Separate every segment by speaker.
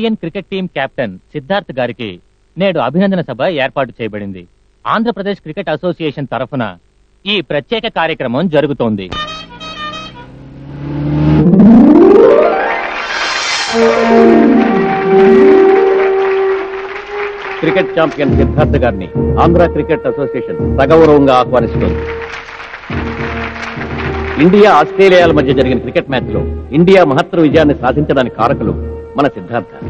Speaker 1: Indian cricket team captain Siddharth గారికి నేడు అభినందన సభ ఏర్పాటు చేయబడింది. ఆంధ్రప్రదేశ్ క్రికెట్ అసోసియేషన్ తరఫున ఈ ప్రత్యేక కార్యక్రమం జరుగుతోంది.
Speaker 2: క్రికెట్ ఛాంపియన్ సిద్ధార్థ్ గారిని ఆంధ్ర క్రికెట్ అసోసియేషన్ సగౌరవంగా ఆహ్వానిస్తోంది. ఇండియా ఆస్ట్రేలియాల మధ్య జరిగిన క్రికెట్ మ్యాచ్లో ఇండియా మహత్తర విజయాన్ని సాధించడానికి కారకులు మన సిద్ధార్థ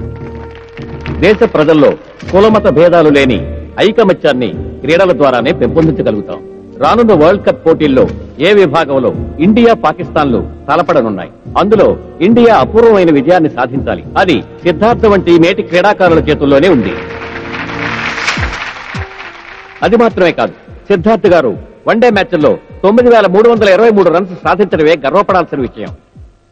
Speaker 2: దేశ ప్రజల్లో కులమత భేదాలు లేని ఐకమత్యాన్ని క్రీడల ద్వారానే పెంపొందించగలుగుతాం. రానున్న వరల్డ్ కప్ పోటీల్లో ఏ విభాగంలో ఇండియా పాకిస్తాన్లు తలపడనున్నాయి. అందులో ఇండియా అపూర్వమైన విజయాన్ని సాధించాలి. అది సిద్ధార్థ వంటి మేటి క్రీడాకారుల చేతుల్లోనే ఉంది. అది మాత్రమే కాదు. సిద్ధార్థ్ గారు వన్డే మ్యాచ్ల్లో తొమ్మిది వేల మూడు వందల ఇరవై మూడు రన్స్ సాధించడమే గర్వపడాల్సిన విషయం.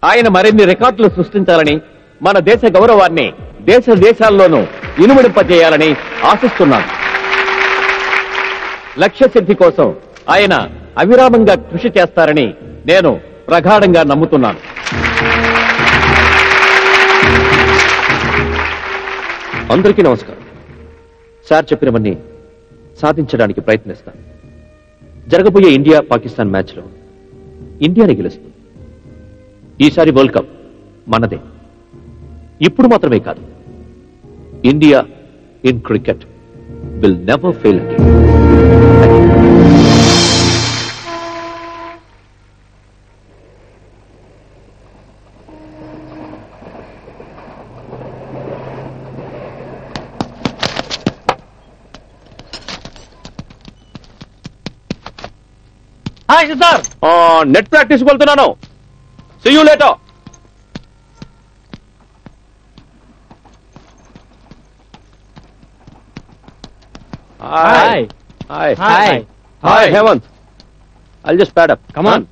Speaker 2: ఆయన మరిన్ని రికార్డులు సృష్టించాలని మన దేశ గౌరవాన్ని దేశ దేశాల్లోనూ ఇనుమడింపజేయాలని ఆశిస్తున్నాను లక్ష్య సిద్ధి కోసం ఆయన అవిరామంగా కృషి చేస్తారని నేను ప్రగాఢంగా నమ్ముతున్నాను.
Speaker 3: అందరికీ నమస్కారం. సార్ చెప్పినవన్నీ సాధించడానికి ప్రయత్నిస్తాను. జరగబోయే ఇండియా పాకిస్తాన్ మ్యాచ్లో ఇండియాని గెలుస్తుంది. ఈసారి వరల్డ్ కప్ మనదే. ఇప్పుడు మాత్రమే కాదు. India in cricket will never fail
Speaker 2: hi sir
Speaker 3: net practice వెళ్తున్నాను. See you later.
Speaker 1: Hi.
Speaker 3: Hi.
Speaker 1: Hi.
Speaker 3: Hi, Hemant. I'll just pad up.
Speaker 1: Come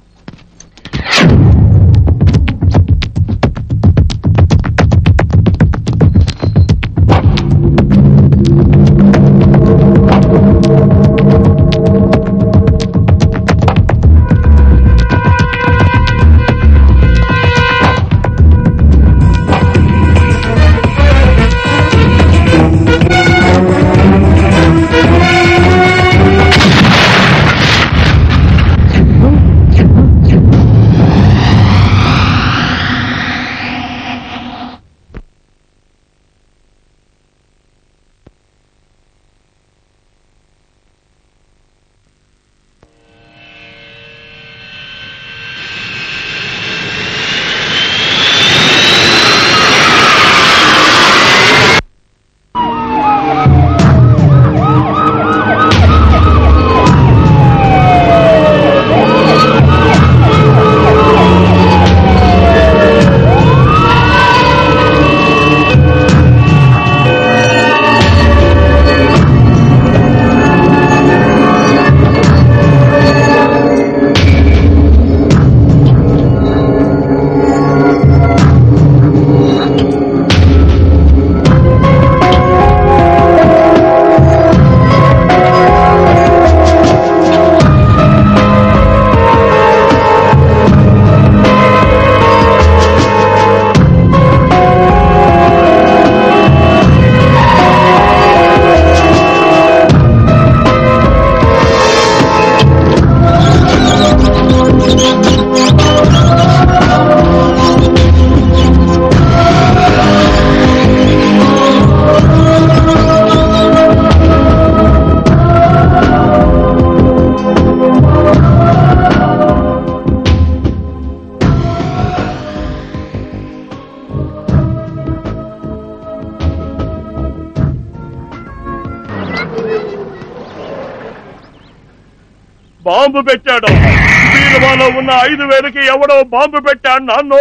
Speaker 4: పెట్టాడు బీరువాలో ఉన్న ఐదు వేలకి ఎవడో బాంబు పెట్టాడు నాన్నో.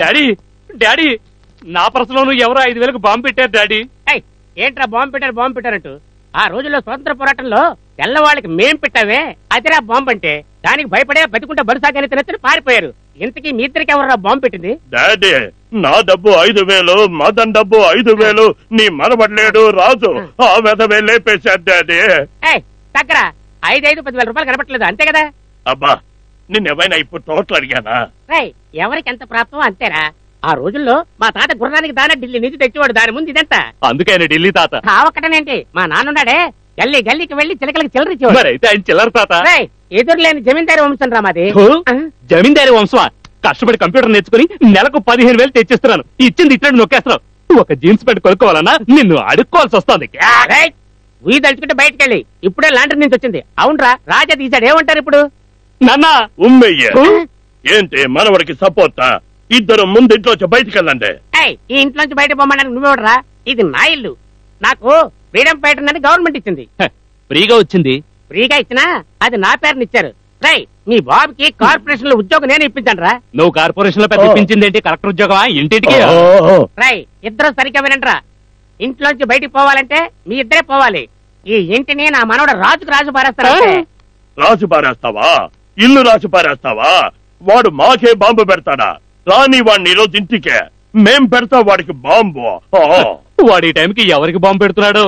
Speaker 5: డాడీ డాడీ నా పర్సలోను ఎవరో ఐదు వేలకు బాంబు పెట్టారు డాడీ.
Speaker 6: ఏయ్, ఏంట్రా బాంబు పెట్టారు బాంబు పెట్టారంటూ? ఆ రోజుల్లో స్వతంత్ర పోరాటంలో తెల్లవాళ్ళకి మేం పెట్టావే అదిరా బాంబు అంటే దానికి భయపడే బతికుంటే బరుసాగానే తినచ్చని పారిపోయారు. ఇంతకీ మీ ఇద్దరికి ఎవరా బాంబు పెట్టింది?
Speaker 4: డాడీ నా డబ్బు ఐదు వేలు మదన్ డబ్బు ఐదు వేలు నీ మనబడలేడు రాజు. ఆ వెధవే లేపేశాడు డాడీ.
Speaker 6: ఏయ్ దగ్గర ఐదైదు పదివేల రూపాయలు కనపట్లేదు అంతే కదా?
Speaker 4: అబ్బా నిన్నెవైనా ఇప్పుడు టోటల్ అడిగానా?
Speaker 6: రేయ్ ఎవరికి ఎంత ప్రాప్తం అంతేరా ఆ రోజుల్లో మా తాత గుర్రానికి దాన ఢిల్లీ నుంచి తెచ్చేవాడు. దాని ముందు ఇదంతా.
Speaker 7: అందుకే ఆయన ఢిల్లీ తాత.
Speaker 6: ఆ ఒక్కటనేంటి? మా నాన్నున్నాడే. గల్లీ గల్లీకి వెళ్ళి చిలకలకి చిల్లరిచ్చేవాడు
Speaker 7: ఆయన చిల్లర తాత.
Speaker 6: రేయ్, ఎదురులేని జమీందారి వంశం రా మాది.
Speaker 7: హో? జమీందారి వంశమా? కష్టపడి కంప్యూటర్ నేర్చుకుని నెలకు పదిహేను వేలు తెచ్చిస్తున్నాను. ఇచ్చింది ఇచ్చినట్టు నొక్కేస్తున్నావు. ఒక జీన్స్ ప్యాంట్ కొనుక్కోవాలన్నా నిన్ను అడుక్కోవాల్సి వస్తుంది.
Speaker 6: రేయ్, ఉయ్యి తలుచుకుంటే బయటికి వెళ్ళి ఇప్పుడే లాండ్రీ నుంచి వచ్చింది. అవునరా రాజా తీసాడు ఏమంటారు ఇప్పుడు?
Speaker 7: నాన్న
Speaker 4: ఉమ్మయ్య? ఏంటి మనవడికి సపోర్టా? ఇద్దరు ముందింట్లోంచి బయటికి వెళ్ళండి
Speaker 6: ఏయ్, ఈ ఇంట్లోంచి బయట పోమడానికి నువ్వెవడరా? ఇది నా ఇల్లు. నాకు ఫ్రీడమ్ ఫైటర్ అని గవర్నమెంట్ ఇచ్చింది.
Speaker 7: ఫ్రీగా వచ్చింది.
Speaker 6: ఫ్రీగా ఇచ్చినా అది నా పేరుని ఇచ్చారు. రై మీ బాబుకి కార్పొరేషన్లో ఉద్యోగం నేను ఇప్పించాను రా
Speaker 7: నువ్వు కార్పొరేషన్లో పెద్ద. ఇప్పించింది ఏంటి? కలెక్టర్ ఉద్యోగమా? ఇంటింటికి?
Speaker 4: ఓహో.
Speaker 6: రై ఇద్దరు సరిగ్గా వినండిరా. ఇంట్లోంచి బయటికి పోవాలంటే మీ ఇద్దరే పోవాలి. ఈ ఇంటిని నా మనవడు రాజుకు రాజు పారేస్తారంటే
Speaker 4: రాసి పారేస్తావా? ఇల్లు రాసి పారేస్తావా? వాడు మాకే బాంబు పెడతాడా? రాని వాడిని ఈరోజు ఇంటికే. మేం పెడతా వాడికి బాంబు.
Speaker 7: వాడి ఈ టైంకి ఎవరికి బాంబు పెడుతున్నాడు?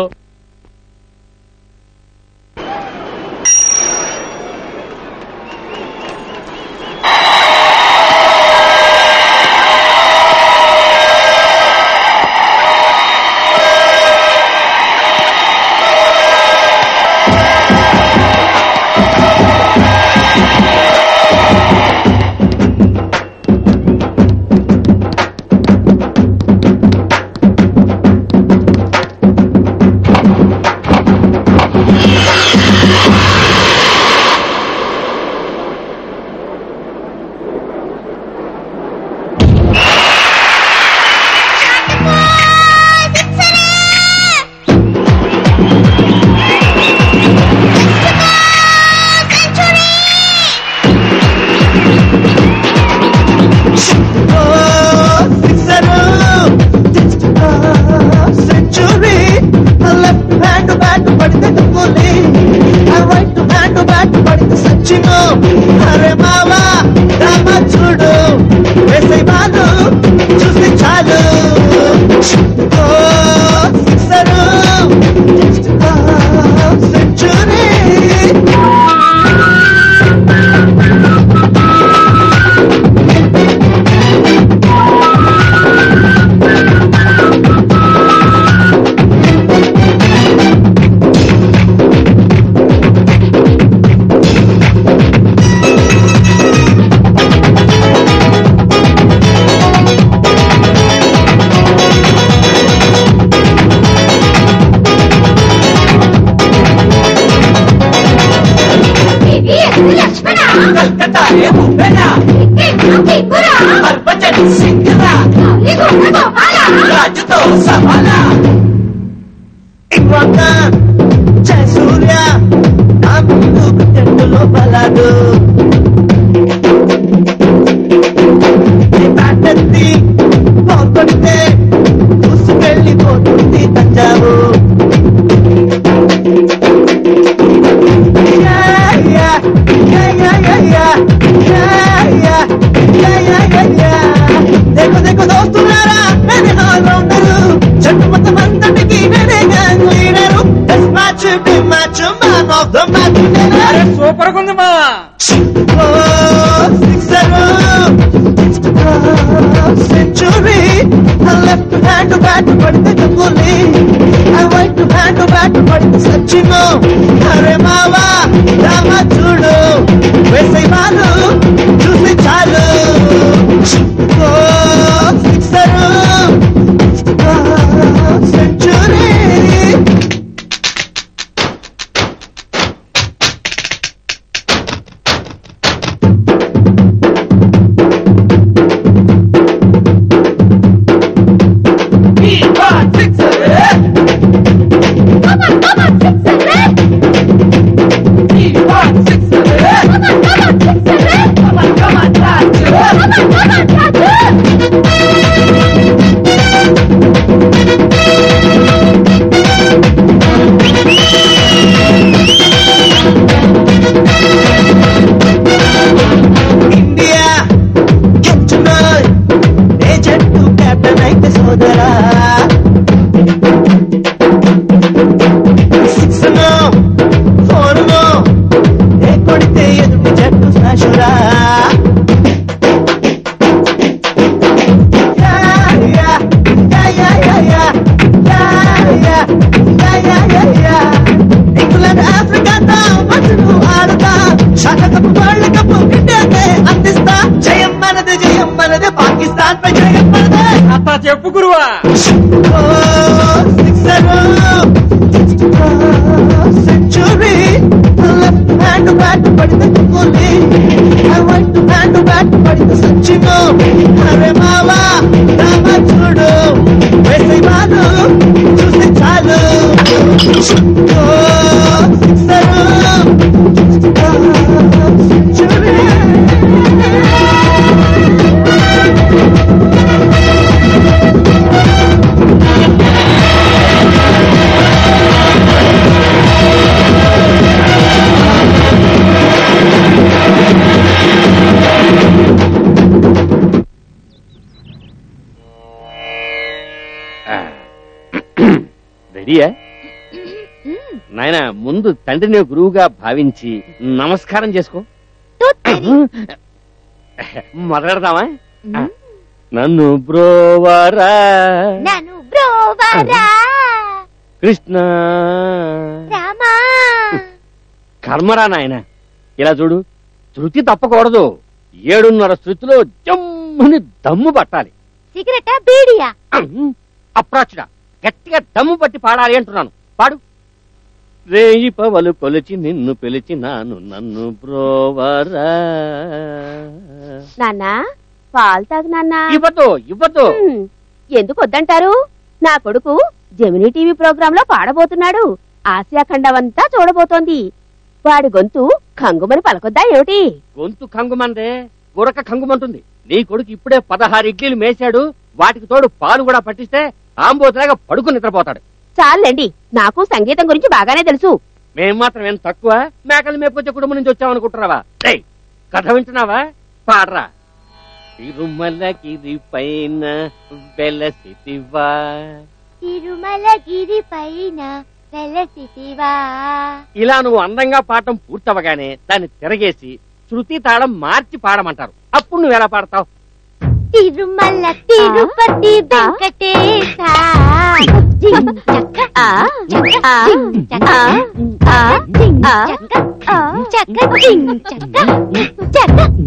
Speaker 8: సూపర్ ఉంది మా
Speaker 9: సెంచురీ. లెఫ్ట్ హ్యాండ్ బ్యాట్ పడితే దుమ్ములి రైట్ హ్యాండ్ బ్యాట్ పడితే సచిను అరే మావా రామ
Speaker 10: సచిన్ అరే మావా రామ చూడు వేసే వాళ్ళు చూస్తే చాలు
Speaker 11: రెడీయా నాయన ముందు తండ్రిని గురువుగా భావించి నమస్కారం చేసుకో. మొదలెడదామా? నన్ను బ్రోవరా?
Speaker 12: నన్ను బ్రోవరా?
Speaker 11: కృష్ణ.
Speaker 12: రామా.
Speaker 11: కర్మరా నాయన. ఇలా చూడు శృతి తప్పకూడదు. ఏడున్నర శృతిలో జమ్ముని దమ్ము పట్టాలి.
Speaker 12: సిగరెటా బీడియా?
Speaker 11: అప్రాచుడా. గట్టిగా దమ్ము పట్టి పాడాలి అంటున్నాను. పాడు. రేయి పవలు కొలిచి నిన్ను పిలిచినాను నన్ను బ్రోవరా.
Speaker 12: నాన్న పాలు తాగు నాన్న.
Speaker 11: ఇవ్వదు ఇవ్వదు.
Speaker 12: ఎందుకు వద్దంటారు? నా కొడుకు జమినీ టీవీ ప్రోగ్రామ్లో పాడబోతున్నాడు. ఆసియా ఖండమంతా చూడబోతోంది. వాడి గొంతు కంగుమని పలకొద్దా ఏమిటి?
Speaker 11: గొంతు కంగుమందే గురక కంగుమంటుంది నీ కొడుకు ఇప్పుడే పదహారు ఇడ్లీలు మేశాడు. వాటికి తోడు పాలు కూడా పట్టిస్తే ఆంబోతులాగా పడుకుని నిద్రపోతాడు.
Speaker 12: చాలండి నాకు సంగీతం గురించి బాగానే తెలుసు.
Speaker 11: మేం మాత్రం ఏం తక్కువ? మేకలు మేపుకొచ్చే కుటుంబం నుంచి వచ్చామనుకుంటున్నావా? కథ వింటున్నావా? పాడరా. తిరుమలగిరి పైన వెలసితివా
Speaker 12: తిరుమలగిరి పైన వెలసితివా
Speaker 11: ఇలా నువ్వు అందంగా పాడటం పూర్తవగానే దాన్ని తిరగేసి శృతి తాళం మార్చి పాడమంటారు. అప్పుడు నువ్వు ఎలా పాడతావు?
Speaker 12: తిరుమల తిరుపతి వెంకటేశ.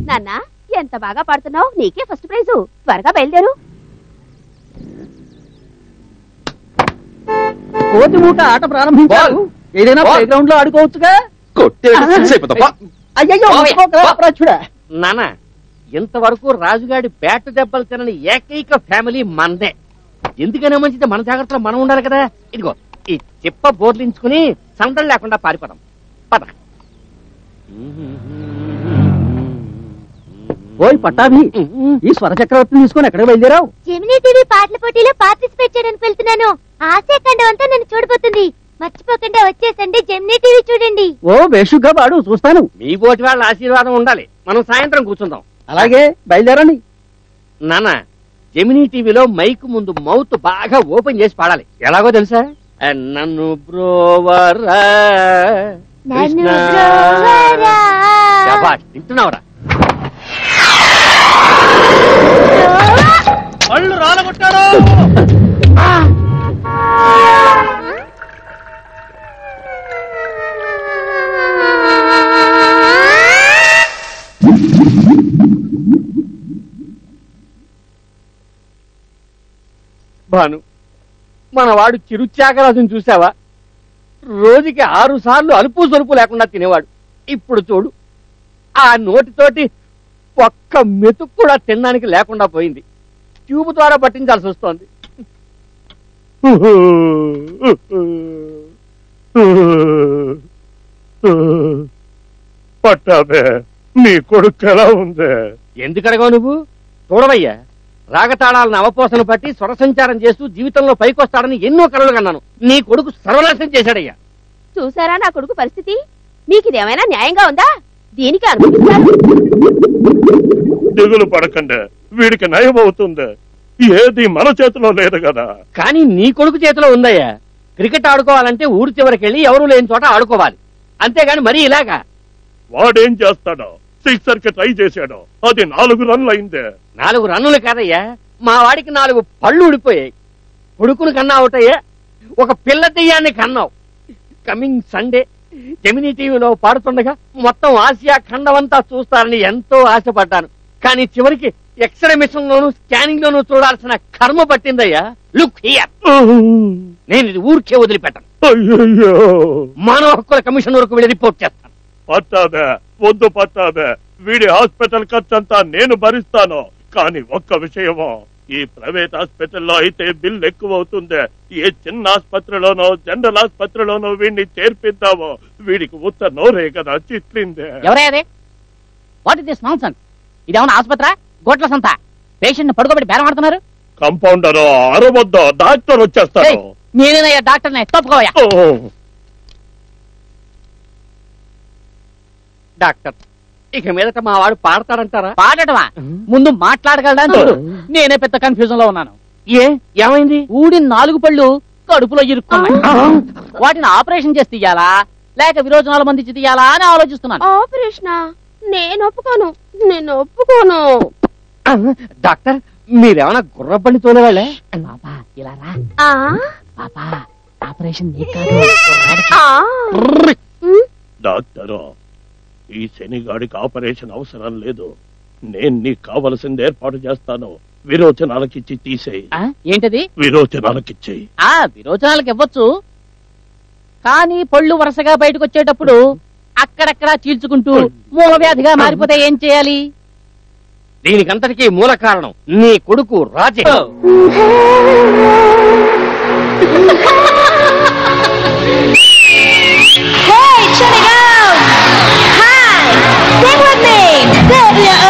Speaker 12: నాన్న ఎంత బాగా పాడుతున్నావు? నీకే ఫస్ట్ ప్రైజ్. త్వరగా బయలుదేరు.
Speaker 13: కోతి మూట ఆట ప్రారంభించారు. ఏదైనా. ప్లే గ్రౌండ్లో ఆడుకోవచ్చుగా?
Speaker 5: కొట్టేది సిక్స్ అయిపోతావా
Speaker 13: అయ్యయ్యో
Speaker 11: ఇంతవరకు రాజుగాడి బ్యాట్ దెబ్బలు తినని ఏకైక ఫ్యామిలీ మనదే. ఎందుకనే మంచిది మన జాగ్రత్తలో మనం ఉండాలి కదా? ఇదిగో ఈ చిప్ప బోర్లించుకుని సందడి లేకుండా పారిపోదాం. పద.
Speaker 13: ఓయ్ పట్టాభి ఈ స్వర చక్రవర్తిని తీసుకొని ఎక్కడ బయలుదేరావు?
Speaker 12: జమినీ టీవీ పాటల పోటీలో పార్టిసిపేట్ చేయడానికి వెళ్తున్నాను. ఆసియా ఖండం అంతా నన్ను చూడబోతుంది. మర్చిపోకుండా వచ్చేసండి జమినీ టీవీ చూడండి.
Speaker 13: ఓ బేషుగ్గా పాడు చూస్తాను.
Speaker 11: మీ బోటి వాళ్ళ ఆశీర్వాదం ఉండాలి. మనం సాయంత్రం కూర్చుందాం.
Speaker 13: అలాగే బయలుదేరండి.
Speaker 11: నాన్న జెమినీ టీవీలో మైక్ ముందు మౌత్ బాగా ఓపెన్ చేసి పాడాలి. ఎలాగో తెలుసా? నన్ను బ్రోవరా. వింటున్నావురా?
Speaker 4: కళ్ళు రాలగొట్టారు.
Speaker 11: భాను మన వాడు చిరుత్యాగరాజుని చూసావా రోజుకి ఆరు సార్లు అలుపు సొలుపు లేకుండా తినేవాడు. ఇప్పుడు చూడు ఆ నోటితోటి ఒక్క మెతుకు కూడా తినడానికి లేకుండా పోయింది. ట్యూబ్ ద్వారా పట్టించాల్సి వస్తోంది.
Speaker 4: పట్టాబే నీ కొడుకు ఎలా ఉంది?
Speaker 11: ఎందుకడగా నువ్వు? చూడవయ్యా. రాగతాళాలను అవపోసన పట్టి స్వర సంచారం చేస్తూ జీవితంలో పైకొస్తాడని ఎన్నో కలలు కన్నాను నీ కొడుకు సర్వనాశనం చేశాడయ్యా.
Speaker 12: చూసారా నా కొడుకు పరిస్థితి? మీకు ఇదేమైనా న్యాయంగా ఉందా? దీనికి అనుభవిస్తారు
Speaker 4: దిగులు పడకండి. వీడికి నయం అవుతుంది ఏది మన చేతిలో లేదు కదా.
Speaker 11: కానీ నీ కొడుకు చేతిలో ఉందయ్యా. క్రికెట్ ఆడుకోవాలంటే ఊరి చివరికెళ్ళి ఎవరు లేని చోట ఆడుకోవాలి. అంతేగాని మరీ ఇలాగా?
Speaker 4: వాడేం చేస్తాడో? సిక్సర్కి ట్రై చేశాడు. అది నాలుగు రన్లు అయిందే.
Speaker 11: నాలుగు రన్నులు కాదయ్యా. మా వాడికి నాలుగు పళ్ళు ఊడిపోయాయి. కొడుకును కన్నా అవుతాయా ఒక పిల్ల దెయ్యాన్ని కన్నావు. కమింగ్ సండే జమినీ టీవీలో పాడుతుండగా మొత్తం ఆసియా ఖండమంతా చూస్తారని ఎంతో ఆశపడ్డాను. కానీ చివరికి ఎక్స్రే మిషన్ లోను స్కానింగ్ లోను చూడాల్సిన కర్మ పట్టిందయ్యా. లుక్ హియర్ నేను ఇది ఊరికే వదిలిపెట్టను. మానవ హక్కుల కమిషన్ వరకు వెళ్ళి రిపోర్ట్ చేస్తాను.
Speaker 4: పట్టాబే వద్దు పట్టాబే వీడి హాస్పిటల్ ఖర్చంతా నేను భరిస్తాను. కానీ ఒక్క విషయమో ఈ ప్రైవేట్ హాస్పిటల్లో అయితే బిల్ ఎక్కువ అవుతుంది ఏ చిన్న ఆసుపత్రిలోనో జనరల్ ఆసుపత్రిలోనో వీడిని చేర్పిద్దామో. వీడికి ఉత్త నోరే కదా చిట్లిందే.
Speaker 14: ఎవరే అదే? వాట్ ఇస్ దిస్ నాన్సెన్స్ ఇదేమన్నా ఆసుపత్ర? గోట్ల సంత? పేషెంట్ని పడుకోబెట్టి బేరం ఆడుతున్నారు?
Speaker 4: కంపౌండర్ అరవద్దు. డాక్టర్ వచ్చేస్తాను
Speaker 14: ఏయ్, నేనేనయ్యా డాక్టర్ని. తప్పుకోవయ్యా.
Speaker 11: డాక్టర్. ఇక మీదట మా వాడు పాడతారంటారా
Speaker 14: పాడటమా? ముందు మాట్లాడగలడా చూడు. నేనే పెద్ద కన్ఫ్యూజన్లో ఉన్నాను.
Speaker 11: ఏ? ఏమైంది?
Speaker 14: ఊడిన నాలుగు పళ్ళు కడుపులో ఇరుక్కున్నాయి. వాటిని ఆపరేషన్ చేసి తీయాలా? లేక విరోచనాల మందించి తీయాలా అని ఆలోచిస్తున్నాను.
Speaker 15: ఆపరేషనా? నేను ఒప్పుకోను. నేను ఒప్పుకోను.
Speaker 11: డాక్టర్ మీరేమన్నా గుర్రబండి తోలేవాళ్ళే?
Speaker 14: పాపా ఇలా రా.
Speaker 15: ఆ?
Speaker 14: పాపా ఆపరేషన్
Speaker 4: డాక్టరు? ఈ శనిగాడికి ఆపరేషన్ అవసరం లేదు. నేను నీకు కావలసింది ఏర్పాటు చేస్తాను. విరోచనాలకిచ్చి తీసేయి.
Speaker 14: ఆ, ఏంటది?
Speaker 4: విరోచనాలకిచ్చేయి.
Speaker 14: ఆ విరోచనాలకు ఇవ్వచ్చు కానీ పళ్ళు వరుసగా బయటకు వచ్చేటప్పుడు అక్కడక్కడ చీల్చుకుంటూ మూల వ్యాధిగా మారిపోతే ఏం చేయాలి?
Speaker 11: దీనికంతటికీ మూల కారణం నీ కొడుకు రాజే.
Speaker 16: Hey, Sing with me!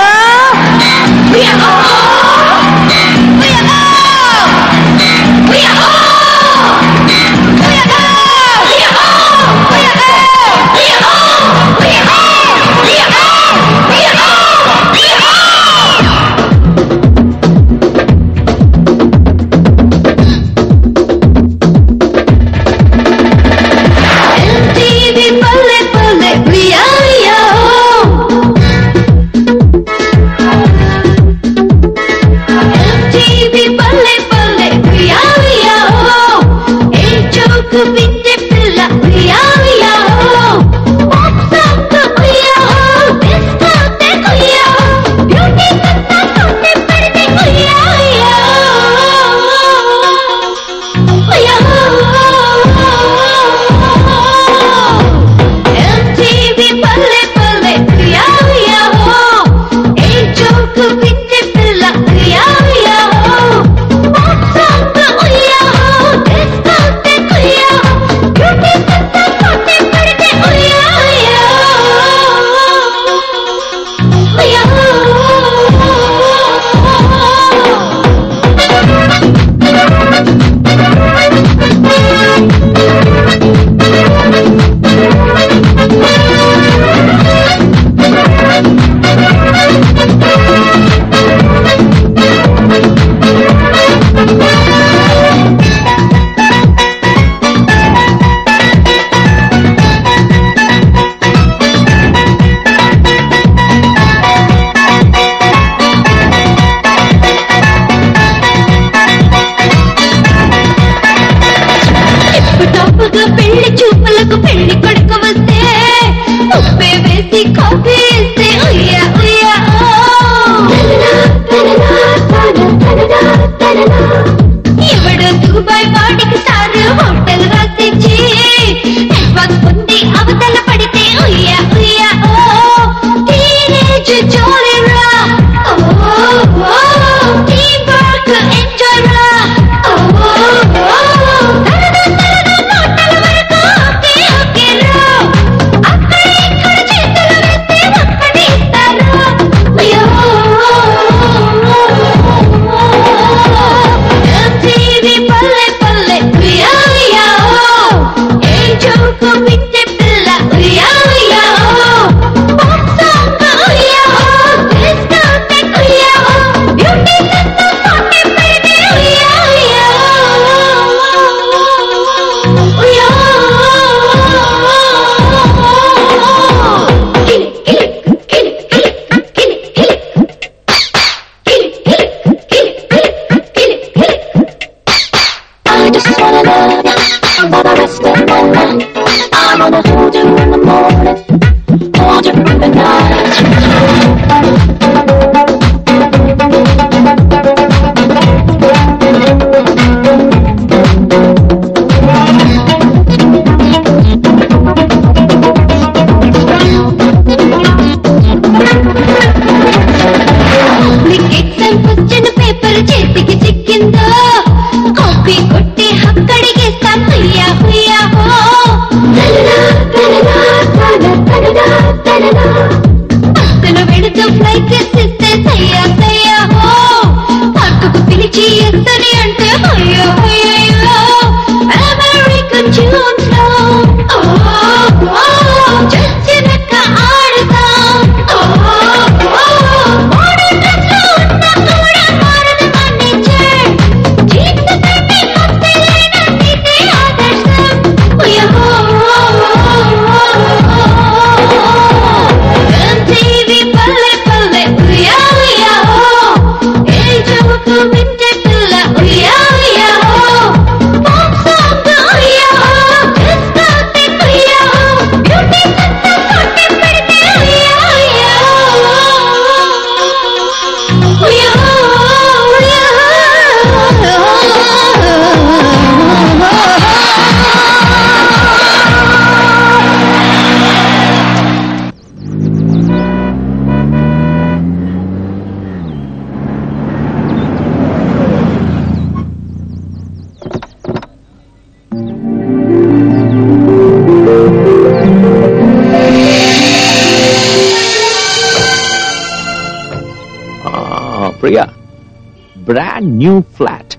Speaker 3: New flat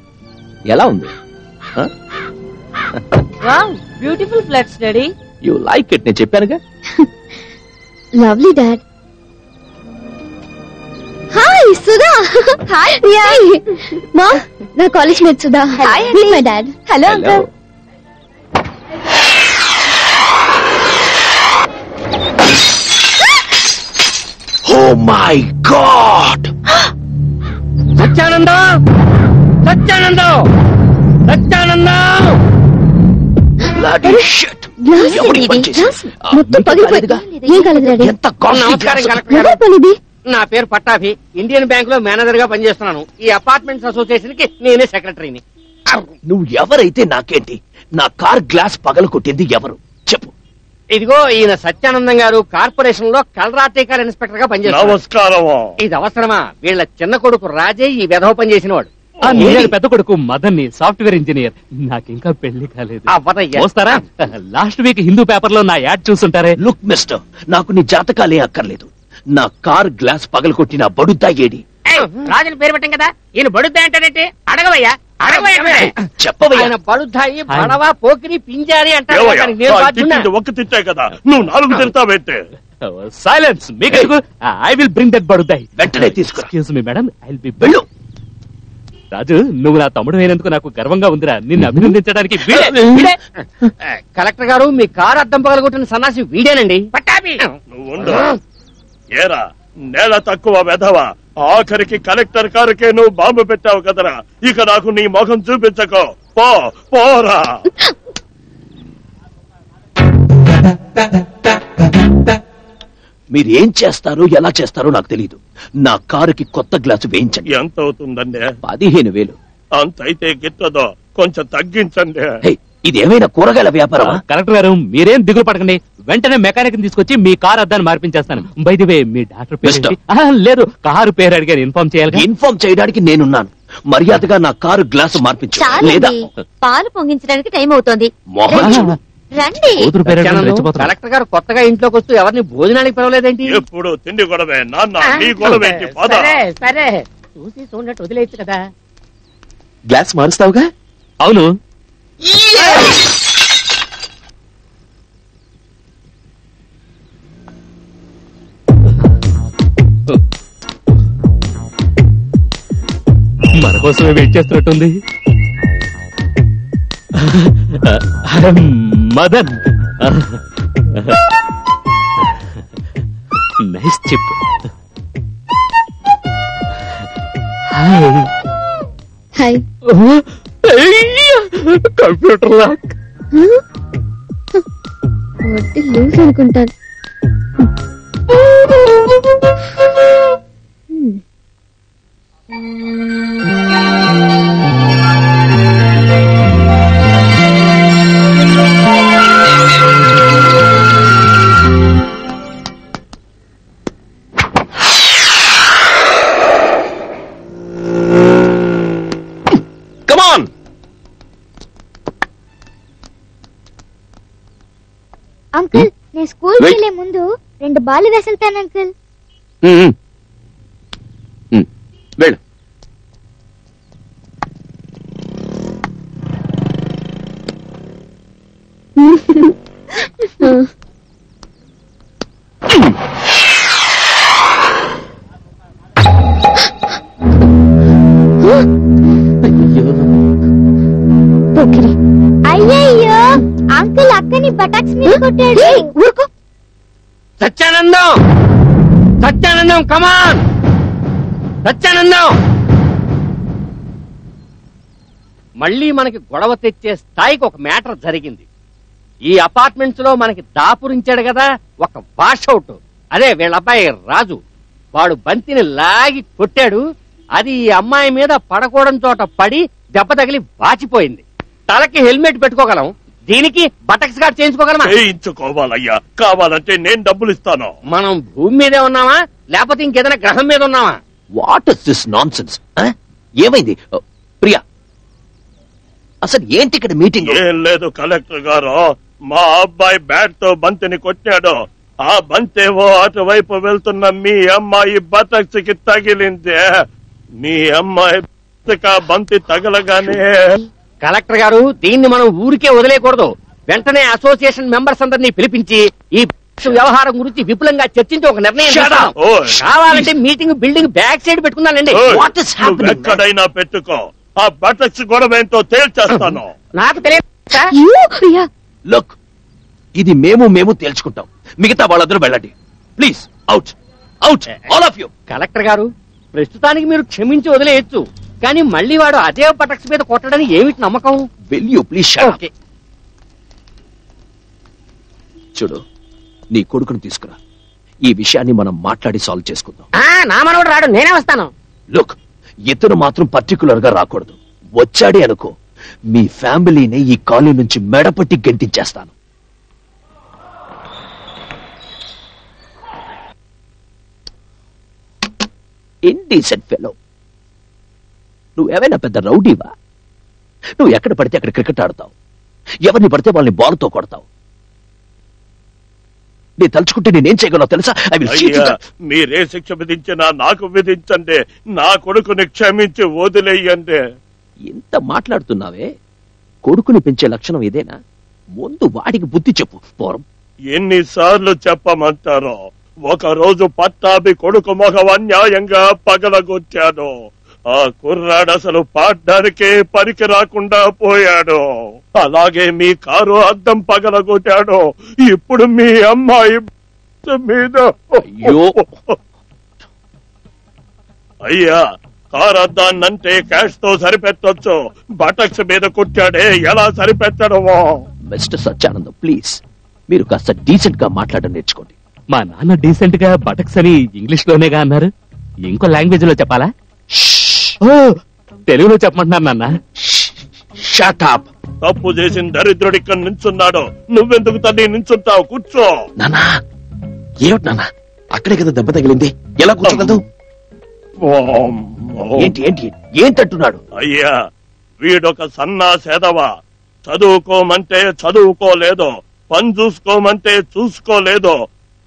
Speaker 3: ఎలా ఉంది?
Speaker 17: Beautiful flats daddy
Speaker 3: you like it నేను చెప్పానుగా.
Speaker 18: Lovely dad hi Sudha hi Priya మా నా college mate Sudha hi my dad
Speaker 3: hello Hello. Uncle
Speaker 11: oh
Speaker 3: my
Speaker 11: god Satyanandam
Speaker 18: Satyanandam! Satyanandam!
Speaker 11: నా పేరు Pattabhi. Indian బ్యాంక్లో మేనేజర్గా పనిచేస్తున్నాను. ఈ అపార్ట్మెంట్స్ అసోసియేషన్కి నేనే సెక్రటరీని.
Speaker 3: నువ్వు ఎవరైతే నాకేంటి నా కార్ గ్లాస్ పగల కొట్టింది ఎవరు? చెప్పు.
Speaker 11: ఇదిగో ఈయన సత్యానందం గారు కార్పొరేషన్లో కలరాటేకర్ ఇన్స్పెక్టర్గా పనిచేస్తున్నారు.
Speaker 4: నమస్కారం
Speaker 11: ఇది అవసరమా? వీళ్ళ చిన్న కొడుకు రాజే ఈ విధవ పని చేసిన వాడు
Speaker 5: నేను పెద్ద కొడుకు మదన్ని సాఫ్ట్వేర్ ఇంజనీర్. నాకింకా పెళ్ళి కాలేదు. వస్తారా? లాస్ట్ వీక్ హిందూ పేపర్లో నా యాడ్ చూసుంటారే.
Speaker 3: లుక్ మిస్టర్ నాకు నీ జాతకాలే అక్కర్లేదు. నా కార్ గ్లాస్ పగల కొట్టిన బడుద్దా ఏడి?
Speaker 6: ఏయ్, రాజుని పేరు పెట్టాం కదా? ఈయన బడుద్దా అంటాడంటే? అడగవయ్యా. అడగవయ్యా.
Speaker 3: చెప్పవయ్యా.
Speaker 11: ఆయన బడుద్దాయి బడవ పోకిరి పింజారి అంటారు
Speaker 4: ఒక్క తిట్టే కదా. నువ్వు నాలుగు తిడతావేంటే
Speaker 5: సైలెన్స్. మీకు ఐ విల్ బ్రింగ్ దట్ బడుద్దాయ్.
Speaker 3: వెంటనే
Speaker 5: మీ మేడం ఐ విల్ బి
Speaker 3: వెళ్ళు.
Speaker 5: రాజు నువ్వు నా తమ్ముడు అయినందుకు నాకు గర్వంగా ఉందిరా. నిన్ను అభినందించడానికి వీడే, వీడే.
Speaker 11: ఆ, కలెక్టర్ గారు మీ కారు అద్దం పగలగొట్టిన సన్నాసి వీడేనండి.
Speaker 6: పట్టాభి!
Speaker 4: నువ్వు ఉండు. ఏరా నేల తక్కువ వెధవ. ఆఖరికి కలెక్టర్ కారుకే నువ్వు బాంబు పెట్టావు కదరా. ఇక నాకు నీ ముఖం చూపించకో. పో పోరా.
Speaker 3: మీరు ఏం చేస్తారో ఎలా చేస్తారో నాకు తెలియదు నా కారుకి కొత్త గ్లాసు వేయించండి.
Speaker 4: ఎంత అవుతుందండి
Speaker 3: పదిహేను వేలు.
Speaker 4: అంతైతే గిట్టదో కొంచెం తగ్గించండి.
Speaker 3: హే, ఇది ఏమైనా కూరగాయల వ్యాపారమా?
Speaker 5: కలెక్టర్ గారు మీరేం దిగులు పడకండి. వెంటనే మెకానిక్ తీసుకొచ్చి మీ కార్ అద్దాన్ని మార్పించేస్తాను. బైదివే మీ డాక్టర్ పేరు. ఏంటి? లేదు కారు పేరు అడిగారు ఇన్ఫార్మ్ చేయాలి
Speaker 3: ఇన్ఫార్మ్ చేయడానికి నేనున్నాను. మర్యాదగా నా కారు గ్లాసు మార్పించు. లేదా?
Speaker 18: చాలండి పాలు పొంగించడానికి టైం అవుతోంది.
Speaker 3: మోహన్
Speaker 18: రండి. రండి.
Speaker 5: కూతురు.
Speaker 11: కలెక్టర్ గారు కొత్తగా ఇంట్లోకి వస్తూ ఎవరిని భోజనానికి పిలవలేదేంటి?
Speaker 4: ఎప్పుడు తిండి గొడవే నాన్న నీ గొడవేంటి పద
Speaker 6: సరే సరే. చూసి వదిలేయచ్చు కదా.
Speaker 3: గ్లాస్ మారుస్తావుగా?
Speaker 5: అవును. మన కోసమే wait చేస్తున్నట్టుంది.
Speaker 18: Madan.
Speaker 5: Nice chip.
Speaker 18: Computer loose అనుకుంటాను. బాల్ వేసెళ్తాను అంకుల్
Speaker 11: మళ్ళీ మనకి గొడవ తెచ్చే స్థాయికి ఒక మ్యాటర్ జరిగింది. ఈ అపార్ట్మెంట్స్లో మనకి దాపురించాడు కదా ఒక వాష్ అవుట్ అదే వీళ్ళ అబ్బాయి రాజు. వాడు బంతిని లాగి కొట్టాడు. అది ఈ అమ్మాయి మీద పడకూడని చోట పడి దెబ్బ తగిలి వాచిపోయింది. తలకి హెల్మెట్ పెట్టుకోగలం. దీనికి బటక్స్ గార్డ్ చేయించుకోగలమా?
Speaker 4: చేయించుకోవాలయ్యా. కావాలంటే నేను డబ్బులు ఇస్తాను.
Speaker 11: మనం భూమి మీదే ఉన్నామా? లేకపోతే ఇంకేదైనా గ్రహం మీద ఉన్నామా?
Speaker 3: వాట్ ఇస్ దిస్ నాన్ ఏమైంది? ఓ, ప్రియా అసలు ఏంటి ఇక్కడ మీటింగ్?
Speaker 4: ఏం లేదు కలెక్టర్ గారు. మా అబ్బాయి బ్యాట్తో బంతిని కొట్టాడు. ఆ బంతేవో అటువైపు వెళ్తున్న మీ అమ్మాయి బతక్స్కి తగిలిందే. మీ అమ్మాయి బతక బంతి తగలగానే.
Speaker 11: కలెక్టర్ గారు దీన్ని మనం ఊరికే వదిలేయకూడదు వెంటనే అసోసియేషన్ మెంబర్స్ అందరినీ పిలిపించి ఈ వ్యవహారం గురించి విపులంగా చర్చించి ఒక నిర్ణయం తీసుకుందాం. కావాలంటే మీటింగ్ బిల్డింగ్ బ్యాక్ సైడ్
Speaker 4: నువ్వు ఎక్కడైనా పెట్టుకో. ఆ బటక్స్ గొడవ ఏంటో తేల్చేస్తాను.
Speaker 11: నాకు తెలియదు
Speaker 3: లుక్ ఇది మేము మేము తేల్చుకుంటాం. మిగతా వాళ్ళందరూ వెళ్ళండి. Please out. Out all of you.
Speaker 11: Collector గారు ప్రస్తుతానికి మీరు క్షమించి వదిలేయచ్చు. కానీ మళ్ళీ వాడు అదే పటక్స్ మీద కొట్టడానికి ఏమిటి నమ్మకం?
Speaker 3: విల్ యూ ప్లీజ్ చూడు నీ కొడుకును తీసుకురా. ఈ విషయాన్ని మనం మాట్లాడి సాల్వ్ చేసుకుందాం.
Speaker 6: ఆ, నా మనవడు రాడు నేనే వస్తాను.
Speaker 3: లుక్ ఇతను మాత్రం పర్టికులర్గా రాకూడదు. వచ్చాడే అనుకో మీ ఫ్యామిలీని ఈ కాలనీ నుంచి మెడపట్టి గెంటించేస్తాను. ఇండీసెంట్ ఫెలో నువ్వేమైనా పెద్ద రౌడీవా? నువ్వు ఎక్కడ పడితే అక్కడ క్రికెట్ ఆడతావు. ఎవరిని పడితే వాళ్ళని బాల్తో కొడతావు. నేను తలుచుకుంటే నేనేం చేయగలనో తెలుసా? ఐ విల్
Speaker 4: అయ్యా మీరే శిక్ష విధించినా నాకు విధించండి. నా కొడుకుని క్షమించి వదిలేయండి.
Speaker 3: ఇంత మాట్లాడుతున్నావే? కొడుకుని పెంచే లక్షణం ఇదేనా ముందు వాడికి బుద్ధి చెప్పు. పోరం.
Speaker 4: ఎన్నిసార్లు చెప్పమంటారో. ఒక రోజు పట్టాభి కొడుకు మొహం అన్యాయంగా పగలగొచ్చాడు ఆ కుర్రాడు అసలు పాడ్డానికే పనికి రాకుండా పోయాడు. అలాగే మీ కారు అద్దం పగలగొట్టాడు. ఇప్పుడు మీ అమ్మాయి మీద
Speaker 3: అయ్యో.
Speaker 4: అయ్యా కారు అద్దాన్నంటే క్యాష్తో సరిపెట్టొచ్చు. బటక్స్ మీద కొట్టాడే ఎలా సరిపెట్టడమో.
Speaker 3: Mister Satyanandam please. మీరు కాస్త డీసెంట్గా మాట్లాడడం నేర్చుకోండి.
Speaker 5: మా నాన్న డీసెంట్గా బటక్స్ అని ఇంగ్లీష్ లోనేగా అన్నారు. ఇంకో లాంగ్వేజ్లో చెప్పాలా? తెలుగులో చెప్పమంటున్నారు నాన్న.
Speaker 3: షట్ అప్
Speaker 4: తప్పు చేసిన దరిద్రుడు ఇక్కడ నించున్నాడు. నువ్వెందుకు తల్లి నించుంటావు? కూర్చో.
Speaker 3: నానా ఏమిటి నానా అక్కడే కదా దెబ్బ తగిలింది. ఎలా కూర్చోగలదు? ఏంటి ఏంటి ఏంటంటున్నాడు?
Speaker 4: అయ్యా వీడొక సన్నా సేదవా చదువుకోమంటే చదువుకోలేదు. పని చూసుకోమంటే చూసుకోలేదు.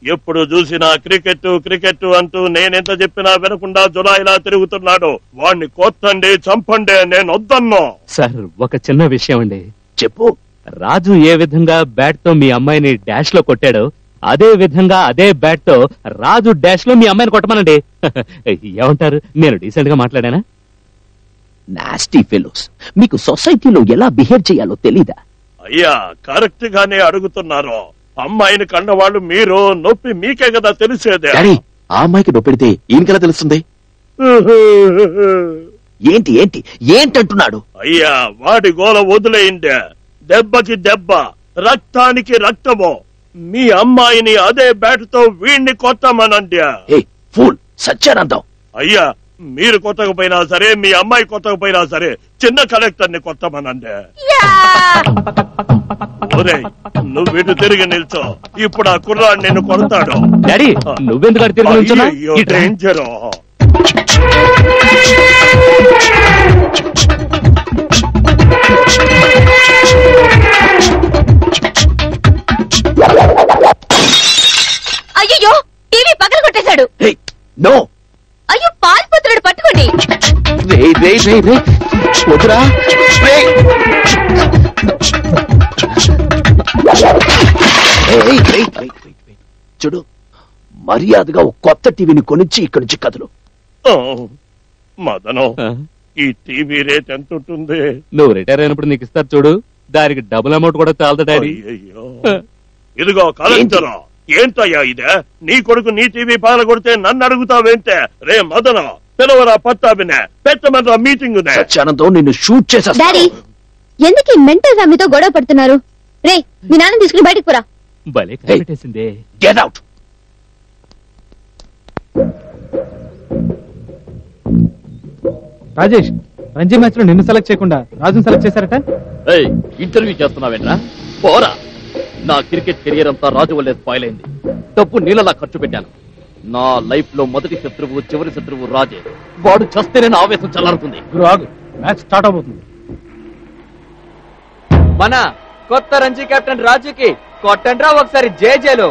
Speaker 4: ఎప్పుడు చూసినా క్రికెట్ క్రికెట్ అంటూ నేనెంత చెప్పినా వినకుండా జులాయిలా తిరుగుతున్నాడు. వాణ్ణి కొత్తండి చంపండి నేను వద్దన్నో.
Speaker 5: సార్ ఒక చిన్న విషయం అండి.
Speaker 3: చెప్పు.
Speaker 5: రాజు ఏ విధంగా బ్యాట్తో మీ అమ్మాయిని డాష్లో కొట్టాడో అదే విధంగా అదే బ్యాట్తో రాజు డాష్లో మీ అమ్మాయిని కొట్టమనండి. ఏమంటారు? నేను డీసెంట్గా మాట్లాడానా?
Speaker 3: నాస్టీ ఫెలోస్ మీకు సొసైటీలో ఎలా బిహేవ్ చేయాలో తెలీదా?
Speaker 4: అయ్యా కరెక్ట్ గానే అడుగుతున్నారు. అమ్మాయిని కన్నవాళ్ళు మీరు నొప్పి మీకే కదా తెలిసేదే.
Speaker 3: డాడీ ఆ అమ్మాయికి నొప్పెడితే ఈయనకెలా తెలుస్తుంది? ఏంటి ఏంటి ఏంటంటున్నాడు?
Speaker 4: అయ్యా వాడి గోల వదిలేయండి. దెబ్బకి దెబ్బ రక్తానికి రక్తము. మీ అమ్మాయిని అదే బ్యాట్తో వీణ్ణి కొట్టమనండి.
Speaker 3: ఏ ఫూల్ సత్యానందం.
Speaker 4: అయ్యా మీరు కొత్తకు పోయినా సరే మీ అమ్మాయి కొత్తకు పోయినా సరే చిన్న కలెక్టర్ని కొత్తమనండి నువ్వు ఇటు తిరిగి నిల్చో. ఇప్పుడు ఆ కుర్రాడు నిన్ను కొడతాడు.
Speaker 5: నువ్వెందుకు
Speaker 19: అయ్యో టీవీ పగల కొట్టేశాడు నో. రేయ్, రేయ్, రేయ్, రేయ్. చూడు మర్యాదగా ఒక కొత్త టీవీని కొనిచ్చి ఇక్కడి నుంచి కదులు.
Speaker 4: మదనం ఈ టీవీ రేట్ ఎంత ఉంటుంది
Speaker 5: నువ్వు రిటైర్ అయినప్పుడు నీకు ఇస్తారు చూడు. దానికి డబుల్ అమౌంట్ కూడా చాలదా డాడీ.
Speaker 4: అయ్యయ్యో. ఇదిగో కలెక్టరా ఏంటయ్యా ఇదే? నీ కొడుకు నీ టీవీ పగల కొడితే నన్ను అడుగుతావేంటే? రే మదన పిలవరా పట్టాభినే పెట్టమనరా మీటింగ్
Speaker 19: సత్యానందం నిన్ను షూట్
Speaker 18: డాడీ ఎందుకు ఈ మెంటల్ ఫ్యామిలీతో గొడవ పడుతున్నారు? రే మీ నాన్న తీసుకుని బయటకు పోరా.
Speaker 5: భలే కనిపెట్టేసిందే.
Speaker 19: గెట్ అవుట్
Speaker 20: రాజేష్ రంజీ మ్యాచ్లో నిన్ను సెలెక్ట్ చేయకుండా రాజును సెలెక్ట్ చేశారట?
Speaker 19: ఏయ్ ఇంటర్వ్యూ చేస్తున్నావేంట్రా? పోరా. నా క్రికెట్ కెరియర్ అంతా రాజు వల్లే స్పాయిల్ అయింది. డబ్బు నీళ్ళలా ఖర్చు పెట్టాను. నా లైఫ్లో మొదటి శత్రువు చివరి శత్రువు రాజే. వాడు చస్తేనే నా ఆవేశం చల్లారుతుంది.
Speaker 20: మ్యాచ్ స్టార్ట్ అవబోతుంది.
Speaker 21: మన కొత్త రంజీ కెప్టెన్ రాజుకి కొట్టండ్రా ఒకసారి జేజేలు.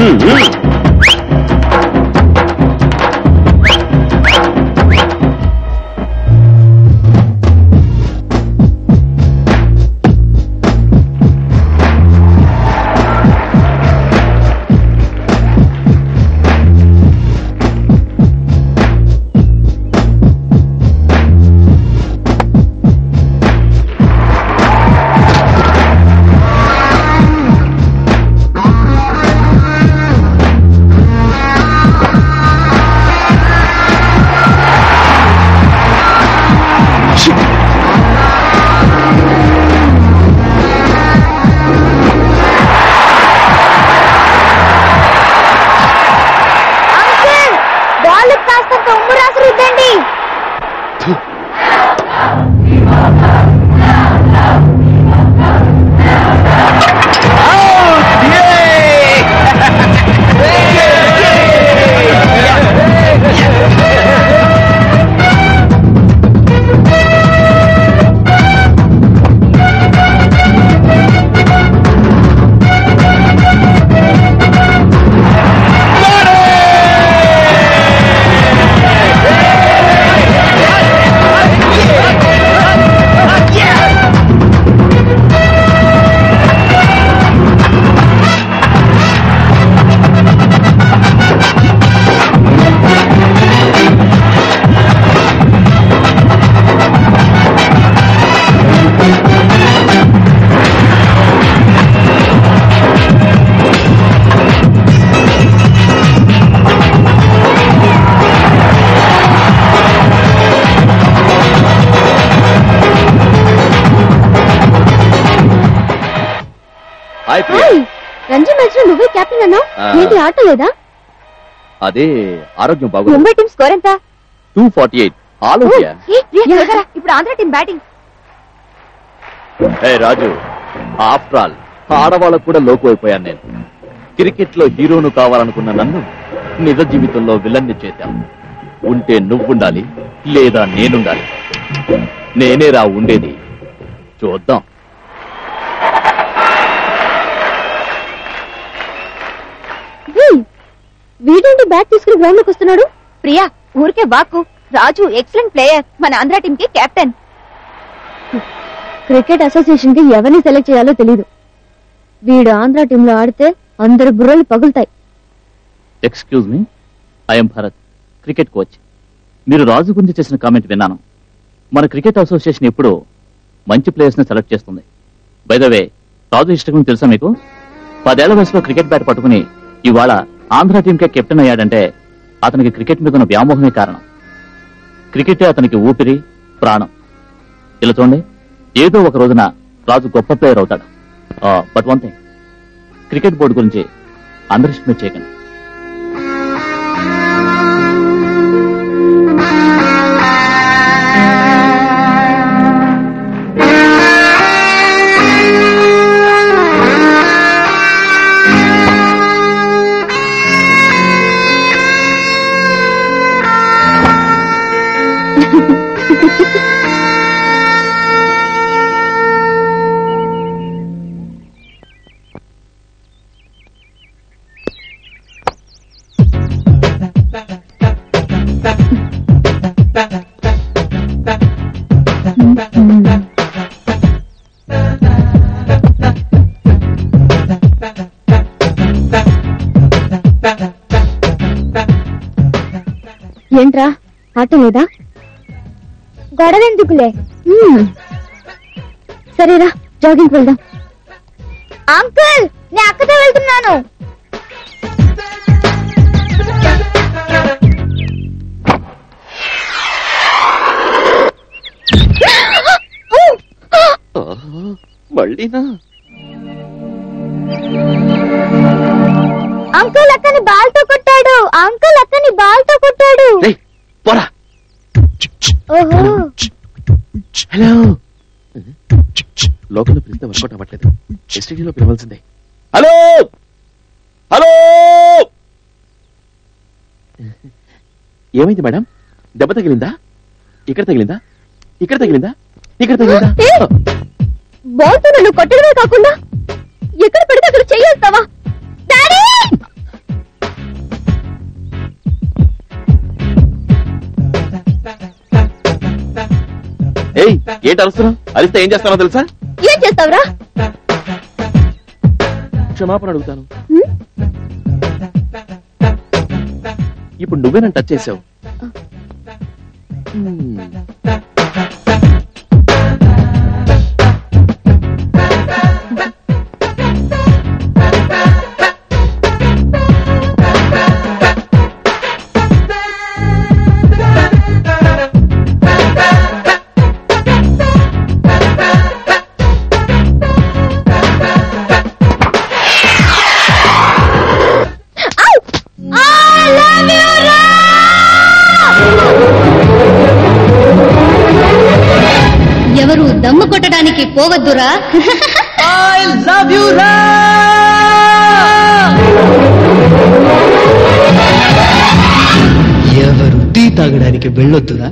Speaker 18: అంకుల్ ఏంటి ఆట లేదా?
Speaker 19: అదే ఆరోగ్యం బాగుంది.
Speaker 18: ముంబై టీం స్కోర్ ఎంత? Two forty eight. రా. ఇప్పుడు ఆంధ్ర టీం బ్యాటింగ్.
Speaker 19: ఏ రాజు ఆఫ్టర్ ఆల్ ఆడవాళ్ళకు కూడా లోకు అయిపోయాను నేను. క్రికెట్లో హీరోను కావాలనుకున్న నన్ను నిజ జీవితంలో విలన్ని చేశావు. ఉంటే నువ్వుండాలి లేదా నేనుండాలి. నేనే రా ఉండేది? చూద్దాం
Speaker 18: హ్మ్. వీడేంటి బ్యాట్ తీసుకుని గ్రౌండ్లోకి వస్తున్నాడు? ప్రియా ఊరికే వాక్కు. Raju excellent player. మన ఆంధ్ర టీం కి కెప్టెన్. క్రికెట్ అసోసియేషన్కి ఎవరిని సెలెక్ట్ చేయాలో తెలీదు. వీడు ఆంధ్ర టీమ్లో ఆడితే అందరి బుర్రలు పగులుతాయి.
Speaker 19: Excuse me I'm Bharat cricket coach మీరు రాజు గురించి చేసిన కామెంట్ విన్నాను. మన క్రికెట్ అసోసియేషన్ ఎప్పుడూ మంచి ప్లేయర్స్ని సెలెక్ట్ చేస్తుంది. By the way Raju history గురించి తెలుసా మీకు? పదేళ్ళ వయసులో క్రికెట్ బ్యాట్ పట్టుకుని ఇవాళ ఆంధ్ర టీంకే కెప్టెన్ అయ్యాడంటే అతనికి క్రికెట్ మీద ఉన్న వ్యామోహమే కారణం. క్రికెటే అతనికి ఊపిరి ప్రాణం. ఇలా చూడండి ఏదో ఒక రోజున రాజు గొప్ప ప్లేయర్ అవుతాడు. But one thing cricket board గురించి అండర్ ఎస్టిమేట్ చేయకండి.
Speaker 18: ఏంట్రా ఆటం లేదా? గొడవ ఎందుకులే సరేరా జాగింగ్ వెళ్దాం. అంకుల్ నేను అక్కతో వెళ్తున్నాను.
Speaker 3: మళ్ళీనా?
Speaker 18: అంకుల్ అక్కని బాల్తో కొట్టాడు. అంకుల్ అక్కని బాల్తో కొట్టాడు.
Speaker 3: పోరా.
Speaker 18: ఓహో.
Speaker 3: హలో. లోపల పిలిస్తే వర్కౌట్ అవ్వట్లేదు. ఎస్టీడీలో పిలవాల్సిందే. హలో. హలో. ఏమైంది మేడం? దెబ్బ తగిలిందా? ఇక్కడ తగిలిందా? ఇక్కడ తగిలిందా? ఇక్కడ తగిలిందా?
Speaker 18: బాల్తో నన్ను కొట్టడమే కాకుండా ఎక్కడ పడితే అక్కడ చెయ్యేస్తావా డాడీ!
Speaker 3: ఏయ్ ఏంటి అరుస్తున్నావు అరిస్తే ఏం చేస్తానో తెలుసా?
Speaker 18: ఏం చేస్తావురా?
Speaker 3: క్షమాపణ అడుగుతాను. ఇప్పుడు నువ్వే నన్ను టచ్ చేసావు.
Speaker 22: పోవద్దురా.
Speaker 10: ఐ లవ్ యు రా
Speaker 16: ఎవరు టీ తాగడానికి వెళ్ళొద్దురా?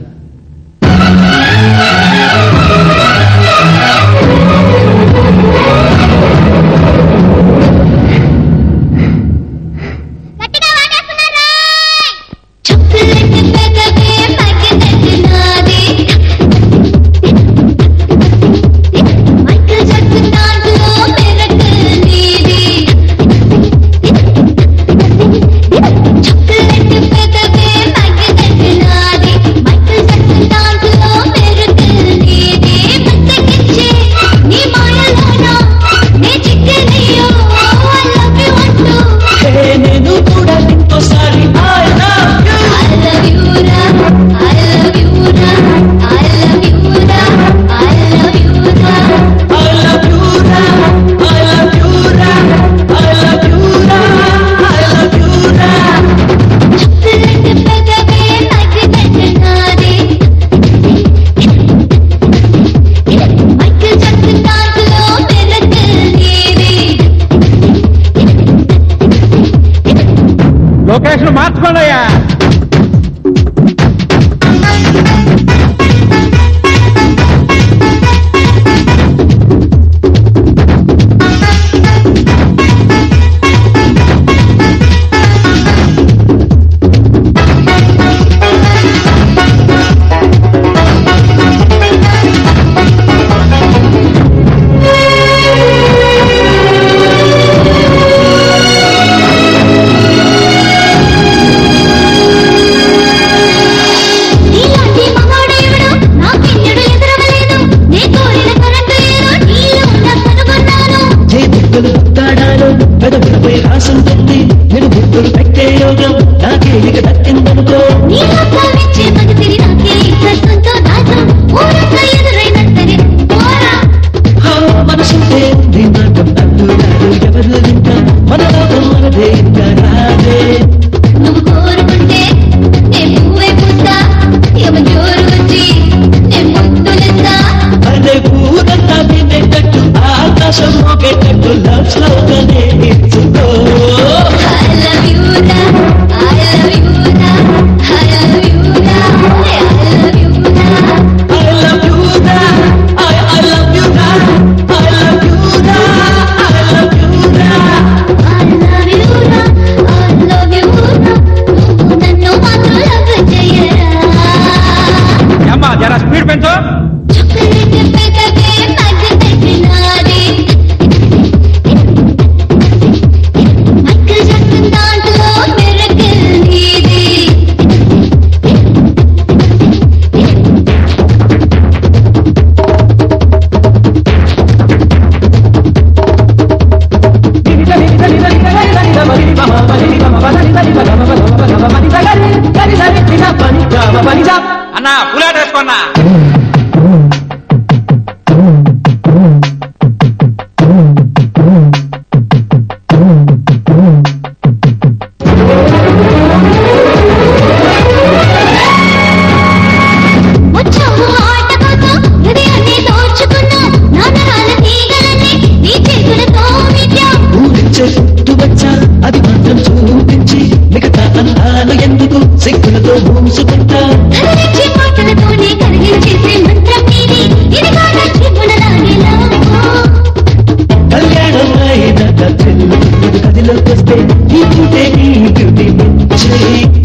Speaker 10: Tim, Tim, Tim, Tim, Tim,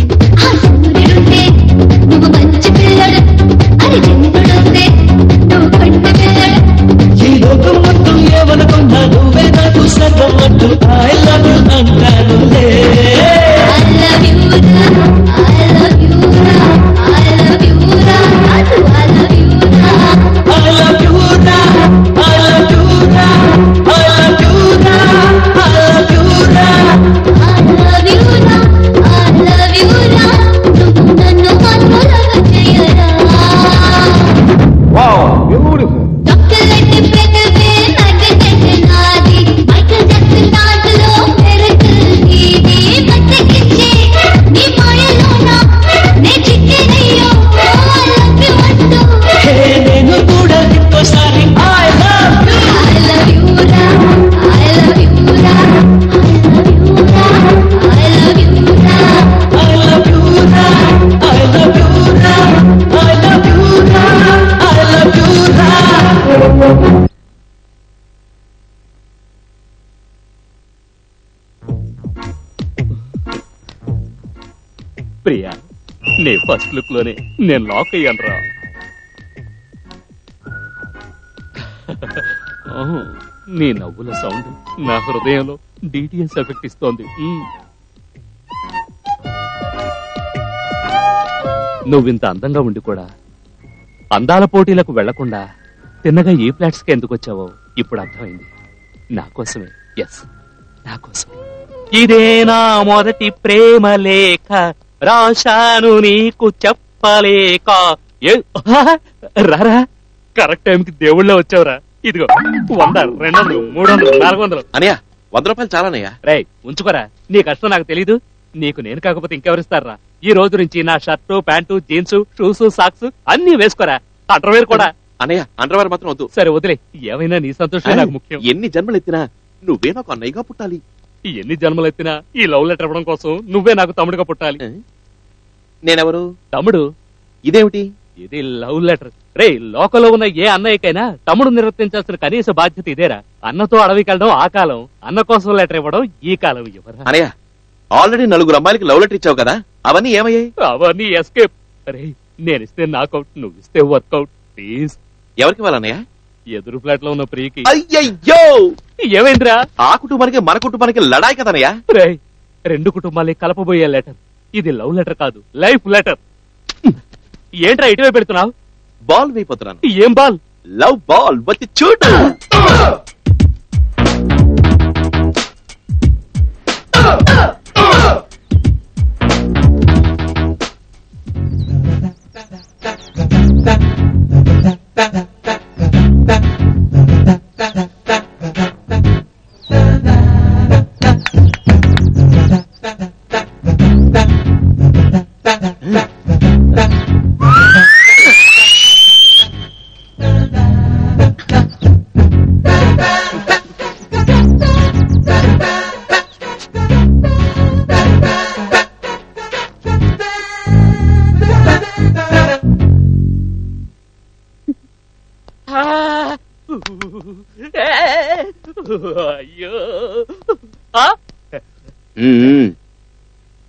Speaker 10: నేను లాక్
Speaker 5: అయ్యాను రా. నీ నవ్వుల సౌండ్ నా హృదయంలో డిటిఎస్ ఎఫెక్ట్ ఇస్తోంది. నువ్వింత అందంగా ఉండి కూడా అందాల పోటీలకు వెళ్ళకుండా తిన్నగా ఈ ఫ్లాట్స్కి ఎందుకు వచ్చావో ఇప్పుడు అర్థమైంది. నా కోసమే. ఎస్ నా కోసమే. ఇదే నా మొదటి ప్రేమ లేఖ. రాశాను నీకు చెప్పలేక? రారా? కరెక్ట్ టైంకి దేవుళ్ళ వచ్చావురా. ఇదిగో వంద రెండు వందలు మూడు వందలు నాలుగు వందలు
Speaker 23: అనయ్య వంద రూపాయలు చాలానయ్యా.
Speaker 5: రే ఉంచుకోరా. నీ కష్టం నాకు తెలీదు. నీకు నేను కాకపోతే ఇంకెవరిస్తారా? ఈ రోజు నుంచి నా shirt pant jeans shoes socks అన్ని వేసుకోరా? అండర్వేర్ కూడా.
Speaker 23: అనయ్య అండర్వేర్ మాత్రం వద్దు.
Speaker 5: సరే వదిలే. ఏమైనా నీ సంతోషం నాకు ముఖ్యం.
Speaker 23: ఎన్ని జన్మలు ఎత్తినా నువ్వే నాకు అన్నయ్యగా పుట్టాలి.
Speaker 5: ఎన్ని జన్మలు ఎత్తినా ఈ లవ్ లెటర్ ఇవ్వడం కోసం నువ్వే నాకు తమ్ముడుగా పుట్టాలి.
Speaker 23: నేనెవరు?
Speaker 5: తమ్ముడు.
Speaker 23: ఇదేమిటి?
Speaker 5: ఇది లవ్ లెటర్. రే లోకంలో ఉన్న ఏ అన్నయ్యకైనా తమ్ముడు నిర్వర్తించాల్సిన కనీస బాధ్యత ఇదేరా. అన్నతో అడవికి వెళ్ళడం ఆ కాలం అన్న కోసం లెటర్ ఇవ్వడం ఈ కాలం ఇవ్వరా?
Speaker 23: అనయ్య ఆల్రెడీ నలుగురు అమ్మాయిలకి లవ్ లెటర్ ఇచ్చావు కదా? అవన్నీ ఏమయ్యాయి?
Speaker 5: అవన్నీ ఎస్కేప్. అరే నేనిస్తే నాకౌట్ నువ్వు ఇస్తే వర్కౌట్. ప్లీజ్.
Speaker 23: ఎవరికి ఇవ్వాలన్నయ్య
Speaker 5: ఎదురు ఫ్లాట్లో ఉన్న ప్రియకి
Speaker 23: అయ్యయ్యో!
Speaker 5: ఏమైందిరా?
Speaker 23: ఆ కుటుంబానికి మన కుటుంబానికి లడాయి కదనయ్య?
Speaker 5: రే రెండు కుటుంబాలే కలపబోయే లెటర్. ఇది లవ్ లెటర్ కాదు లైఫ్ లెటర్. ఏంట్రా ఇటువైపు పెడుతున్నావు?
Speaker 23: బాల్ వేయిపోతున్నాను
Speaker 5: ఏం బాల్?
Speaker 23: లవ్ బాల్ వచ్చి చూడు
Speaker 5: అయ్యో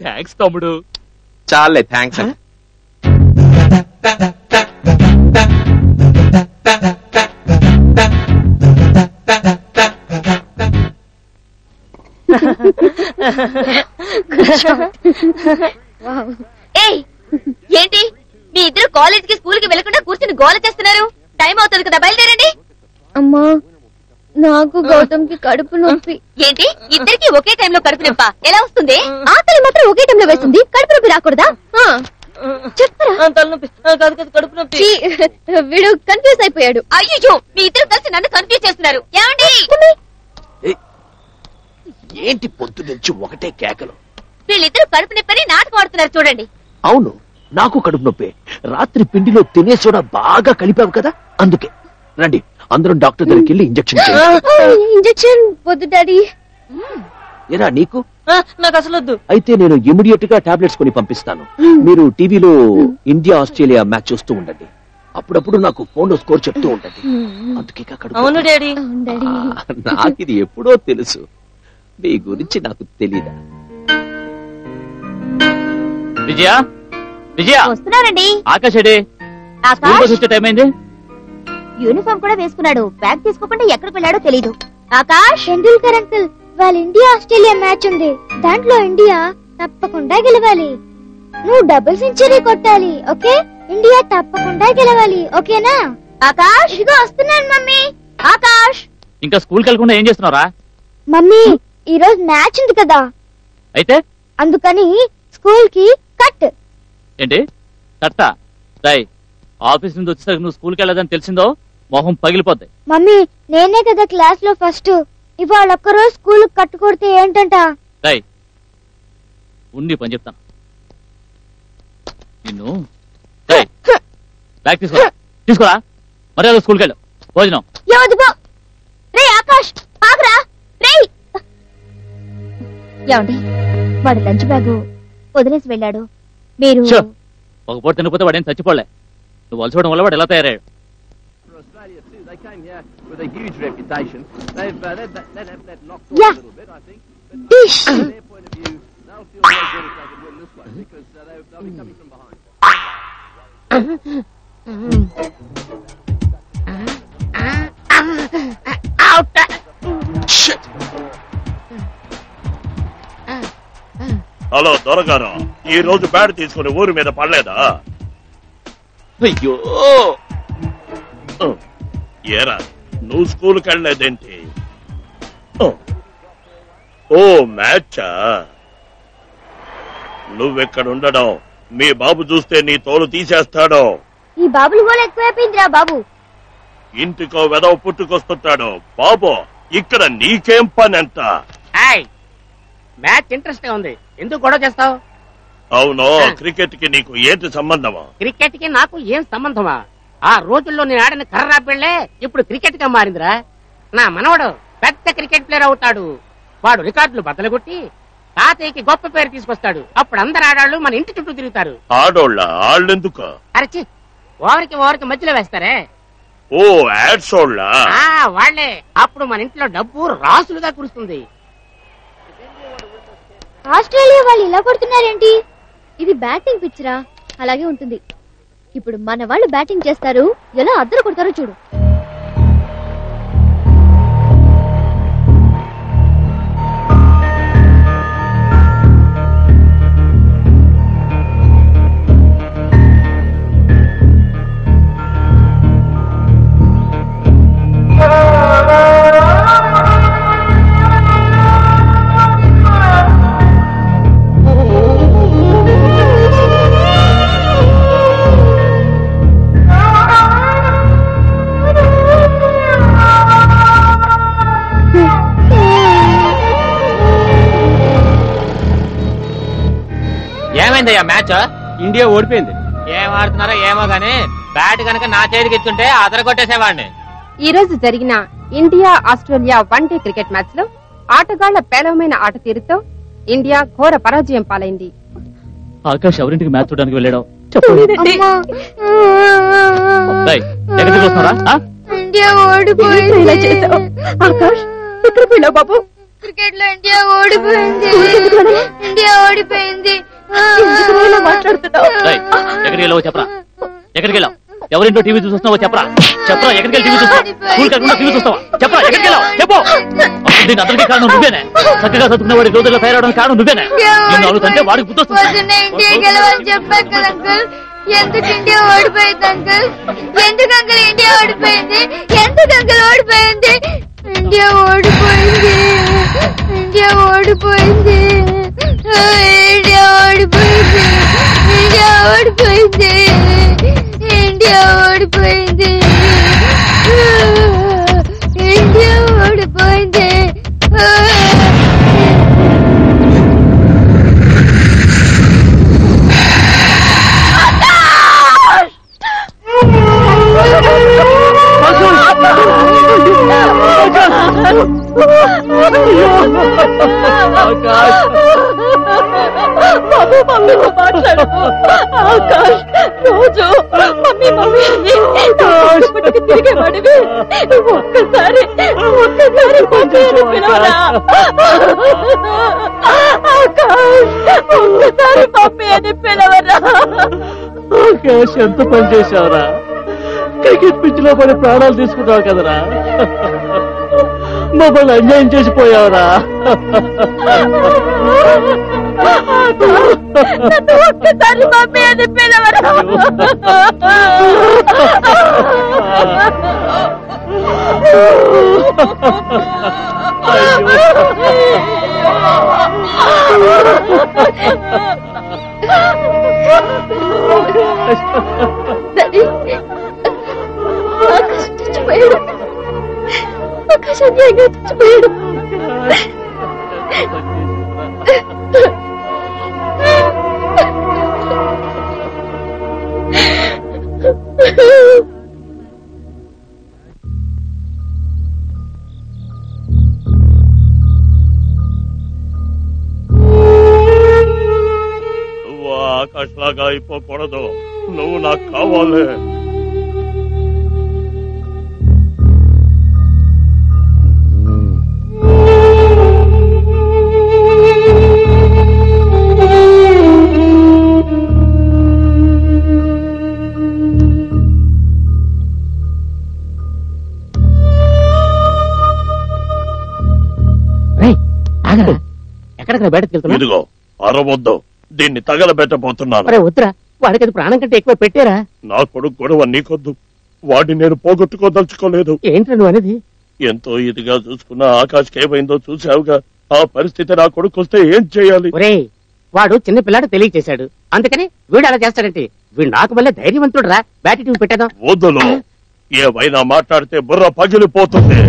Speaker 5: థ్యాంక్స్ తమ్ముడు.
Speaker 23: చాలే థ్యాంక్స్
Speaker 24: ఏయ్ ఏంటి? మీ ఇద్దరు కాలేజ్కి స్కూల్కి వెళ్ళకుండా కూర్చుని గోల చేస్తున్నారు. టైం అవుతుంది కదా బయలుదేరండి.
Speaker 18: నాకు గౌతమ్కి కడుపు నొప్పి.
Speaker 24: ఏంటి? ఇద్దరికి ఒకే టైంలో కడుపు నొప్ప? ఎలా వస్తుంది?
Speaker 18: ఆకలి మాత్రం ఒకే టైంలో వేస్తుంది. కడుపు నొప్పి రాకూడదా? ఆ, చెప్పరా?
Speaker 25: కడుపు నొప్పి.
Speaker 18: వీడు కన్ఫ్యూజ్ అయిపోయాడు.
Speaker 24: అయ్యో మీ ఇద్దరు కలిసి నన్ను కన్ఫ్యూజ్ చేస్తున్నారు. ఏమండి?
Speaker 3: ఏంటి పొద్దు నుంచి ఒకటే కేకలు?
Speaker 24: వీళ్ళిద్దరు కడుపు నొప్పని నాటకం ఆడుతున్నారు చూడండి.
Speaker 3: అవును నాకు కడుపు నొప్పి. రాత్రి పిండిలో తినే సోడా బాగా కలిపావు కదా? అందుకే. రండి. అందరం డాక్టర్ దగ్గరికి వెళ్ళి ఇంజెక్షన్ చేయండి.
Speaker 18: ఇంజెక్షన్ వద్దు డాడీ.
Speaker 3: ఏరా నీకు?
Speaker 25: నాకు అసలు వద్దు.
Speaker 3: అయితే నేను ఇమిడియట్గా టాబ్లెట్స్ కొని పంపిస్తాను. మీరు టీవీలో ఇండియా ఆస్ట్రేలియా మ్యాచ్ చూస్తూ ఉండండి. అప్పుడప్పుడు నాకు ఫోన్లో స్కోర్ చెప్తూ ఉండండి. అందుకే
Speaker 25: అవును డాడీ.
Speaker 3: నాకు ఇది ఎప్పుడో తెలుసు. మీ గురించి నాకు తెలీదా?
Speaker 19: విజయ? విజయ?
Speaker 24: వస్తున్నారండి.
Speaker 19: వచ్చే టైం అయింది.
Speaker 24: యూనిఫామ్ కూడా వేసుకున్నాడు. బ్యాగ్ తీసుకోకుండా ఎక్కడికి వెళ్ళాడో తెలీదు. ఆకాష్
Speaker 26: టెండూల్కర్ అంకుల్ వాళ్ళ ఇండియా ఆస్ట్రేలియా మ్యాచ్ ఉంది. దాంట్లో ఇండియా తప్పకుండా గెలవాలి. నువ్వు డబుల్ సెంచరీ కొట్టాలి ఓకే? ఇండియా తప్పకుండా గెలవాలి ఓకేనా?
Speaker 24: ఆకాష్
Speaker 26: ఇదిగో వస్తున్నాను మమ్మీ.
Speaker 24: ఆకాష్.
Speaker 19: ఇంకా స్కూల్కి వెళ్ళకుండా ఏం చేస్తున్నారా
Speaker 26: మమ్మీ ఈ రోజు మ్యాచ్ ఉంది కదా.
Speaker 19: అయితే?
Speaker 26: అందుకని స్కూల్కి కట్.
Speaker 19: ఏంటి? తట్ట రాయ్. ఆఫీస్ నుంచి వచ్చేసరికి నువ్వు స్కూల్కి వెళ్ళదని తెలిసిందో మొహం పగిలిపోద్ది.
Speaker 26: మమ్మీ నేనే కదా క్లాస్లో ఫస్ట్. ఇవాళ ఒక్కరోజు స్కూల్ కట్టు కొడితే ఏంటంట?
Speaker 19: రాయ్ ఉండి పని చెప్తాను. నిన్ను రేయ్, బ్యాగ్ తీసుకోరా తీసుకోరా? మరి అదో స్కూల్కి వెళ్ళు. భోజనం.
Speaker 24: ఎవదిగో రే ఆకాష్ ఆగరా. రే ఏమండి వాడు లంచ్ బ్యాగ్ వదిలేసి వెళ్ళాడు. మీరు
Speaker 19: షో. ఒక పూట తినకపోతే వాడేం చచ్చిపోలే నువ్వు వలసవడం వల్ల వాడు ఎలా
Speaker 3: uh, uh, behind.
Speaker 4: హలో దొరగారు ఈ రోజు బ్యాట్ తీసుకుని ఊరి మీద పడలేదా
Speaker 3: అయ్యో!
Speaker 4: ఏరా నువ్వు స్కూల్కి వెళ్ళలేదేంటి? ఓ. ఓ మ్యాచా? నువ్వెక్కడ ఉండడం? మీ బాబు చూస్తే నీ తోలు తీసేస్తాడో.
Speaker 26: ఈ బాబులు గోల ఎక్కువైపోయిందిరా బాబు.
Speaker 4: ఇంటికో వెదవ పుట్టుకొస్తుంటాడు. బాబు ఇక్కడ నీకేం పని ఎంత
Speaker 6: హాయ్ మ్యాచ్ ఇంట్రెస్ట్గా ఉంది. ఎందుకు గొడవ చేస్తావు?
Speaker 4: అవును క్రికెట్కి నీకు ఏంటి సంబంధమా?
Speaker 6: క్రికెట్కి నాకు ఏం సంబంధమా? ఆ రోజుల్లో నేను ఆడిన కర్రా పెళ్ళే ఇప్పుడు క్రికెట్గా మారిందిరా. నా మనవడు పెద్ద క్రికెట్ ప్లేయర్ అవుతాడు. వాడు రికార్డులు బద్దలుగొట్టి తాతయ్యకి గొప్ప పేరు తీసుకొస్తాడు. అప్పుడు అందరు ఆడాళ్ళు మన ఇంటి చుట్టూ తిరుగుతారు.
Speaker 4: ఆడోళ్ళ ఆళ్ళెందుకు?
Speaker 6: అరచి ఓవరికి ఓవరికి మధ్యలో వేస్తారే?
Speaker 4: ఓ యాడ్సోళ్ళ
Speaker 6: ఆ వాళ్ళే అప్పుడు మన ఇంట్లో డబ్బు రాసులుగా కురుస్తుంది.
Speaker 26: ఆస్ట్రేలియా వాళ్ళు ఇలా కొడుతున్నారేంటి? ఇది బ్యాటింగ్ పిచ్చరా అలాగే ఉంటుంది. ఇప్పుడు మన వాళ్ళు బ్యాటింగ్ చేస్తారు. ఎలా అద్దరు కొడతారో చూడు.
Speaker 1: ఏమైందయ్యా మ్యాచ్?
Speaker 20: ఇండియా ఓడిపోయింది.
Speaker 1: ఏం ఆడుతున్నారో ఏమో గానీ బ్యాట్ కనుక నా చేతికి ఇచ్చుంటే అదర కొట్టేసేవాడిని
Speaker 27: ఈ రోజు జరిగిన ఇండియా ఆస్ట్రేలియా వన్డే క్రికెట్ మ్యాచ్లో ఆటగాళ్ళ పేలవమైన ఆట తీరుతో ఇండియా ఘోర పరాజయం పాలైంది.
Speaker 19: ఆకాష్ ఎవరింటికి మ్యాచ్ చూడడానికి వెళ్ళాడు?
Speaker 26: ఇండియా ఓడిపోయింది.
Speaker 18: ఆకాష్ ఎక్కడికి వెళ్ళావు బాబు?
Speaker 26: క్రికెట్లో ఇండియా ఓడిపోయింది. ఇండియా ఓడిపోయింది.
Speaker 18: మాట్లాడుతున్నావు
Speaker 19: రేయ్, ఎక్కడికి వెళ్ళావో చెప్పరా? ఎక్కడికి వెళ్ళావు? ఎవరింటో టీవీ చూస్తున్నావో చెప్పరా? చెప్పరా ఎక్కడికి టీవీ చూస్తావు స్కూల్ కాకుండా టీవీ చూస్తావా? చెప్పరా ఎక్కడికి వెళ్ళావు? చెప్పు. అప్పుడు దీని అందరికీ కారణం నువ్వేనే. చక్కగా చదువుకున్న వాడి రోజుల్లో తయారవడానికి కారణం నువ్వేనే. నిన్ను అడుగుతుంటే వాడికి గుర్తొస్తుంది
Speaker 26: ఎందుకు ఇండియా ఓడిపోయింది అంకుల్? ఎందుకు అంకుల్ ఇండియా ఓడిపోయింది? ఎందుకు అంకుల్ ఓడిపోయింది? ఇండియా ఓడిపోయింది. ఇండియా ఓడిపోయింది. ఆ, ఇండియా ఓడిపోయింది. ఇండియా ఓడిపోయింది. ఇండియా ఓడిపోయింది. ఇండియా ఓడిపోయింది.
Speaker 22: బాబు మాట్లాడు రోజు మమ్మీ మమ్మీ తిరిగే పడివి ఒక్కసారి ఒక్కసారి ఒక్కసారి అని పిలవరా
Speaker 3: ఎంత పని చేశావరా? క్రికెట్ పిచ్లో పడి ప్రాణాలు తీసుకుంటావు కదరా? మమ్మల్ని అన్యాయం చేసిపోయావురా.
Speaker 22: ఒక్కసారి మమ్మీ అని పిలవరా.
Speaker 18: డాడీ ఆకాశం చచ్చిపోయాడు ఆకాశం అన్యాయంగా చచ్చిపోయాడు
Speaker 4: నువ్వు ఆకాశ్ లాగా అయిపోకూడదు నువ్వు నాకు కావాలి
Speaker 6: ఆగరా ఎక్కడికి బయటకు వెళ్తున్నా?
Speaker 4: ఇదిగో అరవద్దు. దీన్ని తగలబెట్టబోతున్నాను.
Speaker 6: అరే వద్దురా వాడికి అది ప్రాణం కంటే ఎక్కువ పెట్టారా?
Speaker 4: నా కొడుకు గొడవ నీకొద్దు. వాడిని నేను పోగొట్టుకోదలుచుకోలేదు.
Speaker 6: ఏంట్రా నువ్వు అనేది?
Speaker 4: ఎంతో ఇదిగా చూసుకున్న ఆకాష్కి ఏమైందో చూసావుగా ఆ పరిస్థితి నా కొడుకు వస్తే ఏం చేయాలి?
Speaker 6: ఒరేయ్ వాడు చిన్న పిల్లాడు తెలియచేశాడు. అందుకని వీడు అలా చేస్తాడంటే వీడు నాకు వల్లే ధైర్యవంతుడు రా బ్యాటి టీం పెట్టేద్దాం.
Speaker 4: వద్దులు ఏమైనా మాట్లాడితే బుర్ర పగిలిపోతుంది.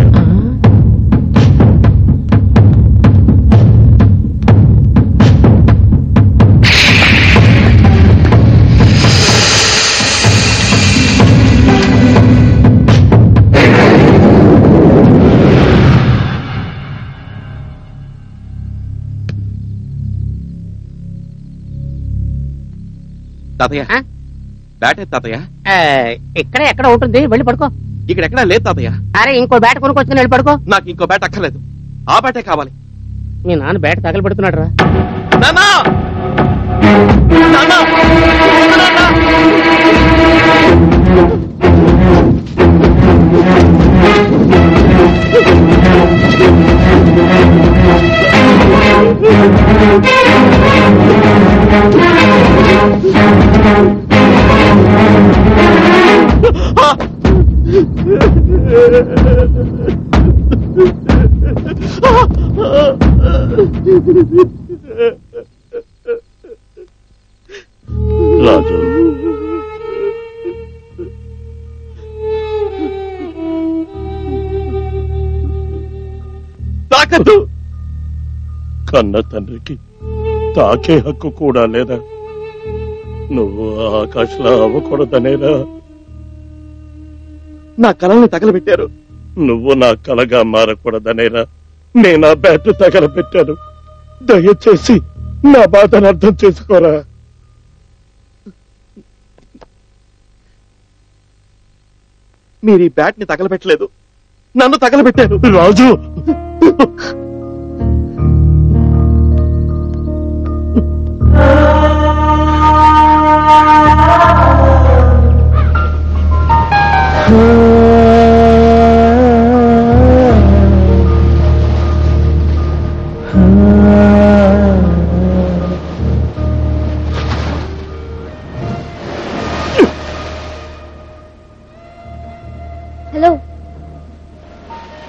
Speaker 23: తాతయ్య. బ్యాట్ తాతయ్య.
Speaker 6: ఇక్కడ ఎక్కడ ఉంటుంది? వెళ్ళి పడుకో.
Speaker 23: ఇక్కడ ఎక్కడా లేదు తాతయ్య.
Speaker 6: అరే ఇంకో బ్యాట్ కొనుక్కొచ్చుకుని వెళ్ళి పడుకో.
Speaker 23: నాకు ఇంకో బ్యాట్ అక్కర్లేదు. ఆ బ్యాటే కావాలి.
Speaker 6: మీ నాన్న బ్యాట్ తగలబెడుతున్నాడు రా.
Speaker 23: నాన్నా! నాన్నా!
Speaker 4: రాజు.
Speaker 23: తాకద్దు
Speaker 4: కన్న తండ్రికి తాకే హక్కు కూడా లేదా? నువ్వు ఆకాశంలో అవ్వకూడదనేరా
Speaker 23: నా కళల్ని తగలబెట్టారు.
Speaker 4: నువ్వు నా కలగా మారకూడదనేరా నేను ఆ బ్యాట్ తగలబెట్టాను. దయచేసి నా బాధను అర్థం చేసుకోరా?
Speaker 23: మీరు ఈ బ్యాట్ని తగలబెట్టలేదు. నన్ను తగలబెట్టారు.
Speaker 4: రాజు!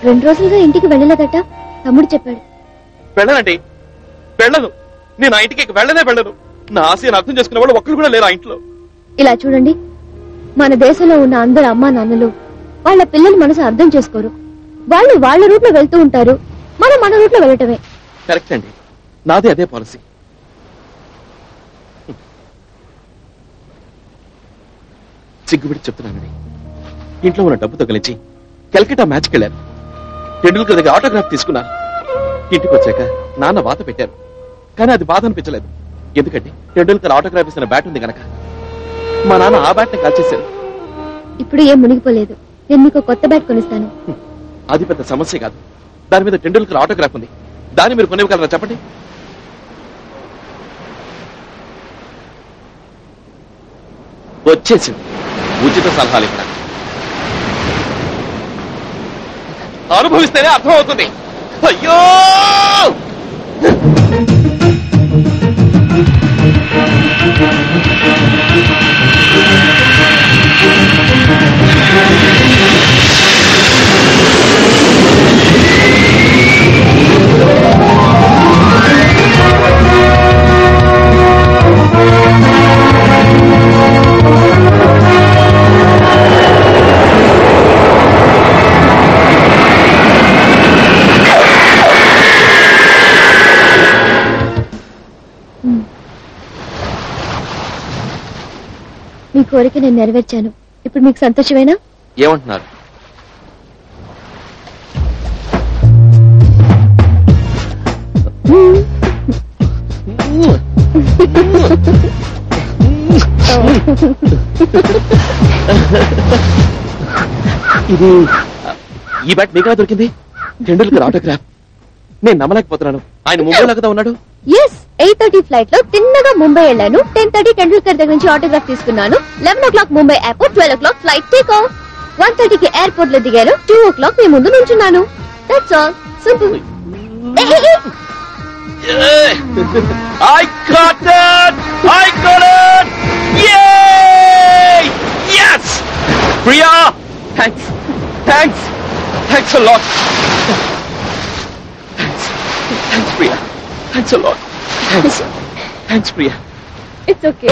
Speaker 18: రెండు రోజులుగా ఇంటికి వెళ్ళలేదట. తమ్ముడు చెప్పాడు.
Speaker 23: వెళ్ళనండి. వెళ్ళను నేను ఆ ఇంటికి వెళ్ళనే వెళ్ళను. నా ఆశయాన్ని అర్థం చేసుకునే వాళ్ళు ఒక్కరు కూడా లేరు ఆ ఇంట్లో.
Speaker 18: ఇలా చూడండి. మన దేశంలో ఉన్న అందరు అమ్మా నాన్నలు వాళ్ళ పిల్లల మనసు అర్థం చేసుకోరు. వాళ్ళు వాళ్ళ రూట్లో వెళ్తూ ఉంటారు. మనం మన రూట్లో వెళ్ళటమే.
Speaker 23: కరెక్ట్ అండి. నాదే అదే పాలసీ. సిగ్గుబడి చెప్తున్నానండి. ఇంట్లో ఉన్న డబ్బుతో కలిసి కల్కటా మ్యాచ్కి వెళ్ళాను టెండూల్కర్ దగ్గర ఆటోగ్రాఫ్ తీసుకున్నాను. ఇంటికి వచ్చాక నాన్న వాత పెట్టారు. కానీ అది బాధ అనిపించలేదు. ఎందుకంటే టెండూల్కర్ ఆటోగ్రాఫ్ ఇస్తున్న బ్యాట్ ఉంది గనక. మా నాన్న ఆ బ్యాట్ కాల్చేశారు.
Speaker 18: ఇప్పుడు ఏం మునిగిపోలేదు. నేను మీకు కొత్త బ్యాట్ కొనిస్తాను.
Speaker 23: అది పెద్ద సమస్య కాదు. దాని మీద టెండూల్కర్ ఆటోగ్రాఫ్ ఉంది. దాన్ని మీరు కొనివ్వగలరా చెప్పండి? వచ్చేసింది. ఉచిత సలహాలు ఇక్కడ అనుభవిస్తేనే అర్థమవుతుంది అయ్యో Thank you.
Speaker 18: మీ కోరిక నేను నెరవేర్చాను. ఇప్పుడు మీకు సంతోషమేనా?
Speaker 23: ఏమంటున్నారు? ఇది ఈ బ్యాట్ మీకెలా దొరికింది? Tendulkar autograph. నేను నమ్మలేకపోతున్నాను. ఆయన ముంబైలో కదా ఉన్నాడు.
Speaker 18: ఎస్ ఎయిట్ థర్టీ ఫ్లైట్లో తిన్నగా ముంబై వెళ్ళాను టెన్ థర్టీ టెండూల్కర్ దగ్గర నుంచి ఆటోగ్రాఫ్ తీసుకున్నాను eleven o'clock Mumbai airport twelve o'clock flight take off one థర్టీకి ఎయిర్పోర్ట్లో దిగాను టూ ఓ క్లాక్ మీ ముందు నుంచున్నాను that's all simple
Speaker 23: I got it! I got it! Yay! Yes! Priya! Thanks. Thanks. Thanks a lot. Thanks. Thanks, Priya. Thanks a lot. Thanks. Thanks, Priya.
Speaker 28: It's
Speaker 16: okay.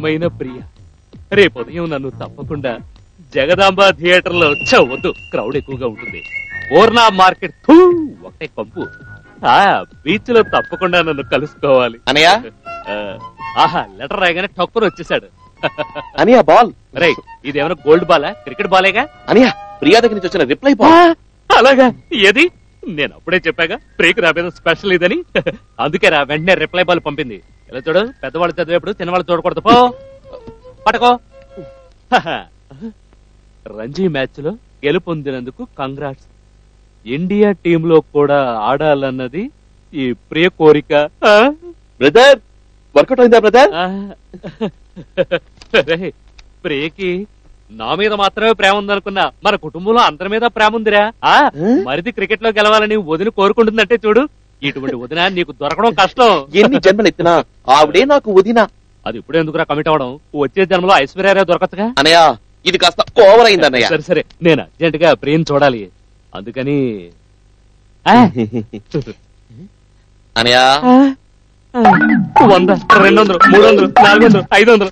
Speaker 5: ప్రియమైన ప్రియ రేపు ఉదయం నన్ను తప్పకుండా జగదాంబ థియేటర్లో వద్దు crowd ఎక్కువగా ఉంటుంది. పూర్ణ మార్కెట్ థూ, ఒకటే కంపు ఆ బీచ్లో తప్పకుండా నన్ను కలుసుకోవాలి.
Speaker 23: అనయ్య?
Speaker 5: ఆ, ఆహా లెటర్ రాయగానే టొక్కరు వచ్చేసాడు.
Speaker 23: అనయ్య బాల్.
Speaker 5: రే ఇదేమైనా గోల్డ్ బాలా? క్రికెట్ బాలేగా?
Speaker 23: అనయ్య ప్రియా దగ్గర నుంచి వచ్చిన రిప్లై బాల్
Speaker 5: అలాగా? ఏది? నేను అప్పుడే చెప్పాగా ప్రేక్ నా మీద స్పెషల్ ఇదని. అందుకే రా వెంటనే రిప్లై బాల్ పంపింది. ఇలా చూడు పెద్దవాళ్ళు చదివేప్పుడు చిన్నవాళ్ళు చూడకూడదు. పో. పట్టుకో. రంజీ మ్యాచ్లో గెలుపొందినందుకు కంగ్రాట్స్ ఇండియా టీమ్లో కూడా ఆడాలన్నది ఈ ప్రియ కోరిక.
Speaker 23: బ్రదర్ వర్కౌట్ అయిందా బ్రదర్?
Speaker 5: ప్రియకి నా మీద మాత్రమే ప్రేమ ఉందనుకున్నా. మన కుటుంబంలో అందరి మీద ప్రేమ ఉందిరా. ఆ? మరిది క్రికెట్లో గెలవాలని వదిన కోరుకుంటుందంటే చూడు. ఇటువంటి వదిన నీకు దొరకడం కష్టం.
Speaker 23: ఎన్ని జన్మలు ఎత్తినా ఆవిడే నాకు వదినా.
Speaker 5: అది ఇప్పుడు ఎందుకురా కమిట్ అవడం? వచ్చే జన్మలో ఐశ్వర్యరావు దొరకచ్చుగా?
Speaker 23: అనయ్య ఇది కాస్త ఓవర్ అయింది అన్నయ్య
Speaker 5: సరే సరే నేను అర్జెంట్గా ప్రియం చూడాలి. అందుకని ఆ,
Speaker 23: అనయ్య.
Speaker 5: వంద రెండు వందలు మూడు వందలు నాలుగు వందలు ఐదు వందలు.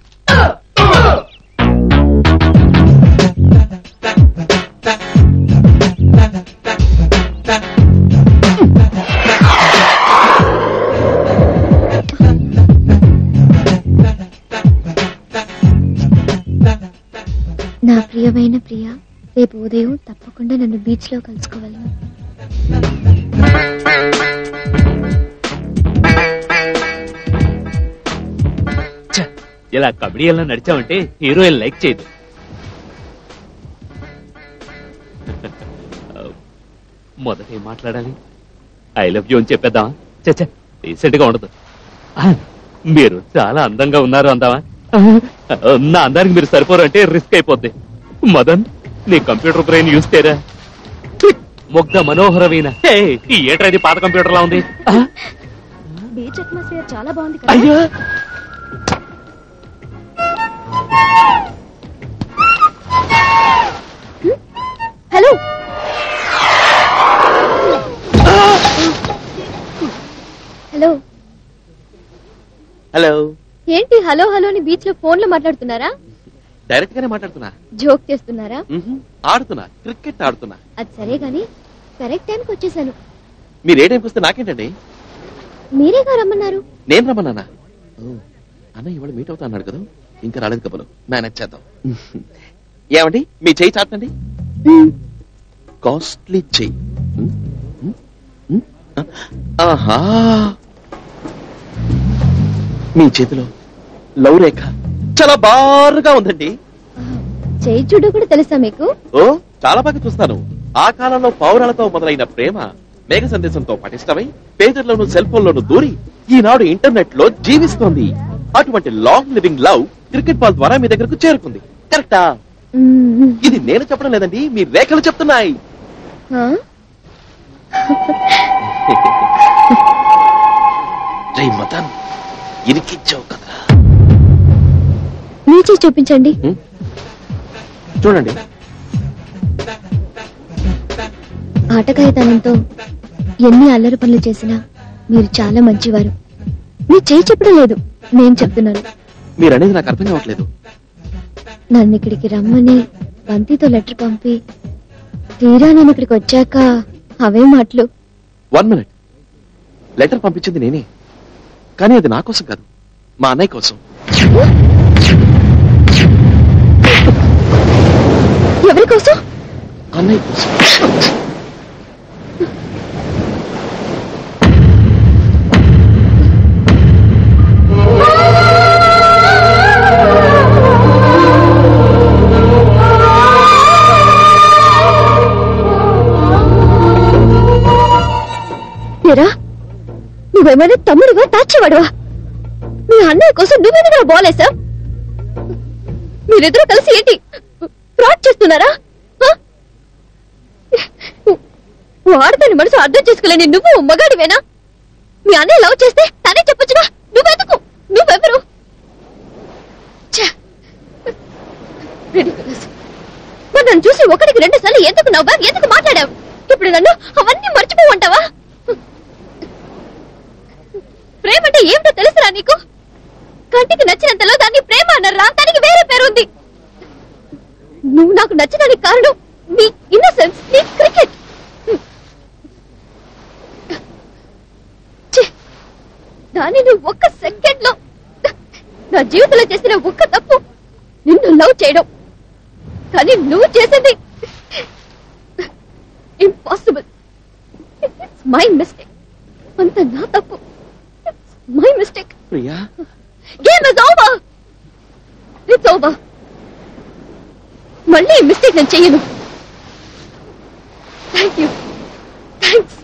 Speaker 18: నా ప్రియమైన ప్రియ రేపు ఉదయం తప్పకుండా నన్ను బీచ్లో కలుసుకోవాలి
Speaker 5: ఇలా కబడ్డీలో నడిచామంటే హీరోయిన్ లైక్ చేయదు. మొదట ఏం మాట్లాడాలి? ఐ లవ్ యూ అని చెప్పేద్దామా? చచ్చా రీసెంట్గా ఉండదు. మీరు చాలా అందంగా ఉన్నారు అందామా నా అందానికి మీరు సరిపోరు అంటే రిస్క్ అయిపోద్ది. మదన్ నీ కంప్యూటర్ బ్రెయిన్ యూస్ చేయరా? ముగ్ధ మనోహరమైన. ఈ పాత కంప్యూటర్ లా ఉంది? ఆ,
Speaker 18: బీచ్ అట్మాస్ఫియర్ చాలా బాగుంది
Speaker 5: అయ్యో!
Speaker 18: హలో! హలో!
Speaker 23: హలో!
Speaker 18: ఏంటి హలో హలో అని బీచ్లో ఫోన్లో మాట్లాడుతున్నారా?
Speaker 23: డైరెక్ట్ గానే మాట్లాడుతున్నా.
Speaker 18: జోక్ చేస్తున్నారా.
Speaker 23: ఆడుతున్నా. క్రికెట్ ఆడుతున్నా.
Speaker 18: అది సరే గాని కరెక్ట్ టైంకి వచ్చేసాను.
Speaker 23: మీరు ఏ టైంకి వస్తే నాకేంటండి?
Speaker 18: మీరేగా రమ్మన్నారు.
Speaker 23: నేను రమ్మన్నానా? ఓ, అన్న ఇవాళ మీట్ అవుతా అన్నాడు కదా. ఇంకా రాలేదు కబలు మేనేజ్ చేద్దాం. ఏమండి? మీ చెయ్యి చాటండి. కాస్ట్లీ చెయ్యి ఉమ్, ఉమ్, ఉమ్, ఆహా. మీ చేతిలో లవ్ రేఖ. చాలా బారుగా ఉందండి.
Speaker 18: చేయి చూడు కూడా తెలుసా మీకు?
Speaker 23: ఓ చాలా బాగా చూస్తాను. ఆ కాలంలో పౌరాలతో మొదలైన ప్రేమ మేఘ సందేశంతో పటిష్టమై పేజర్లోను సెల్ ఫోన్ లోను దూరి ఈనాడు ఇంటర్నెట్లో జీవిస్తోంది. అటువంటి long living love cricket ball ద్వారా మీ దగ్గరకు చేరుకుంది. కరెక్టా. ఇది నేను చెప్పడం లేదండి మీ రేఖలు చెప్తున్నాయి. ఇరికిచ్చావు కదా.
Speaker 18: చేయి చూపించండి.
Speaker 23: చూడండి.
Speaker 18: ఆటకాయతనంతో ఎన్ని అల్లరి పనులు చేసినా మీరు చాలా మంచివారు. మీ చేయి చెప్పడం లేదు నేను చెప్తున్నాను.
Speaker 23: మీరు అనేది నాకు అర్థం కావట్లేదు.
Speaker 18: నన్ను ఇక్కడికి రమ్మని బంతితో లెటర్ పంపి తీరా నేను ఇక్కడికి వచ్చాక అవే మాటలు.
Speaker 23: వన్ మినిట్ లెటర్ పంపించింది నేనే. కానీ అది నా కోసం కాదు మా అన్నయ్య కోసం.
Speaker 18: ఎవరి కోసం?
Speaker 23: అన్నయ్య కోసం.
Speaker 18: ఏరా నువ్వేమైనా తమ్ముడువా తాచేవాడువా? మీ అన్నయ్య కోసం నువ్వెందుకు బాలేసా మీరిద్దరూ కలిసి ఏంటి? ఫ్రాడ్ చేస్తున్నారా? ఆ? వాడతాని మనసు అర్థం చేసుకోలేని నువ్వు మగాడివేనా? మీ అన్నయ్య లవ్ చేస్తే తనే చెప్పొచ్చుగా? నువ్వెందుకు? నువ్వెవరు? మరి నన్ను చూసి ఒకటికి రెండు సార్లు ఎందుకు నవ్వా ఎందుకు మాట్లాడావు? ఇప్పుడు నన్ను అవన్నీ మర్చిపోమంటావా ప్రేమ అంటే ఏమిటో తెలుసురా నీకు? కంటికి నచ్చినంతలో దాన్ని ప్రేమ అన్నరా దానికి వేరే పేరు ఉంది నువ్వు నాకు నచ్చడానికి కారణం నీ ఇన్నసెన్స్ నీ క్రికెట్! దాన్ని నువ్వు ఒక్క సెకండ్లో నా జీవితంలో చేసిన ఒక్క తప్పు నిన్ను లవ్ చేయడం. కానీ నువ్వు చేసింది ఇంపాసిబుల్ మై మిస్టేక్ అంత నా తప్పు. My mistake
Speaker 23: Priya?
Speaker 18: Game is over it's over మళ్ళీ ఈ మిస్టేక్ నేను చెయ్యను. థ్యాంక్ యూ థ్యాంక్స్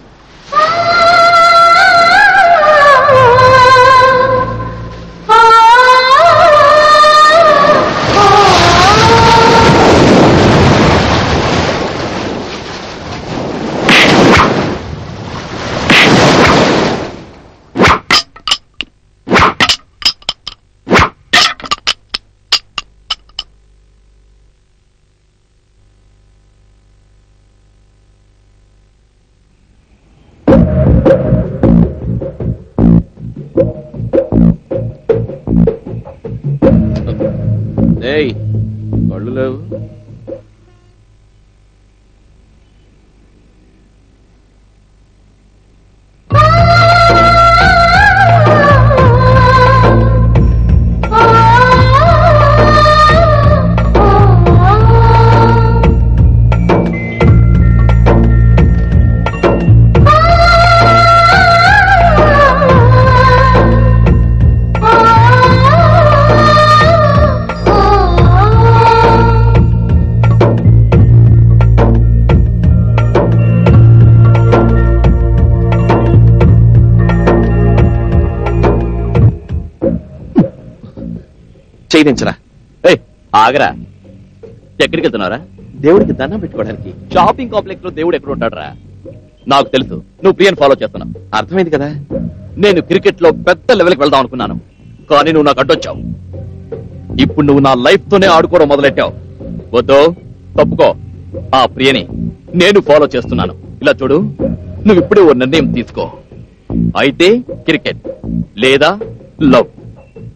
Speaker 19: ఆగరా? ఎక్కడికి వెళ్తున్నారా
Speaker 23: దేవుడికి దండం పెట్టుకోవడానికి.
Speaker 19: షాపింగ్ కాంప్లెక్స్లో దేవుడు ఎక్కడ ఉంటాడరా? నాకు తెలుసు. నువ్వు ప్రియన్ ఫాలో చేస్తున్నావు.
Speaker 23: అర్థమైంది కదా?
Speaker 19: నేను క్రికెట్లో పెద్ద లెవెల్కి వెళ్దాం అనుకున్నాను. కానీ నువ్వు నాకు అడ్డొచ్చావు. ఇప్పుడు నువ్వు నా లైఫ్ తోనే ఆడుకోవడం మొదలెట్టావు. వద్దు. తప్పుకో. ఆ ప్రియని నేను ఫాలో చేస్తున్నాను. ఇలా చూడు. నువ్వు ఇప్పుడే ఓ నిర్ణయం తీసుకో. అయితే క్రికెట్ లేదా లవ్?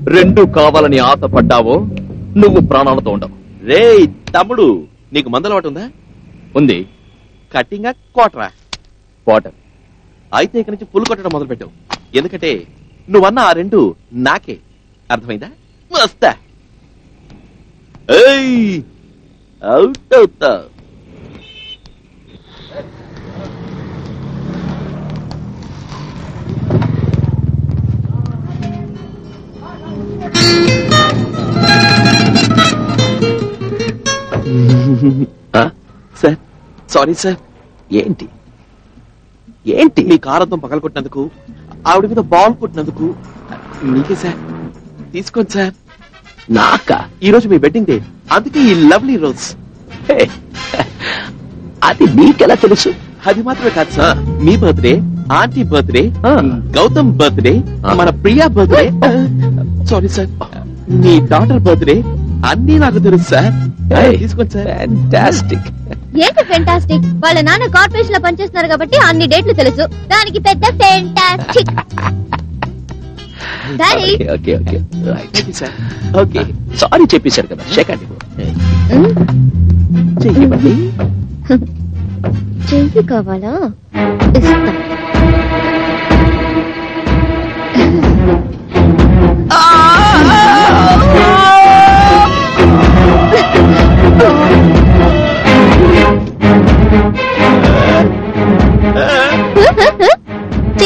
Speaker 19: రెండు కావాలని ఆశపడ్డావో నువ్వు ప్రాణాలతో ఉండవు.
Speaker 23: రే తమ్ముడు నీకు మందలవాటు ఉందా?
Speaker 19: ఉంది.
Speaker 23: కట్టింగా కోటరా.
Speaker 19: వాటర్.
Speaker 23: అయితే ఇక్కడి నుంచి పులు కొట్టడం మొదలు పెట్టావు ఎందుకంటే నువ్వన్న ఆ రెండు నాకే. అర్థమైందా? వస్తా ఏయ్ అవుట్ అవుతా సార్? Sorry sir. ఏంటి? ఏంటి? మీ కారంతం పగల కొట్టినందుకు ఆవిడ మీద బాల్ కొట్టినందుకు నీకే సార్. తీసుకోండి సార్. నాకా? ఈ రోజు మీ వెడ్డింగ్ డే అందుకే ఈ లవ్లీ రోజ్ అది మీకెలా తెలుసు? అది మాత్రమే కాదు సార్. మీ birthday aunty birthday Gautam birthday మన ప్రియా బర్త్డే సారీ సార్. మీ డాటర్ బర్త్డే అన్ని నాకు తెలుసు సార్. తీసుకోండి సార్ ఫ్యాంటాస్టిక్
Speaker 18: ఏంటి ఫెంటాస్టిక్ వాళ్ళ నాన్న కార్పొరేషన్లో పనిచేస్తున్నారు కాబట్టి అన్ని డేట్లు తెలుసు. దానికి పెద్ద fantastic daddy
Speaker 19: okay okay right sir okay sorry చెప్పేశారు కదా సెకండ్
Speaker 23: చెయ్యమండి
Speaker 18: కాఫీ కావాలా? ఇస్తా.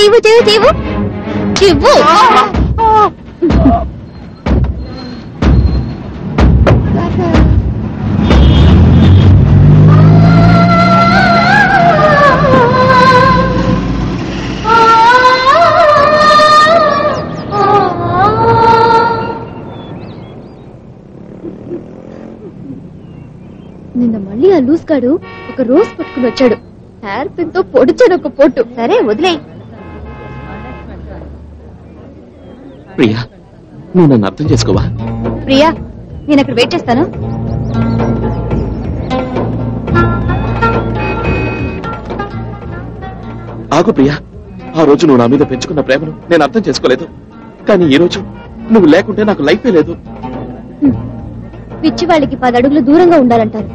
Speaker 18: చెయ్యవు చెయ్యవు చెయ్యవు ఇవ్వు నిన్న మళ్ళీ ఆ లూస్ గాడు ఒక రోజు పట్టుకుని వచ్చాడు. హెయిర్ పిన్తో పొడిచాడు ఒక పొట్టు సరే వదిలే
Speaker 23: ప్రియా నువ్వు నన్ను అర్థం చేసుకోవా?
Speaker 18: ప్రియా నేను అక్కడ వెయిట్ చేస్తాను.
Speaker 23: ఆగు ప్రియా ఆ రోజు నువ్వు నా మీద పెంచుకున్న ప్రేమను నేను అర్థం చేసుకోలేదు. కానీ ఈ రోజు నువ్వు లేకుంటే నాకు లైఫే లేదు.
Speaker 18: పిచ్చి వాళ్ళకి పది అడుగులు దూరంగా ఉండాలంటారు.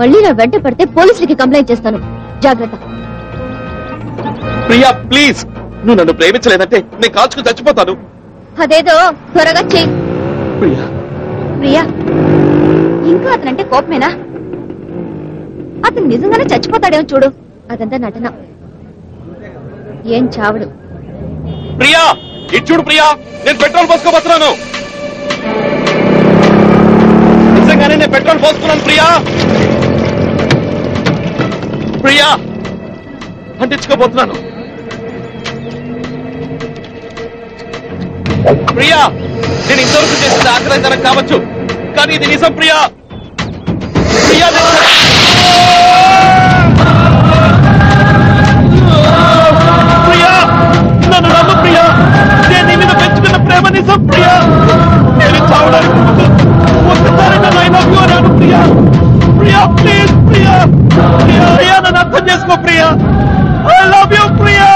Speaker 18: మళ్ళీ నా వెంట పడితే పోలీసులకి కంప్లైంట్ చేస్తాను. జాగ్రత్త.
Speaker 23: ప్రియా ప్లీజ్. నువ్వు నన్ను ప్రేమించలేదంటే నేను కాల్చుకుని చచ్చిపోతాను.
Speaker 18: అదేదో త్వరగా చెయ్యి.
Speaker 23: ప్రియా.
Speaker 18: ప్రియా ఇంకా అతనంటే కోపమేనా? అతను నిజంగానే చచ్చిపోతాడేమో చూడు. అదంతా నటన. ఏం చావడు.
Speaker 23: ప్రియా ఇటు చూడు ప్రియా నేను పెట్రోల్ పోసుకోబోతున్నాను. నిజంగానే నేను పెట్రోల్ పోసుకున్నాను ప్రియా. ప్రియా అంటించుకోబోతున్నాను ప్రియా నేను ఇంతవరకు చేసిన ఆగ్రహజనక కావచ్చు కానీ ఇది నిజం ప్రియా. ప్రియా ప్రియా నన్ను నమ్ము ప్రియా. నేను నీ మీద పెంచుకున్న ప్రేమ నిజం ప్రియా. నేను చావడానికి ముందు ఒక్కసారి నన్ను ఐ లవ్ యూ అన్నాను ప్రియా. ప్రియా ప్లీజ్ ప్రియా. ప్రియా ప్రియా నన్ను అర్థం చేసుకో Priya. I love you Priya.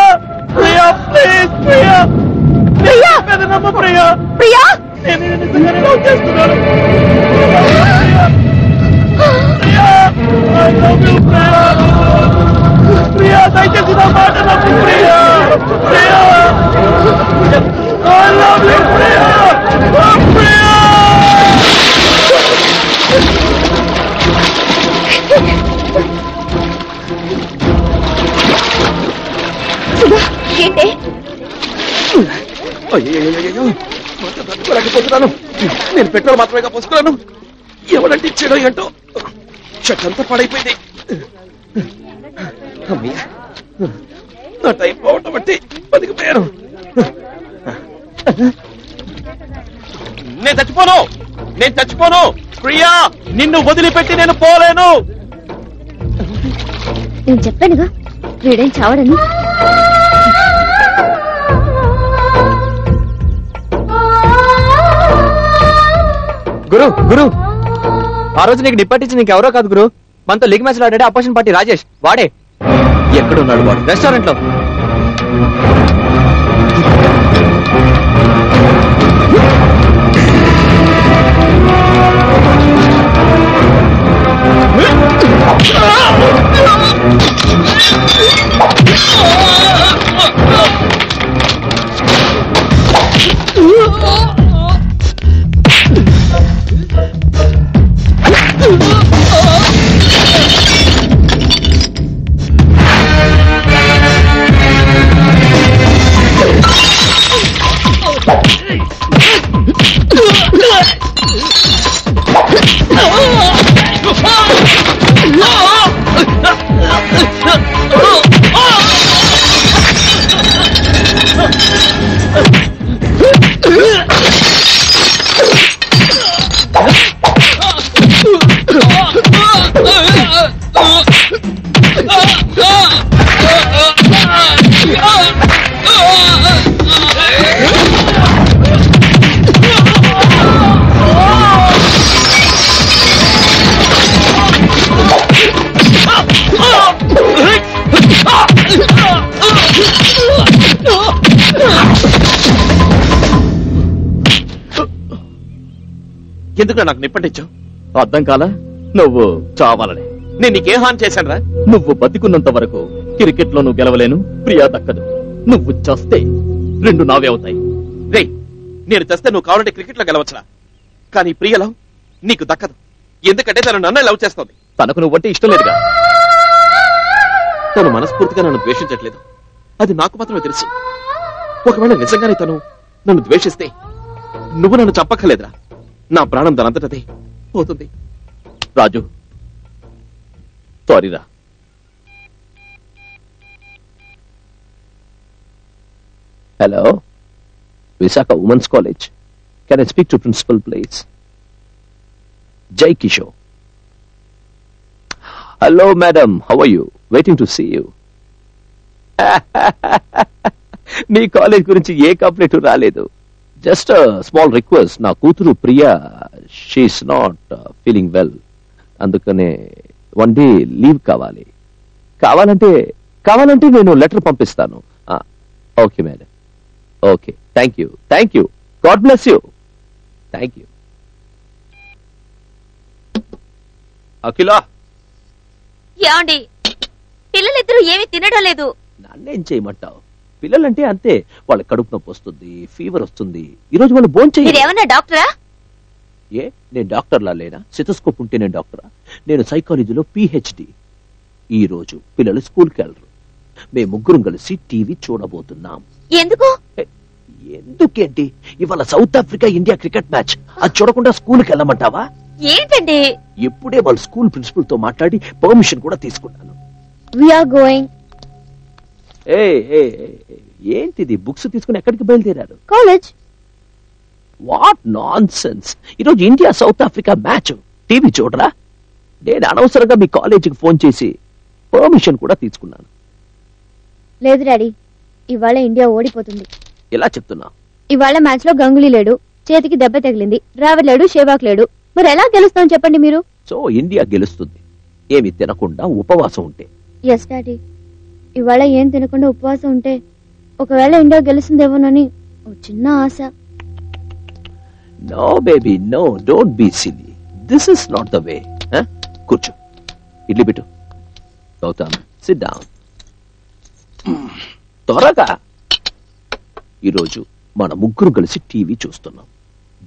Speaker 23: Priya please Priya. Priya మీద నమ్ము ప్రియా
Speaker 18: ప్రియా
Speaker 23: నేను నిన్ను నిజంగానే లవ్ చేస్తున్నాను Priya I love you Priya Priya దయచేసి నా మాట నమ్ము Priya Priya I love you
Speaker 18: Priya Priya
Speaker 23: అయ్యయ్యయ్యయ్యో, తట్టుకోలేకపోతున్నాను నేను పెట్రోల్ మాత్రమే పోసుకున్నాను. ఎవడంటే ఇచ్చాడో ఏంటో చెట్టంతా అంతా పాడైపోయింది నా టైం పోవటం బట్టి బతికిపోయాను. నేను చచ్చిపోను. నేను చచ్చిపోను. ప్రియా నిన్ను వదిలిపెట్టి నేను పోలేను.
Speaker 18: నేను చెప్పానుగా వీడేం చావడని.
Speaker 20: గురు గురు. ఆ రోజు నీకు డిప్పటించి నీకు ఎవరో కాదు గురు. మనతో లీగ్ మ్యాచ్ ఆడాడే అపోజిషన్ పార్టీ రాజేష్. వాడే.
Speaker 23: ఎక్కడున్నాడు వాడు?
Speaker 20: రెస్టారెంట్లో
Speaker 23: ఎందుకు నాకు నిప్పటించావు
Speaker 3: అర్థం కాలా? నువ్వు చావాలని.
Speaker 23: నేను నీకేం హాని చేశాను రా
Speaker 3: నువ్వు బతికున్నంత వరకు క్రికెట్లో నువ్వు గెలవలేను ప్రియా దక్కదు. నువ్వు చస్తే రెండు నావే అవుతాయి.
Speaker 23: రే నేను తెస్తే నువ్వు కావాలంటే క్రికెట్లో గెలవచ్చురా. కానీ ప్రియలో నీకు దక్కదు. ఎందుకంటే తను నన్ను లవ్ చేస్తుంది.
Speaker 3: తనకు నువ్వంటే ఇష్టం లేదుగా.
Speaker 23: తను మనస్ఫూర్తిగా నన్ను ద్వేషించట్లేదు. అది నాకు మాత్రమే తెలుసు. ఒకవేళ నిజంగానే తను నన్ను ద్వేషిస్తే నువ్వు నన్ను చంపక్కర్లేదురా. నా ప్రాణం దానంతటదే పోతుంది.
Speaker 3: రాజు సారీరా hello Visakha women's college can I speak to principal please Jai Kishore hello madam how are you waiting to see you me college గురించి ఏ కంప్లైంట్ రాలేదు. జస్ట్ స్మాల్ రిక్వెస్ట్ నా కూతురు Priya she's not feeling well అందుకనే one day leave కావాలి. కావాలంటే కావాలంటే నేను లెటర్ పంపిస్తాను. Okay madam okay thank you thank you god bless you thank you Akhila!
Speaker 12: ఏమండి? పిల్లలిద్దరూ ఏమీ తినడం లేదు.
Speaker 3: నన్నేం చేయమంటావు? పిల్లలంటే అంతే. వాళ్ళ కడుపు నొప్పి వస్తుంది ఫీవర్ వస్తుంది. ఈ రోజు వాళ్ళు భోంచేయ
Speaker 12: మీరేమన్నా డాక్టరా?
Speaker 3: ఏ? నేను డాక్టర్లా లేనా? సితస్కోప్ ఉంటే నేను డాక్టరా? నేను సైకాలజీలో పిహెచ్డి. ఈ రోజు పిల్లలు స్కూల్కి వెళ్ళరు. మేము ముగ్గురం కలిసి టీవీ చూడబోతున్నాం.
Speaker 12: ఎందుకు?
Speaker 3: ఎందుకేంటి? ఇవాళ South Africa India cricket match. అది చూడకుండా స్కూల్కి వెళ్ళమంటావా?
Speaker 12: ఏంటండి?
Speaker 3: ఇప్పుడే వాళ్ళ స్కూల్ ప్రిన్సిపల్తో మాట్లాడి పర్మిషన్ కూడా తీసుకున్నాను.
Speaker 26: వీఆర్ గోయింగ్
Speaker 3: ఏ ఏంటిది? బుక్స్ తీసుకుని ఎక్కడికి బయలుదేరారు?
Speaker 26: కాలేజ్.
Speaker 3: వాట్ నాన్ సెన్స్ ఈరోజు India South Africa match. TV చూడరా? నేను అనవసరంగా మీ కాలేజీకి ఫోన్ చేసి పర్మిషన్ కూడా తీసుకున్నాను.
Speaker 26: లేదు డాడీ ఇవాళ ఇండియా ఓడిపోతుంది.
Speaker 3: ఇలా చెప్తున్నా?
Speaker 26: ఇవాళ మ్యాచ్లో గంగులీ లేడు చేతికి దెబ్బ తగిలింది రావర్ లేడు షేవాక్ లేడు. మరి ఎలా గెలుస్తాం చెప్పండి మీరు?
Speaker 3: సో ఇండియా గెలుస్తుంది. ఏమి తినకుండా ఉపవాసం ఉంటే.
Speaker 26: Yes daddy. ఇవాళ ఏం తినకుండా ఉపవాసం ఉంటే ఒకవేళ ఇండియా గెలుస్తుందేమోనని ఓ చిన్న ఆశ.
Speaker 3: No baby no don't be silly this is not the way కూర్చో. ఇడ్లీ పెట్టు. గౌతమ్ సిట్ డౌన్ త్వరగా. ఈరోజు మన ముగ్గురు కలిసి టీవీ చూస్తున్నాం.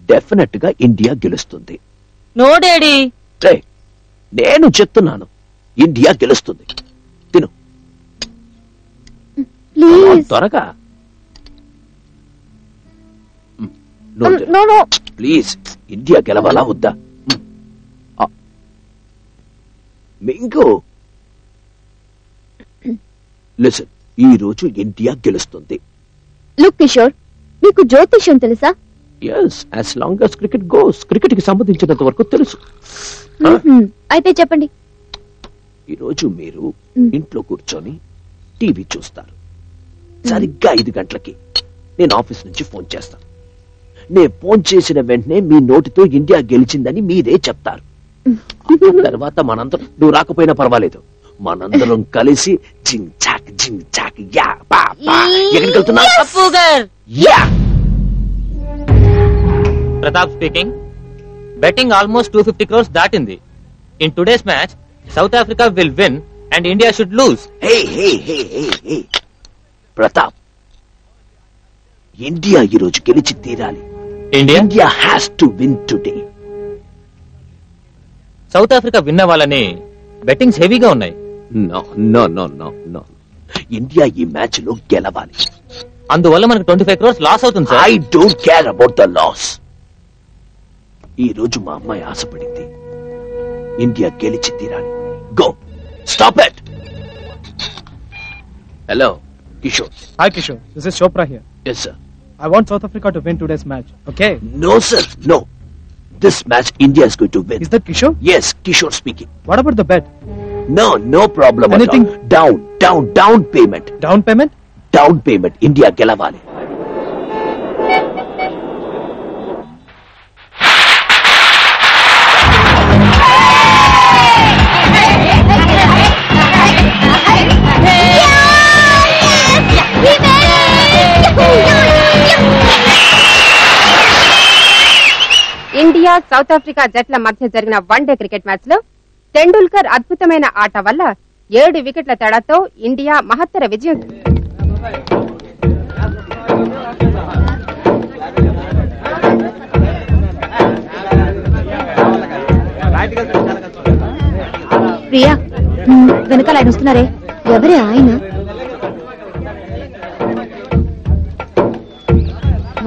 Speaker 3: డెఫినెట్గా ఇండియా గెలుస్తుంది.
Speaker 17: నో డాడీ
Speaker 3: రే నేను చెప్తున్నాను. ఇండియా గెలుస్తుంది తిను
Speaker 26: ప్లీజ్.
Speaker 3: త్వరగా. ప్లీజ్ ఇండియా గెలవాలా వద్దా? మింగు లిసన్ ఈ రోజు ఇండియా గెలుస్తుంది.
Speaker 26: లుక్ కిషోర్ మీకు జ్యోతిష్యం తెలుసా?
Speaker 3: Yes as long as cricket goes క్రికెట్కి సంబంధించినంత వరకు తెలుసు.
Speaker 26: అయితే చెప్పండి.
Speaker 3: ఈ రోజు మీరు ఇంట్లో కూర్చొని టీవీ చూస్తారు. సరిగ్గా ఐదు గంటలకి నేను ఆఫీస్ నుంచి ఫోన్ చేస్తాను. నేను ఫోన్ చేసిన వెంటనే మీ నోటితో ఇండియా గెలిచిందని మీరే చెప్తారు. ఆ తర్వాత మనందరం నువ్వు రాకపోయినా పర్వాలేదు. మనందరం కలిసి జింగ్ చాక్ జింగ్ చాక్ యా పా పా. ఎక్కడికి వెళ్తున్నా yeah!
Speaker 1: Pratap speaking betting almost two fifty crores దాటింది. In today's match South Africa will win and India should lose
Speaker 3: hey hey hey hey hey Pratap. India ఈ రోజు గెలిచి తీరాలి.
Speaker 1: India?
Speaker 3: India has to win today
Speaker 1: South Africa win అవ్వాలని bettings హెవీగా ఉన్నాయి.
Speaker 3: No no no no no India ఈ మ్యాచ్లో గెలవాలి.
Speaker 1: అందువల్ల మనకు ట్వంటీ ఫైవ్ క్రోర్స్ లాస్ అవుతుంది sir.
Speaker 3: I don't care about the loss ఈ రోజు మా అమ్మాయి ఆశపడింది. ఇండియా గెలిచి తీరాలి. Go stop it hello Kishore.
Speaker 29: Hi Kishore, this is Chopra here.
Speaker 3: Yes, sir.
Speaker 29: I want South Africa to win today's match, okay?
Speaker 3: No, sir, no. This match India is going to win.
Speaker 29: Is that Kishore?
Speaker 3: Yes, Kishore speaking.
Speaker 29: What about the bet?
Speaker 3: No, no problem
Speaker 29: Anything?
Speaker 3: Down, down, down payment.
Speaker 29: Down payment?
Speaker 3: Down payment, India
Speaker 27: Gelavale. South Africa జట్ల మధ్య జరిగిన one day cricket మ్యాచ్లో తెండూల్కర్ అద్భుతమైన ఆట వల్ల ఏడు వికెట్ల తేడాతో ఇండియా మహత్తర విజయం
Speaker 18: ప్రియా వెనకాల ఆయన వస్తున్నారే? ఎవరే ఆయన?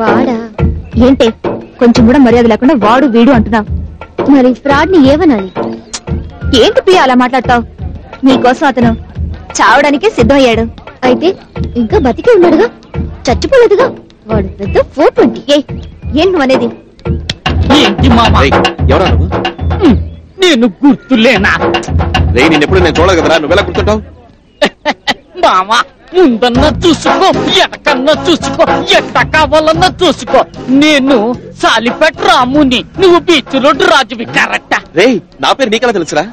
Speaker 18: వాడా? ఏంటి? కొంచెం కూడా మర్యాద లేకుండా వాడు వీడు అంటున్నావు మరి ఫ్రాడ్ని ఏమనాలి? ఏంటి ప్రియా అలా మాట్లాడతావు? నీకోసం అతను చావడానికి సిద్ధమయ్యాడు. అయితే ఇంకా బతికి ఉన్నాడుగా? చచ్చిపోలేదుగా? వాడు పెద్ద ఫోర్ ట్వంటీ ఏ ఏం నువ్వు అనేది?
Speaker 17: ఏంటి మామ
Speaker 23: ఎవరా నువ్వు?
Speaker 17: నేను గుర్తులేనా?
Speaker 23: రే నేను ఎప్పుడు నేను చూడదు కదరా. నువ్వెలా గుర్తుంటావు?
Speaker 17: మామ ముందన్నా చూసుకో ఎనకన్నా చూసుకో ఎట్ట కావాలన్నా చూసుకో. నేను సాలిపేట రాముని నువ్వు బీచ్ రోడ్డు రాజువి కరెక్టా
Speaker 23: రే నా పేరు నీకెలా తెలుసురా?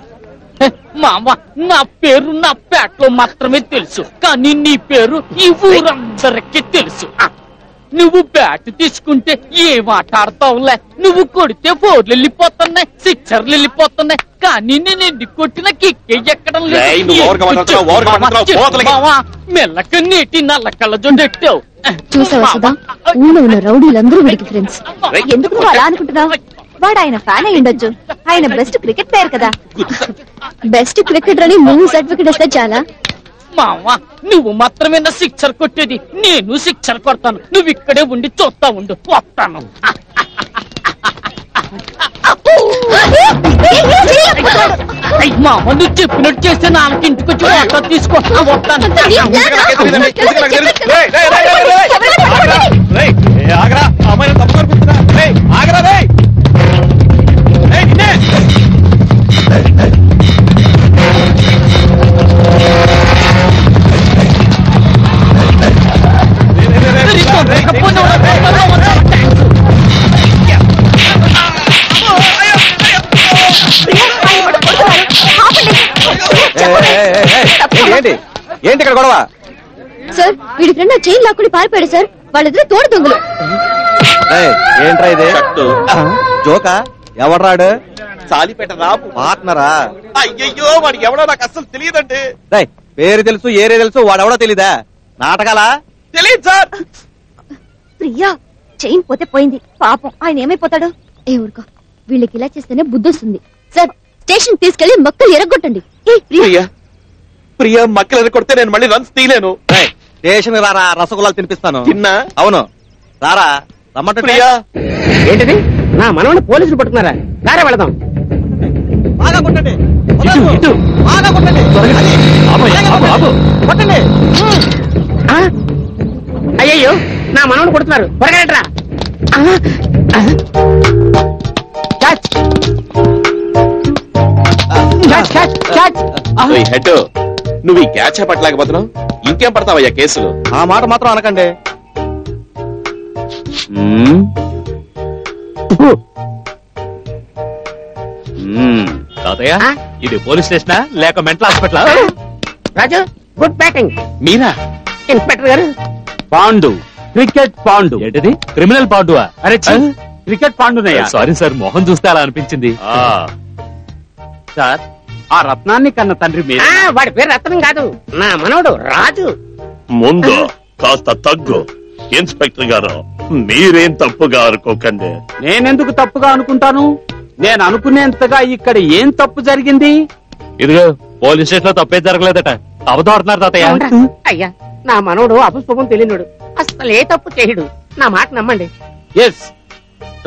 Speaker 17: మామ నా పేరు నా పేటలో మాత్రమే తెలుసు కానీ నీ పేరు ఈ ఊరందరికీ తెలుసు. నువ్వు బ్యాట్ తీసుకుంటే ఏం ఆట ఆడతావులే? నువ్వు కొడితే ఫోర్లు వెళ్ళిపోతున్నాయి సిక్సర్లు వెళ్ళిపోతున్నాయి కానీ నేను ఎన్ని కొట్టిన కిక్కే ఎక్కడం మెల్లక నీటి నల్ల కళ్ళ జొండెట్టావు
Speaker 18: చూసావా సుధా? ఊళ్ళో ఉన్న రౌడీలందరూ వీడికి ఫ్రెండ్స్ ఎందుకు నువ్వు అలా అనుకుంటున్నావు? వాడు ఆయన ఫ్యాన్ అయి ఉండొచ్చు. ఆయన బెస్ట్ క్రికెట్ ప్లేయర్ కదా. బెస్ట్ క్రికెటర్ అని నువ్వు సర్టిఫికెట్ ఇస్తే చాలా.
Speaker 17: మామ నువ్వు మాత్రమే నా సిక్సర్ కొట్టేది నేను సిక్సర్ కొడతాను నువ్వు ఇక్కడే ఉండి చూస్తా ఉండు అయ్ మామ నువ్వు చెప్పినట్టు చేస్తే నాన్నకి ఇంటికి వచ్చి వాటర్ తీసుకో ఆ వస్తాను
Speaker 20: ఏంటి ఇక్కడ గొడవ?
Speaker 18: సార్ వీడి ఫ్రెండ్ ఆ చైన్ లాక్కుని పారిపోయాడు సార్. వాళ్ళిద్దరు తోడు దొంగలు.
Speaker 20: ఏయ్, ఏంట్రా ఇది? జోకా? ఎవడ్రాడు?
Speaker 23: సాలిపేట రాము
Speaker 20: పార్ట్నరా?
Speaker 23: అయ్యయ్యో వాడు ఎవడో నాకు అస్సలు తెలియదండి.
Speaker 20: రేయ్, పేరు తెలుసు ఏరే తెలుసు వాడెవడో తెలీదా? నాటకాలా?
Speaker 23: తెలియదు సార్.
Speaker 18: ప్రియా చైన్ పోతే పోయింది. పాపం ఆయన ఏమైపోతాడు? ఏ ఊరుకో వీళ్ళకి ఇలా చేస్తేనే బుద్ధి వస్తుంది సార్ స్టేషన్ తీసుకెళ్ళి మొక్కలు ఎరగొట్టండి. ప్రియా.
Speaker 23: ప్రియా మక్కలని కొడితే నేను మళ్ళీ రన్స్ తీయలేను.
Speaker 20: స్టేషన్ రారా? రసగుల్లాలు తినిపిస్తాను.
Speaker 23: తిన్నా?
Speaker 20: అవును. రారా? రమ్మంటే
Speaker 23: ప్రియా?
Speaker 6: ఏంటిది? నా మనవని పోలీసులు పట్టుకున్నారా? కారే వెళదాం.
Speaker 20: బాగా కొట్టండి. బాగా?
Speaker 6: అయ్యయ్యో నా మనవని కొడుతున్నారు. త్వరగా
Speaker 23: హెడ్. నువ్వు ఈ క్యాచ్ పట్టలేకపోతున్నావు. ఇంకేం పడతావయ్యా కేసులు?
Speaker 20: ఆ మాట మాత్రం అనకండి.
Speaker 5: తాతయ్య ఇది పోలీస్ స్టేషనా? లేక mental hospital?
Speaker 6: Raju good batting.
Speaker 5: మీరా?
Speaker 6: ఇన్స్పెక్టర్ గారు.
Speaker 5: పాండు. క్రికెట్ పాండు. ఏంటిది? క్రిమినల్ పాండువా? అరే క్రికెట్ పాండునయ్యా. సారీ సార్ మొహం చూస్తే అలా అనిపించింది. సార్ ఆ రత్నాన్ని కన్న తండ్రి మీరు.
Speaker 6: ఆ, వాడి పేరు రత్నం కాదు. నా మనవడు రాజు.
Speaker 4: ముందు కాస్త తగ్గు. ఇన్స్పెక్టర్ గారు మీరేం తప్పుగా అనుకోకండి.
Speaker 5: నేనెందుకు తప్పుగా అనుకుంటాను? నేను అనుకునేంతగా ఇక్కడ ఏం తప్పు జరిగింది? ఇదిగో పోలీస్ స్టేషన్లో తప్పే జరగలేదట. అవదోడుతున్నారు తాతయ్య.
Speaker 6: అవునరా? అయ్యా నా మనవడు అపుష్పం తెలియనుడు. అసలు ఏ తప్పు చేయడు. నా మాట నమ్మండి.
Speaker 5: ఎస్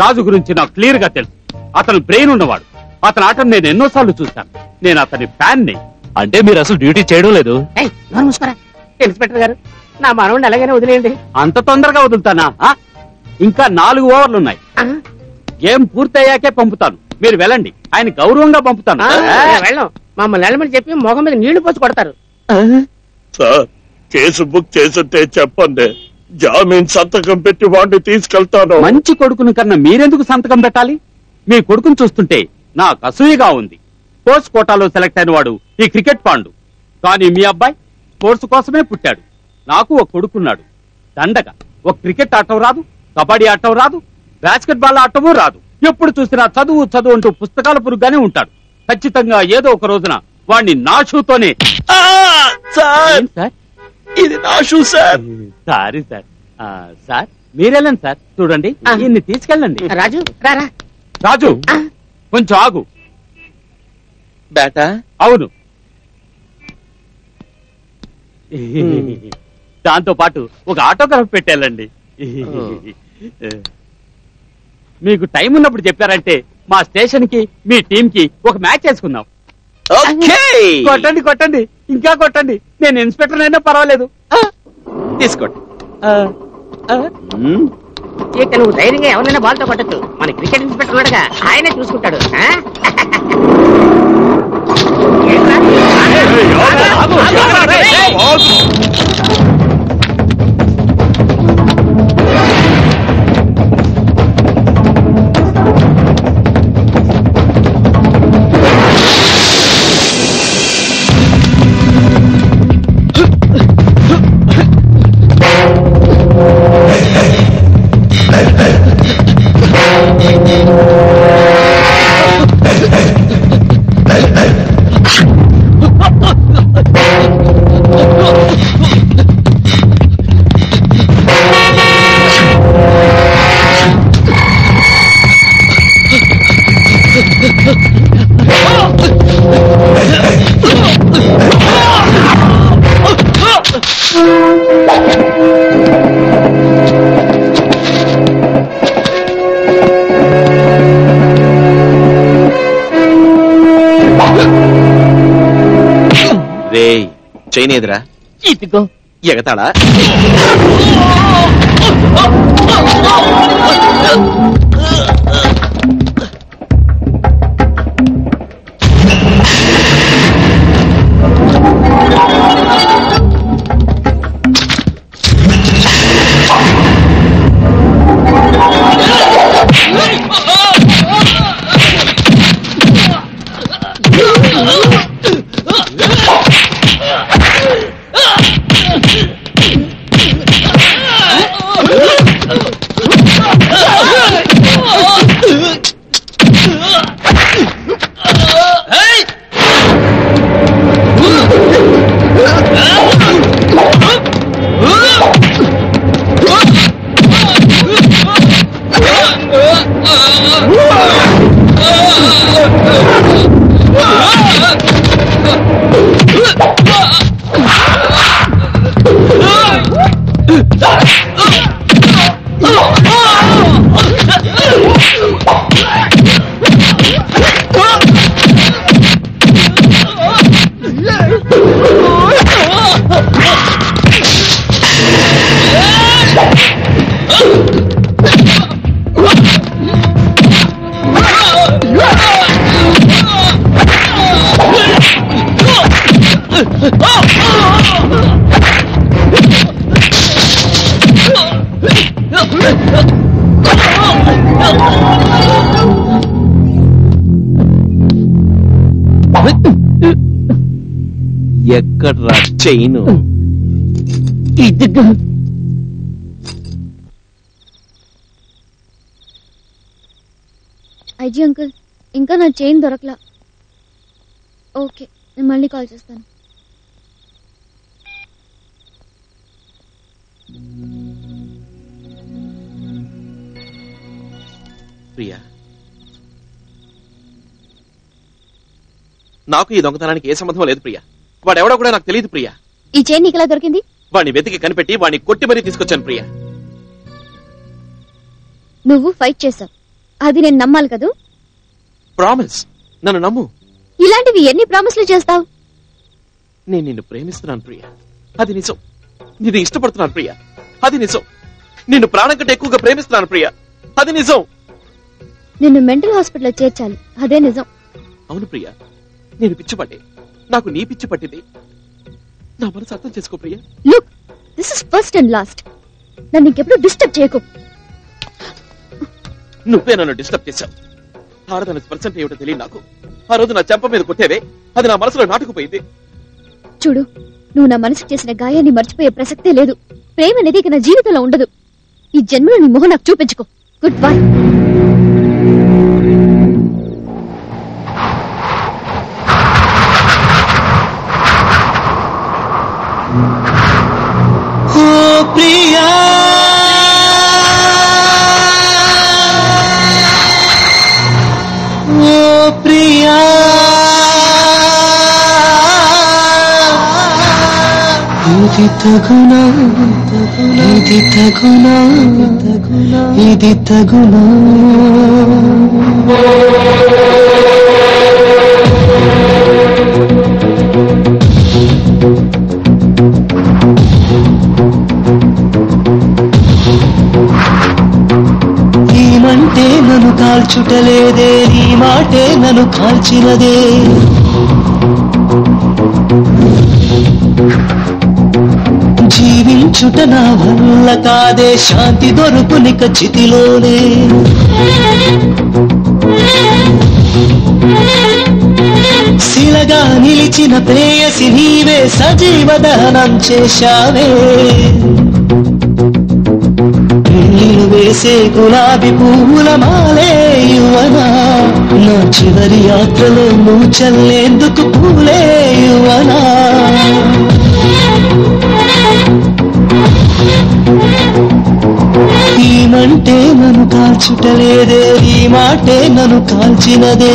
Speaker 5: రాజు గురించి నాకు క్లియర్గా తెలుసు. అతను బ్రెయిన్ ఉన్నవాడు. అతని ఆటను నేను ఎన్నోసార్లు చూశాను. నేను అతని ఫ్యాన్ని అంటే మీరు అసలు డ్యూటీ చేయడం లేదు?
Speaker 6: ఏయ్, నోరు మూసుకోరా? ఇన్స్పెక్టర్ గారు నా మనవడిని అలాగనే వదిలేయండి.
Speaker 5: అంత తొందరగా వదులుతానా? ఆ? ఇంకా నాలుగు ఓవర్లు ఉన్నాయి. గేమ్ పూర్తయ్యాకే పంపుతాను. మీరు వెళ్ళండి. ఆయన గౌరవంగా పంపుతాను.
Speaker 6: ఆ, వెళ్ళం. మమ్మల్ని వెళ్ళమని చెప్పి మొహం మీద నీళ్ళు పోసి కొడతారు.
Speaker 4: సార్ కేసు బుక్ చేస్తుంటే చెప్పండి. జామీన్ సంతకం పెట్టి వాడిని తీసుకెళ్తాను.
Speaker 5: మంచి కొడుకుని కన్నా మీరెందుకు సంతకం పెట్టాలి? మీ కొడుకుని చూస్తుంటే నాకు అసూయగా ఉంది. స్పోర్ట్స్ కోటాలో సెలెక్ట్ అయిన వాడు ఈ క్రికెట్ పాండు. కానీ మీ అబ్బాయి స్పోర్ట్స్ కోసమే పుట్టాడు. నాకు ఒక కొడుకున్నాడు. దండగా. ఒక క్రికెట్ ఆటం రాదు కబడ్డీ ఆటం రాదు బాస్కెట్ బాల్ ఆటము రాదు. ఎప్పుడు చూసినా చదువు చదువు అంటూ పుస్తకాల పురుగ్గానే ఉంటాడు.
Speaker 17: ఖచ్చితంగా ఏదో ఒక రోజున వాణ్ణి నా షూతోనే.
Speaker 23: సార్.
Speaker 17: సార్?
Speaker 23: ఇది నా షూ సార్.
Speaker 17: Sorry sir. ఆ, సార్ మీరెళ్ళండి సార్. చూడండి. ఇన్ని తీసుకెళ్ళండి.
Speaker 6: రాజు రారా.
Speaker 17: రాజు. కొంచెం ఆగు.
Speaker 23: బేటా?
Speaker 17: అవును. దాంతో పాటు ఒక ఆటోగ్రాఫ్ పెట్టాలండి మీకు టైం ఉన్నప్పుడు చెప్పారంటే మా స్టేషన్కి మీ టీం కి ఒక మ్యాచ్ చేసుకుందాం కొట్టండి కొట్టండి. ఇంకా కొట్టండి. నేను ఇన్స్పెక్టర్ అయినా పర్వాలేదు.
Speaker 23: తీసుకోండి.
Speaker 6: ఇక నువ్వు ధైర్యంగా ఎవరైనా బాల్తో కొట్టచ్చు మన క్రికెట్ ఇన్స్పెక్టర్ ఉన్నాడుగా ఆయనే చూసుకుంటాడు ఆ?
Speaker 23: చైన్ ఎదురా
Speaker 6: ఇదిగో
Speaker 23: ఎగతాడా చైను
Speaker 6: ఇదిగో.
Speaker 18: ఐజీ అంకుల్ ఇంకా నా చైన్ దొరకలా. ఓకే నేను మళ్ళీ కాల్ చేస్తాను.
Speaker 23: ప్రియా నాకు ఈ దొంగతనానికి ఏ సంబంధం లేదు ప్రియా. వాడెవడో కూడా నాకు తెలియదు ప్రియా.
Speaker 18: ఈ చైన్ నీకు ఎలా దొరికింది?
Speaker 23: వాడిని వెతికి కనిపెట్టి వాడిని కొట్టి మరీ తీసుకొచ్చాను ప్రియా.
Speaker 18: నువ్వు ఫైట్ చేసావు అది నేను నమ్మాలి కదూ?
Speaker 23: ప్రామిస్. నన్ను నమ్ము.
Speaker 18: ఇలాంటివి ఎన్ని ప్రామిస్లు చేస్తావు?
Speaker 23: నేను నిన్ను ప్రేమిస్తున్నాను ప్రియా. అది నిజం. నిన్ను ఇష్టపడుతున్నాను ప్రియా. అది నిజం. నిన్ను ప్రాణం కంటే ఎక్కువగా ప్రేమిస్తున్నాను ప్రియా. అది నిజం.
Speaker 18: నిన్ను మెంటల్ హాస్పిటల్లో చేర్చాలి. అదే నిజం.
Speaker 23: అవును ప్రియా. నేను పిచ్చి పట్టే నాకు నీ పిచ్చి పట్టింది. నా మనసు అర్థం చేసుకో Priya.
Speaker 18: Look this is first and last నన్ను ఇంకెప్పుడు డిస్టర్బ్ చేయకు.
Speaker 23: నువ్వే నన్ను డిస్టర్బ్ చేశావు. ఆడదాని స్పర్శ అంటే ఏమిటో తెలియదు నాకు. ఆ రోజు నా చెంప మీద కొట్టేవే. అది నా మనసులో నాటుకుపోయింది.
Speaker 18: చూడు నువ్వు నా మనసుకు చేసిన గాయాన్ని మర్చిపోయే ప్రసక్తే లేదు. ప్రేమ అనేది ఇక నా జీవితంలో ఉండదు. ఈ జన్మలో నీ మొహం నాకు చూపించుకో. గుడ్ బై
Speaker 7: ఓ ప్రియా ఇది తగునా ఇది తగునా ఇది తగునా ఈమంటే నన్ను కాల్చుటలేదే నీ మాటే నన్ను కాల్చినదే. జీవించుట నా వల్ల కాదే శాంతి దొరుకునిక చితిలోనే. శిలగా నిలిచిన ప్రేయసి నీవే సజీవ దహనం చేశావే. వేసే గులాబీ పువ్వుల మాలే యువనా? నా చివరి యాత్రలో నువ్వు చల్లేందుకు పూలే యువనా? ఈమంటే నన్ను కాల్చుటలేదే ఈ మాటే నన్ను కాల్చినదే.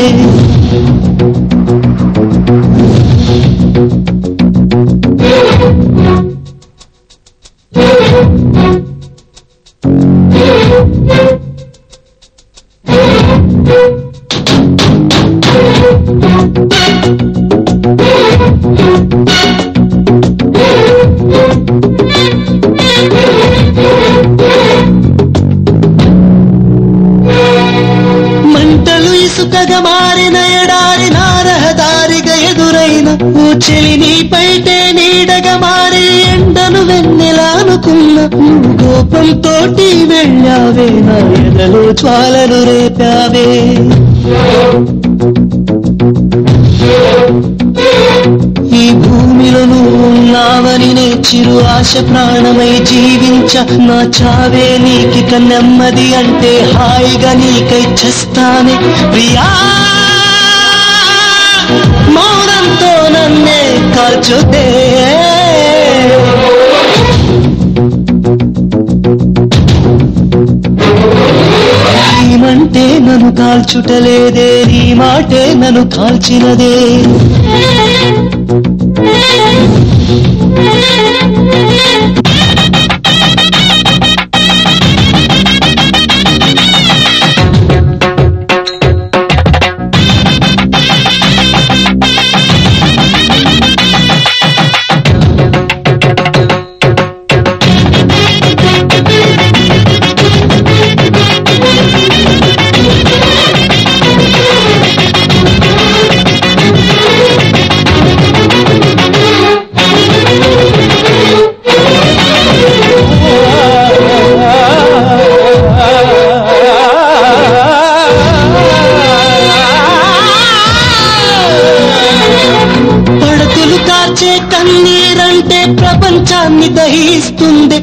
Speaker 7: నువ్వు వెళ్ళావే నా ఎదలో జ్వాలను రేపావే. ఈ భూమిలో నువ్వు ఉన్నావని నే చిరు ఆశ ప్రాణమై జీవించ. నా చావే నీకిక నెమ్మది అంటే హాయిగా నీకై చేస్తానే. ప్రియా మౌనంతో నన్నే కాల్చుతే ఏమంటే నన్ను కాల్చుటలేదే నీ మాటే నన్ను కాల్చినదే.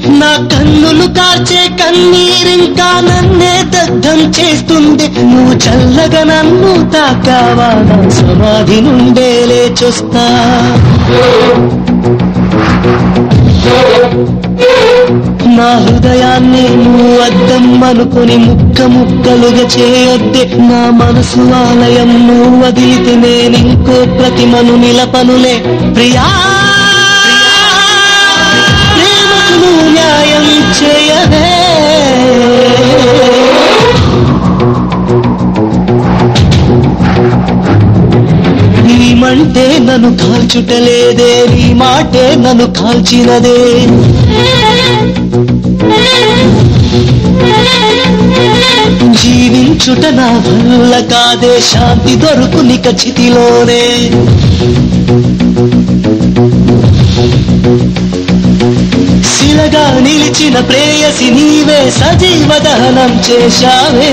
Speaker 7: నా కన్నులు కార్చే కన్నీరింకా నన్నే దగ్ధం చేస్తుంది నువ్వు చల్లగా నన్ను తాకావా? నా సమాధి నుండే లేచొస్తా. నా హృదయాన్ని నువ్వు అద్దం అనుకుని ముక్క ముక్కలుగా చేయొద్దే. నా మనసు ఆలయం నువ్వు వదిలితే నేను ఇంకో ప్రతిమను నిలపనులే. ప్రియా న్యాయం నీమంటే నన్ను కాల్చుటలేదే నీ మాటే నన్ను కాల్చినదే. జీవించుట నా వల్ల కాదే శాంతి దొరుకునిక చితిలోనే. శిలగా నిలిచిన ప్రేయసి నీవే సజీవ దహనం చేశావే.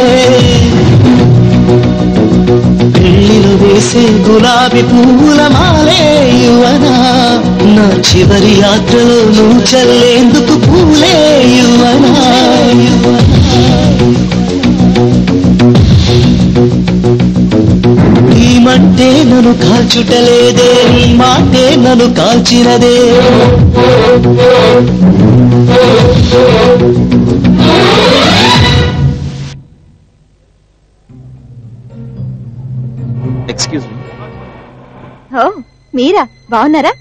Speaker 7: పెళ్ళిలో వేసే గులాబీ పువ్వుల మాలే యువన. నా చివరి యాత్రలో నువ్వు చల్లేందుకు పూలే యువన. ఈమంటే నన్ను
Speaker 10: నన్ను కాల్చుటలేదే నీ మాటే నన్ను కాల్చినదే.
Speaker 23: ఎక్స్క్యూజ్ మీ
Speaker 18: ఓ మీరా? బాగున్నారా?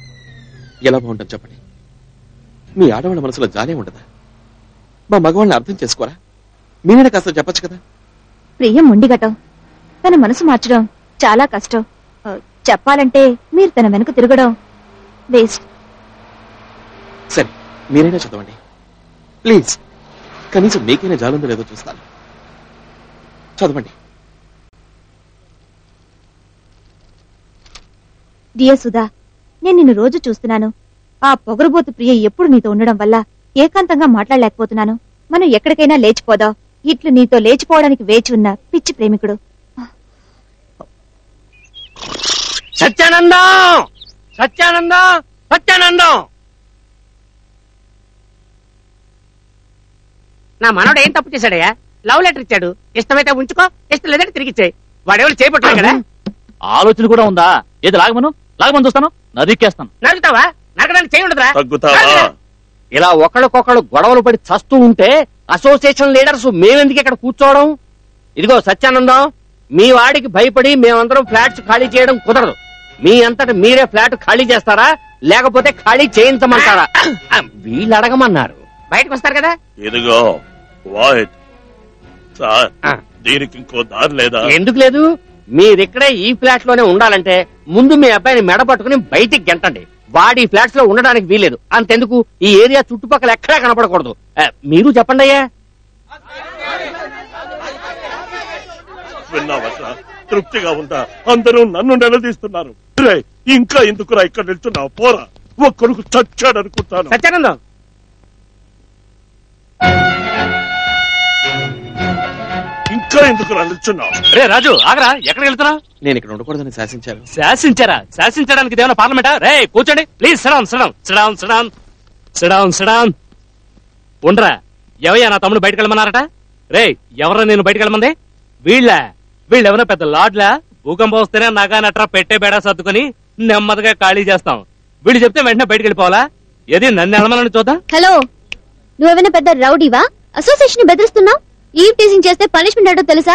Speaker 23: ఎలా బాగుంటుంది చెప్పండి. మీ ఆడవాళ్ళ మనసులో జాలే ఉండదా? మా మగవాళ్ళని అర్థం చేసుకోరా? మీరే కాస్త చెప్పొచ్చు కదా?
Speaker 18: ప్రియం ఉండిగటం. తన మనసు మార్చడం చాలా కష్టం. ఆ, చెప్పాలంటే మీరు తన వెనుక తిరగడం. వేస్ట్.
Speaker 23: సరే మీరైనా చదవండి. ప్లీజ్. కనీసం మీకైనా జాలుందో లేదో చూస్తాను. చదవండి.
Speaker 18: డియర్ సుధా నేను నిన్ను రోజు చూస్తున్నాను. ఆ పొగరుబోతు ప్రియ ఎప్పుడు నీతో ఉండడం వల్ల ఏకాంతంగా మాట్లాడలేకపోతున్నాను. మనం ఎక్కడికైనా లేచిపోదాం. ఇట్లు నీతో లేచిపోవడానికి వేచి ఉన్న పిచ్చి ప్రేమికుడు.
Speaker 6: సత్యానందం! సత్యానందం! సత్యానందం! నా మనోడు ఏం తప్పు చేశాడయ్యా? లవ్ లెటర్ ఇచ్చాడు. ఇష్టమైతే ఉంచుకో ఇష్టం లేదంటే తిరిగి ఇచ్చాయి వాడెవరు చేపట్టాడు కదా?
Speaker 5: ఆలోచన కూడా ఉందా? ఏది లాగమను? లాగమని చూస్తాను. నదిక్కేస్తాను
Speaker 6: నడుగుతావా నరకడానికి చేయి ఉండదురా.
Speaker 4: తగ్గుతావా?
Speaker 11: ఇలా ఒకళ్ళకొకళ్ళు గొడవలు పడి చస్తూ ఉంటే అసోసియేషన్ లీడర్స్ మేమెందుకు ఇక్కడ కూర్చోవడం? ఇదిగో సత్యానందం మీ వాడికి భయపడి మేమందరం ఫ్లాట్స్ ఖాళీ చేయడం కుదరదు. మీ అంతట మీరే ఫ్లాట్ ఖాళీ చేస్తారా? లేకపోతే ఖాళీ చేయించమంటారా? వీళ్ళు అడగమన్నారు.
Speaker 6: బయటకు వస్తారు కదా?
Speaker 4: ఇదిగో వాయిట్ సార్ దీనికి ఇంకో దారి లేదా?
Speaker 11: ఎందుకు లేదు? మీరిక్కడే ఈ ఫ్లాట్లోనే ఉండాలంటే ముందు మీ అబ్బాయిని మెడ పట్టుకుని బయటికి గెంటండి. వాడి ఫ్లాట్స్లో ఉండడానికి వీలేదు అంతెందుకు? ఈ ఏరియా చుట్టుపక్కల ఎక్కడా కనపడకూడదు. ఆ, మీరు చెప్పండి అయ్యా.
Speaker 4: విన్నావా సార్? తృప్తిగా ఉందా అందరూ నన్ను నిలదీస్తున్నారు. రే ఇంకా ఎందుకురా ఇక్కడ నిల్చున్నావు? పోరా. ఒక్కడుకు చచ్చాడు అనుకుంటాను
Speaker 6: సత్యానందం.
Speaker 4: ఇంకా ఎందుకురా నిల్చున్నావు
Speaker 5: రే రాజు ఆగరా ఎక్కడికి వెళ్తున్నా
Speaker 23: నేను ఇక్కడ ఉండకూడదని శాసించారు.
Speaker 5: శాసించారా? శాసించడానికి ఇదేమైనా పార్లమెంటా? రే కూర్చోండి. ప్లీజ్ సడాన్ సడాన్ సడాన్ సడాన్ సడాన్ సడాన్ ఉండరా ఎవయ్యా నా తమ్ముడు బయటకు వెళ్ళమన్నారట? రే ఎవరా నేను బయటకు వెళ్ళమంది? వీళ్ళ? వీళ్ళెవరో పెద్ద లాడ్లా? భూకంపం వస్తేనే నగా నట్రా పెట్టే బేడా సర్దుకొని నెమ్మదిగా ఖాళీ చేస్తాం. వీళ్ళు చెప్తే వెంటనే బయటకు వెళ్ళిపోవాలా? ఏది నన్ను వెళ్ళమని చూద్దాం.
Speaker 18: హలో నువ్వేమైనా పెద్ద రౌడీవా? అసోసియేషన్ బెదిరిస్తున్నావు? ఈవ్ టీజింగ్ చేస్తే పనిష్మెంట్ ఏంటో తెలుసా?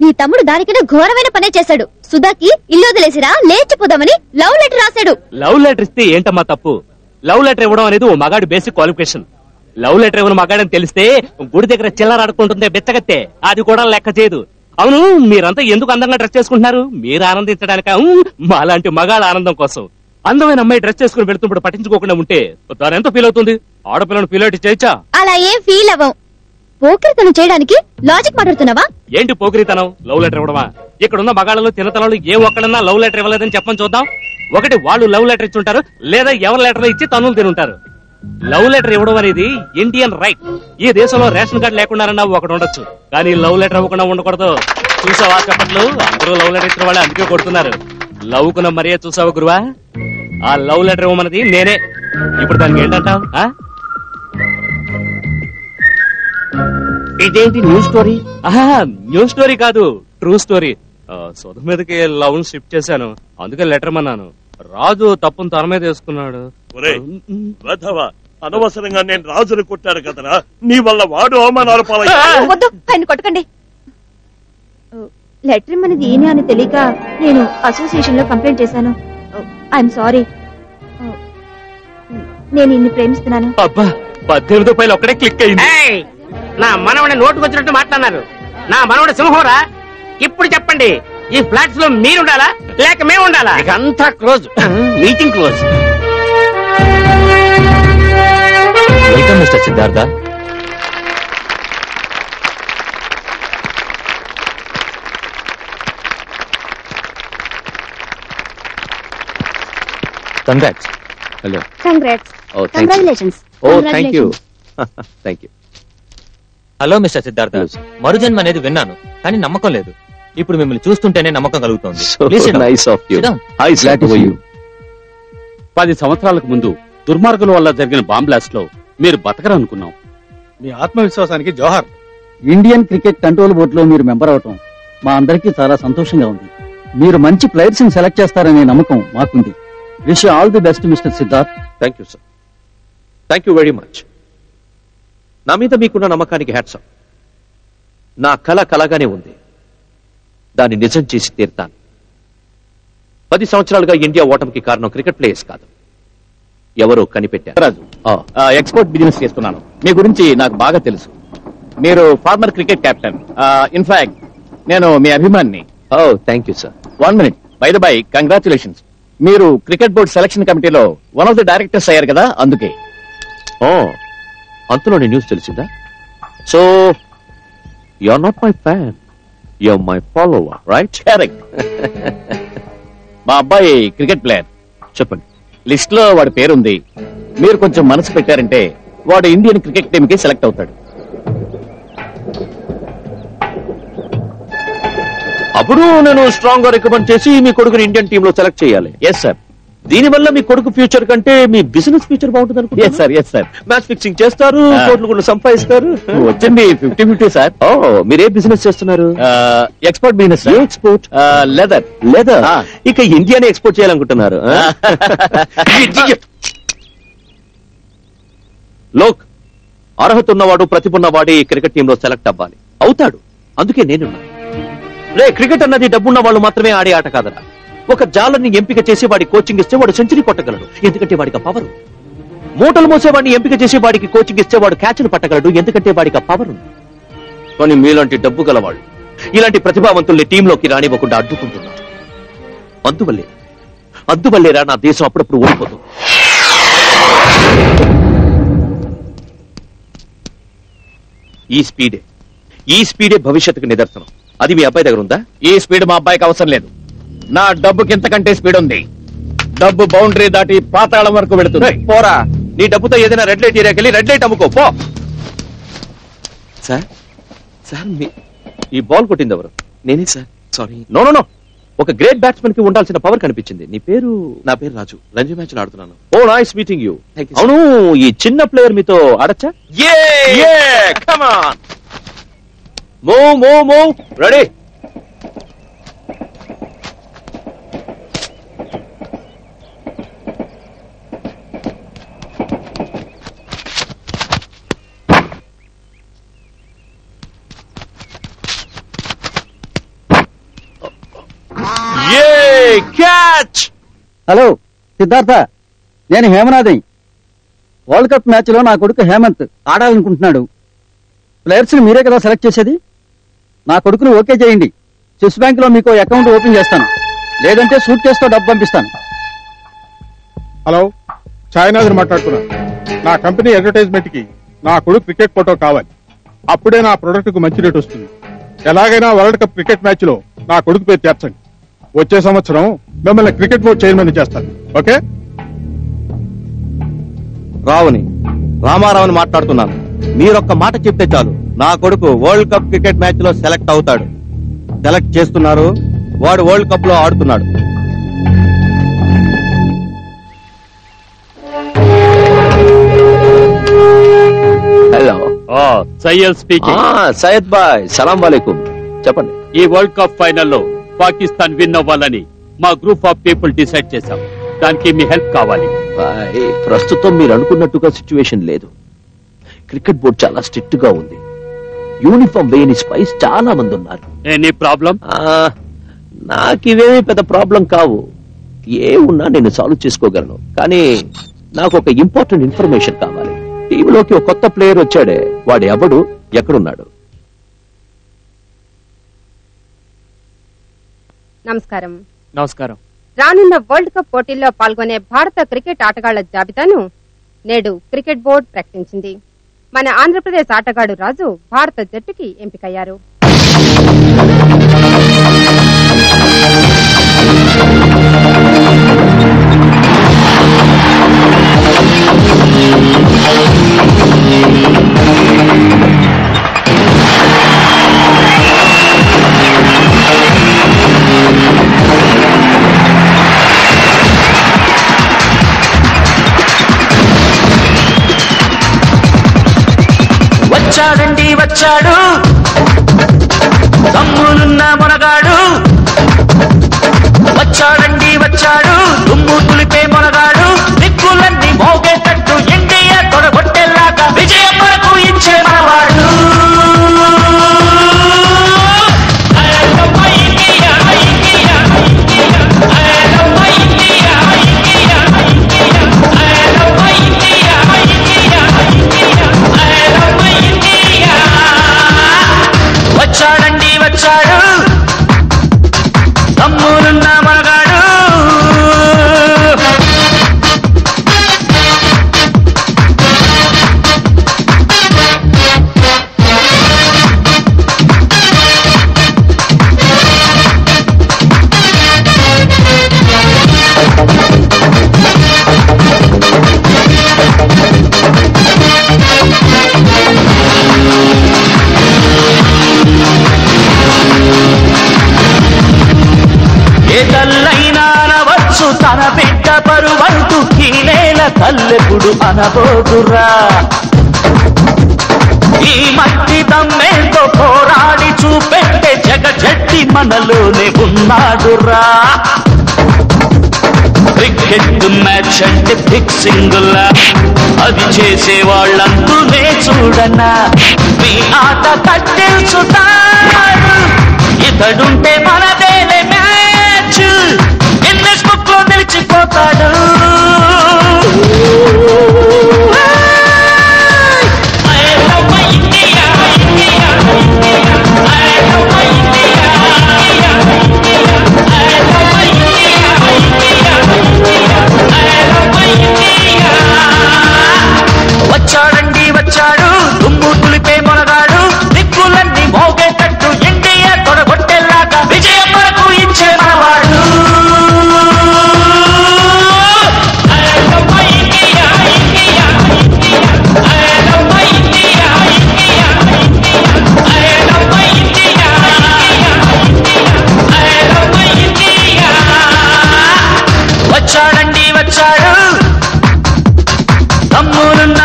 Speaker 18: నీ తమ్ముడు దానికన్నా ఘోరమైన పనే చేశాడు. సుధాకి ఇల్లు వదిలేసిరా లేచిపోదామని లవ్ లెటర్ రాశాడు.
Speaker 5: లవ్ లెటర్ ఇస్తే ఏంటమ్మా తప్పు? లవ్ లెటర్ ఇవ్వడం అనేది ఓ మగాడి బేసిక్ క్వాలిఫికేషన్ లవ్ లెటర్ ఇవ్వని మగాడని తెలిస్తే గుడి దగ్గర చిల్లర ఆడుకుంటుందే బెచ్చగత్తే. అది కూడా లెక్క చేయదు. అవును మీరంతా ఎందుకు అందంగా డ్రెస్ చేసుకుంటున్నారు? మీరు ఆనందించడానిక? మాలాంటి మగాళ్ళ ఆనందం కోసం. అందమైన అమ్మాయి డ్రెస్ చేసుకుని వెళ్తున్నప్పుడు పట్టించుకోకుండా ఉంటే దాని ఎంత ఫీల్ అవుతుంది? ఆడపిల్లను ఫీల్ అవుట్ చేయొచ్చా
Speaker 18: అలా ఏం ఫీల్ అవ్వం. పోకిరితనం చేయడానికి లాజిక్ మాట్లాడుతున్నావా?
Speaker 5: ఏంటి పోకిరితనం? Love letter ఇవ్వడమా? ఇక్కడున్న మగాళ్ళలో ఏ ఒక్కడన్నా లవ్ లెటర్ ఇవ్వలేదని చెప్పని చూద్దాం. ఒకటి వాళ్ళు లవ్ లెటర్ ఇచ్చుంటారు లేదా ఎవరి లెటర్ ఇచ్చి తనులు తినుంటారు. లవ్ లెటర్ ఇవ్వడం అనేది ఇండియన్ రైట్ ఈ దేశంలో రేషన్ కార్డు లేకుండా ఒకటి ఉండొచ్చు. కానీ లవ్ లెటర్ ఇవ్వకుండా ఉండకూడదు. చూసావా చెప్పట్లు? అందరూ లవ్ లెటర్ ఇచ్చిన వాళ్ళు అందుకే కొడుతున్నారు. లవ్ కున్న మరే చూసావా గురువా? ఆ లవ్ లెటర్ ఇవ్వమన్నది నేనే. ఇప్పుడు దానికి ఏంటంటావు?
Speaker 11: ఇదేంటి న్యూస్ స్టోరీ
Speaker 5: ఆహా న్యూస్ స్టోరీ కాదు ట్రూ స్టోరీ సొద మీదకి లవ్ షిఫ్ట్ చేశాను. అందుకే లెటర్ మన్నాను. రాజు తప్పును తన మీద వేసుకున్నాడు.
Speaker 4: అనవసరంగా నేను రాజును కొట్టాను కదరా? నీ వల్ల వాడు అవమానాలు పాలయ్యాడు.
Speaker 18: వద్దు ఆయన కొట్టకండి. లెటర్ మనది ఈయన అని తెలియక నేను అసోసియేషన్లో కంప్లైంట్ చేశాను. ఐఎమ్ సారీ నేను ఇన్ని ప్రేమిస్తున్నాను.
Speaker 5: అబ్బా పద్దెనిమిది రూపాయలు ఒక్కడే క్లిక్ అయింది.
Speaker 6: ఏయ్! నా మనవడి నోటుకు వచ్చినట్టు మాట్లాడినారు. నా మనవడి సింహంరా? ఇప్పుడు చెప్పండి ఈ ఫ్లాట్స్లో మీరు ఉండాలా లేక మేము ఉండాలా
Speaker 11: అంతా
Speaker 1: close. Meeting close. Welcome
Speaker 3: mister
Speaker 18: Siddharth.
Speaker 3: Congrats hello congrats
Speaker 18: congratulations
Speaker 3: oh thank you thank you
Speaker 1: hello mister Siddharth మరుజన్మ అనేది విన్నాను కానీ నమ్మకం లేదు. ఇప్పుడు మిమ్మల్ని చూస్తుంటేనే నమ్మకం కలుగుతోంది.
Speaker 30: పది సంవత్సరాలకు ముందు దుర్మార్గుల వల్ల జరిగిన బాంబ్ బ్లాస్ట్లో మీరు బతకరనుకున్నాం.
Speaker 29: మీ ఆత్మవిశ్వాసానికి జోహార్.
Speaker 13: ఇండియన్ క్రికెట్ కంట్రోల్ బోర్డులో మీరు మెంబర్ అవటం మా అందరికీ చాలా సంతోషంగా ఉంది. మీరు మంచి ప్లేయర్స్ని సెలెక్ట్ చేస్తారనే నమ్మకం మాకుంది. Wish all the best mister Siddharth.
Speaker 3: Thank you sir thank you very much నా మీద మీకున్న నమ్మకానికి హ్యాట్స్. నా కళ కలగానే ఉంది. దాన్ని నిజం చేసి తీరుతాను. పది సంవత్సరాలుగా ఇండియా ఓటమికి కారణం క్రికెట్ ప్లేయర్స్ కాదు. ఎవరో కనిపెట్టారు.
Speaker 2: రాజు ఎక్స్పోర్ట్ బిజినెస్ చేస్తున్నాను. మీ గురించి నాకు బాగా తెలుసు. మీరు ఫార్మర్ క్రికెట్ కెప్టెన్ ఇన్ఫాక్ట్ నేను మీ అభిమాన్ని.
Speaker 3: ఓ thank you sir
Speaker 2: one minute by the by congratulations మీరు క్రికెట్ బోర్డ్ సెలక్షన్ కమిటీలో వన్ ఆఫ్ ది డైరెక్టర్స్ అయ్యారు కదా అందుకే.
Speaker 3: ఓ. అంతలోని న్యూస్ తెలిసిందా? So you are not my fan you are my follower right
Speaker 2: correct మా అబ్బాయి క్రికెట్ ప్లేయర్.
Speaker 3: చెప్పండి.
Speaker 2: లిస్ట్లో వాడి పేరుంది. మీరు కొంచెం మనసు పెట్టారంటే వాడు ఇండియన్ క్రికెట్ టీమ్కి సెలెక్ట్ అవుతాడు.
Speaker 3: అప్పుడు నేను స్ట్రాంగ్గా రికమెండ్ చేసి మీ కొడుకుని ఇండియన్ టీమ్లో సెలెక్ట్ చేయాలి.
Speaker 2: ఎస్ సార్
Speaker 3: దీనివల్ల మీ కొడుకు ఫ్యూచర్ కంటే మీ బిజినెస్ ఫ్యూచర్ బాగుంటుంది
Speaker 2: yes sir yes sir
Speaker 3: match fixing చేస్తారు
Speaker 2: Ah.
Speaker 3: కోట్లు కూడా సంపాదిస్తారు.
Speaker 2: వచ్చింది ఫిఫ్టీ ఫిఫ్టీ సార్
Speaker 3: ఓ మీరే బిజినెస్ చేస్తున్నారు?
Speaker 2: ఎక్స్పోర్ట్ బిజినెస్
Speaker 3: ఎక్స్పోర్ట్
Speaker 2: లెదర్
Speaker 3: లేదా
Speaker 2: Ah.
Speaker 3: ఇక ఇండియాని ఎక్స్పోర్ట్ చేయాలనుకుంటున్నారు ఆ? లోక్ అర్హత ఉన్నవాడు ప్రతిభ ఉన్నవాడే ఈ క్రికెట్ టీమ్లో సెలెక్ట్ అవ్వాలి. అవుతాడు. అందుకే నేనున్నా. రే క్రికెట్ అన్నది డబ్బున్న వాళ్ళు మాత్రమే ఆడే ఆట కాదరా. ఒక జాలర్ని ఎంపిక చేసి వాడి కోచింగ్ ఇస్తే వాడు సెంచరీ కొట్టగలడు. ఎందుకంటే వాడికి పవర్. మూటలు మోసేవాడిని ఎంపిక చేసి వాడికి కోచింగ్ ఇస్తే వాడు క్యాచ్ను పట్టగలడు. ఎందుకంటే వాడికి పవర్ ఉంది. కానీ మీలాంటి డబ్బు గలవాళ్ళు ఇలాంటి ప్రతిభావంతుల్ని టీంలోకి రానివ్వకుండా అడ్డుకుంటున్నారు అందువల్లే అందువల్లేరా నా దేశం అప్పుడప్పుడు ఓడిపోతుంది ఈ స్పీడే ఈ స్పీడే భవిష్యత్తుకు నిదర్శనం. అది మీ అబ్బాయి దగ్గర ఉందా?
Speaker 2: ఈ స్పీడ్ మా అబ్బాయికి అవసరం లేదు. నా డబ్బుకి ఇంతకంటే స్పీడ్ ఉంది. డబ్బు బౌండరీ దాటి పాతాళం వరకు వెళుతుంది.
Speaker 3: పోరా. నీ డబ్బుతో ఏదైనా రెడ్ లైట్ ఏరియాకి వెళ్ళి రెడ్ లైట్ అమ్ముకో పో. సార్ సార్ మీ ఈ బాల్ కొట్టింది ఎవరు నేనే sir. Sorry no no no. ఒక గ్రేట్ బ్యాట్స్మెన్కి ఉండాల్సిన పవర్ కనిపించింది. నీ పేరు? నా పేరు రాజు. రంజీ మ్యాచ్ ఆడుతున్నాను. Oh nice meeting you. అవును ఈ చిన్న ప్లేయర్ మీతో ఆడచ్చా? Move move move ready catch
Speaker 13: hello Siddharth నేను హేమనాథి వరల్డ్ కప్ మ్యాచ్లో నా కొడుకు హేమంత్ ఆడాలనుకుంటున్నాడు. ప్లేయర్స్ని మీరే కదా సెలెక్ట్ చేసేది? నా కొడుకుని ఓకే చేయండి. స్విస్ బ్యాంక్లో మీకు అకౌంట్ ఓపెన్ చేస్తాను. లేదంటే సూట్ కేసుతో డబ్బు పంపిస్తాను.
Speaker 29: హలో ఛాయనాథన్ మాట్లాడుతున్నా. నా కంపెనీ అడ్వర్టైజ్మెంట్కి నా కొడుకు క్రికెట్ ఫోటో కావాలి. అప్పుడే నా ప్రొడక్ట్కు మంచి రేట్ వస్తుంది. ఎలాగైనా వరల్డ్ కప్ క్రికెట్ మ్యాచ్లో నా కొడుకు పేరు చేర్చండి. వచ్చే సంవత్సరం మిమ్మల్ని క్రికెట్ బోర్డ్ చైర్మన్ చేస్తాను ఓకే?
Speaker 20: రావుని రామారావుని మాట్లాడుతున్నాను. మీరొక్క మాట చెప్తే చాలు. నా కొడుకు వరల్డ్ కప్ క్రికెట్ మ్యాచ్లో సెలెక్ట్ అవుతాడు. సెలెక్ట్ చేస్తున్నారు. వాడు వరల్డ్ కప్లో ఆడుతున్నాడు
Speaker 3: hello
Speaker 17: Syed speaking
Speaker 3: Syed bye సలాం వాలేకుం చెప్పండి.
Speaker 17: ఈ వరల్డ్ కప్ ఫైనల్లో పాకిస్తాన్ విన్ అవ్వాలని మా గ్రూప్ ఆఫ్ పీపుల్ డిసైడ్ చేశాం. దానికి మీ హెల్ప్ కావాలి.
Speaker 3: ప్రస్తుతం మీరు అనుకున్నట్టుగా సిచ్యువేషన్ లేదు. క్రికెట్ బోర్డు చాలా స్ట్రిక్ట్గా ఉంది. యూనిఫామ్ వేయని స్పైస్ చాలా మంది ఉన్నారు.
Speaker 17: ఎనీ ప్రాబ్లం
Speaker 3: నాకివేమీ పెద్ద ప్రాబ్లం కావు. ఏ ఉన్నా నేను సాల్వ్ చేసుకోగలను. కానీ నాకు ఒక ఇంపార్టెంట్ ఇన్ఫర్మేషన్ కావాలి. టీంలోకి ఒక కొత్త ప్లేయర్ వచ్చాడే. వాడు ఎవడు? ఎక్కడున్నాడు?
Speaker 27: నమస్కారం.
Speaker 1: నమస్కారం.
Speaker 27: రానున్న వరల్డ్ కప్ పోటీల్లో పాల్గొనే భారత క్రికెట్ ఆటగాళ్ళ జాబితాను నేడు క్రికెట్ బోర్డు ప్రకటించింది. మన ఆంధ్రప్రదేశ్ ఆటగాడు రాజు భారత జట్టుకి ఎంపికయ్యారు.
Speaker 10: వచ్చాడండి వచ్చాడు. తమ్ములున్న మొనగాడు. వచ్చాడండి వచ్చాడు. దుమ్ము తులిపే మొనగాడు. దిక్కులన్నీ మోగేటట్టు ఎన్టీఆర్ తొడగొట్టేలాగా విజయం వరకు ఇచ్చే మనవాడు. తల్లైనా అనవచ్చు తన బిడ్డ పరువంతు కీలేల తల్లెప్పుడు అనబోదురా ఈ మట్టి తమ్మేతో పోరాడి చూపెట్టే జగజట్టి మనలోనే ఉన్నాడురా. క్రికెట్ మ్యాచ్ అంటే ఫిక్సింగ్ అది చేసే వాళ్ళంతూనే చూడనా మీ ఆట కట్టిల్చుతాడు ఇతడుంటే మనదేలే తెలిచిపోతాడు వచ్చాడు వచ్చాడండి వచ్చాడు తమ్ములున్న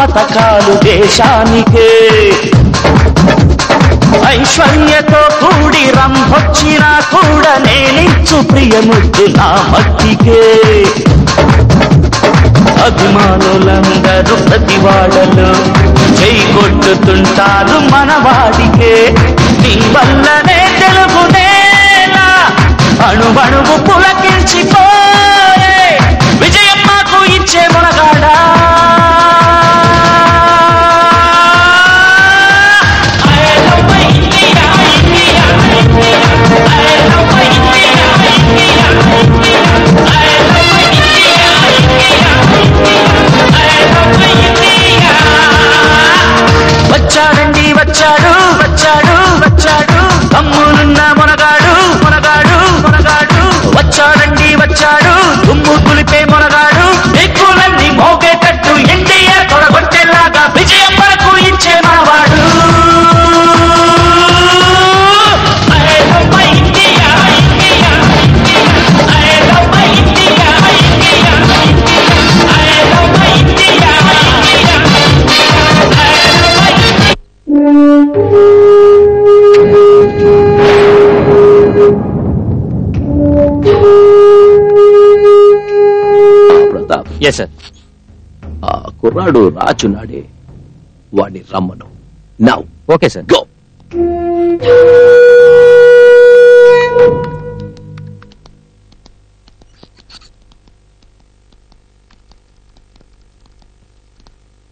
Speaker 10: పథకాలు దేశానికే. ఐశ్వర్యతో కూడి రంభొచ్చినా కూడా నేనిచ్చు ప్రియముద్దు నా మట్టికే అభిమానులందరూ ప్రతి వాళ్ళలో చేయి కొట్టుతుంటారు మన వాడికే. నీ వల్లనే తెలుగునేలా అణువణువు పులకించిపోయే విజయం మాకు ఇచ్చే మునగాడా వచ్చాడండి వచ్చాడు వచ్చాడు వచ్చాడు. అమ్ములున్న మునగాడు మునగాడు మునగాడు. వచ్చాడండి వచ్చాడు. దుమ్ము తులిపే
Speaker 3: కుర్రాడు రాచున్నాడే వాడిని రమ్మను now
Speaker 1: okay sir
Speaker 3: go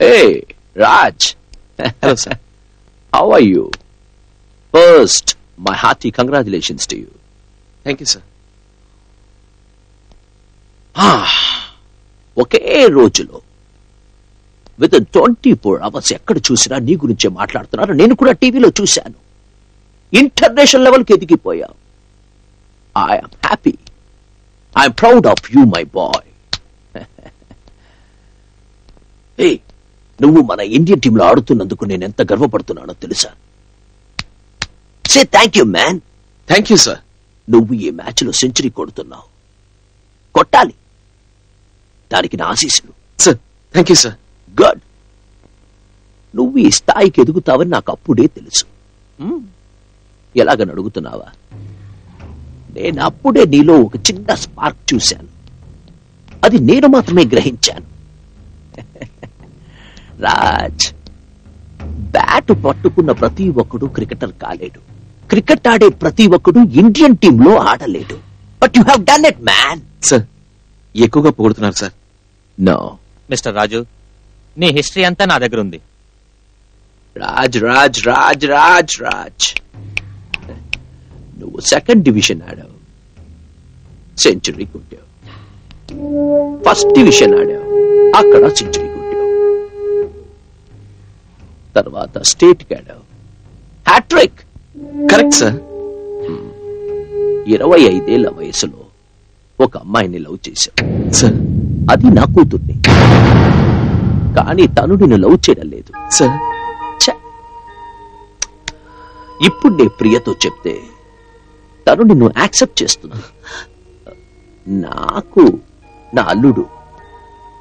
Speaker 3: Hey, Raj. Hello, sir. How are you? First, my hearty congratulations to you.
Speaker 23: Thank you sir
Speaker 3: ఒకే రోజులో విత్ ట్వంటీ ఫోర్ అవర్స్ ఎక్కడ చూసినా నీ గురించే మాట్లాడుతున్నారు నేను కూడా టీవీలో చూశాను. ఇంటర్నేషనల్ లెవెల్కి ఎదిగిపోయావు I'm happy I'm proud of you my boy ఏ నువ్వు మన ఇండియన్ టీంలో ఆడుతున్నందుకు నేను ఎంత గర్వపడుతున్నానో తెలుసా? Say thank you man
Speaker 23: thank you sir
Speaker 3: నువ్వు ఈ మ్యాచ్లో సెంచరీ కొడుతున్నావు. కొట్టాలి. దానికి నా ఆశీస్సులు.
Speaker 23: Sir thank you sir
Speaker 3: good నువ్వు ఈ స్థాయికి ఎదుగుతావని నాకు అప్పుడే తెలుసు. హ్మ్. ఎలాగని అడుగుతున్నావా? నేను అప్పుడే నీలో ఒక చిన్న స్పార్క్ చూశాను. అది నేను మాత్రమే గ్రహించాను. రాజ్ బ్యాట్ పట్టుకున్న ప్రతి ఒక్కడు క్రికెటర్ కాలేడు. క్రికెట్ ఆడే ప్రతి ఒక్కడు ఇండియన్ టీంలో ఆడలేడు. But you have done it man
Speaker 23: sir ఎక్కువగా పొగుడుతున్నారు సార్
Speaker 3: నో
Speaker 1: మిస్టర్ రాజు నీ హిస్టరీ అంతా నా దగ్గర ఉంది.
Speaker 3: రాజ్ రాజ్ రాజ్ రాజ్ రాజ్. నువ్వు సెకండ్ డివిజన్ ఆడావు. సెంచరీ కొట్టావు. ఫస్ట్ డివిజన్ ఆడావు. అక్కడ సెంచరీ కొట్టావు. తర్వాత స్టేట్కి ఆడావు. హ్యాట్రిక్
Speaker 23: కరెక్ట్ సార్
Speaker 3: ఇరవై ఐదేళ్ళ వయసులో ఒక అమ్మాయిని లవ్ చేశావు.
Speaker 23: సార్
Speaker 3: అది నా కూతుర్ని. కానీ తను నిన్ను లవ్ చేయడం లేదు
Speaker 23: సార్
Speaker 3: ఇప్పుడు నీ ప్రియతో చెప్తే తను నిన్ను యాక్సెప్ట్ చేస్తుంది. నాకు నా అల్లుడు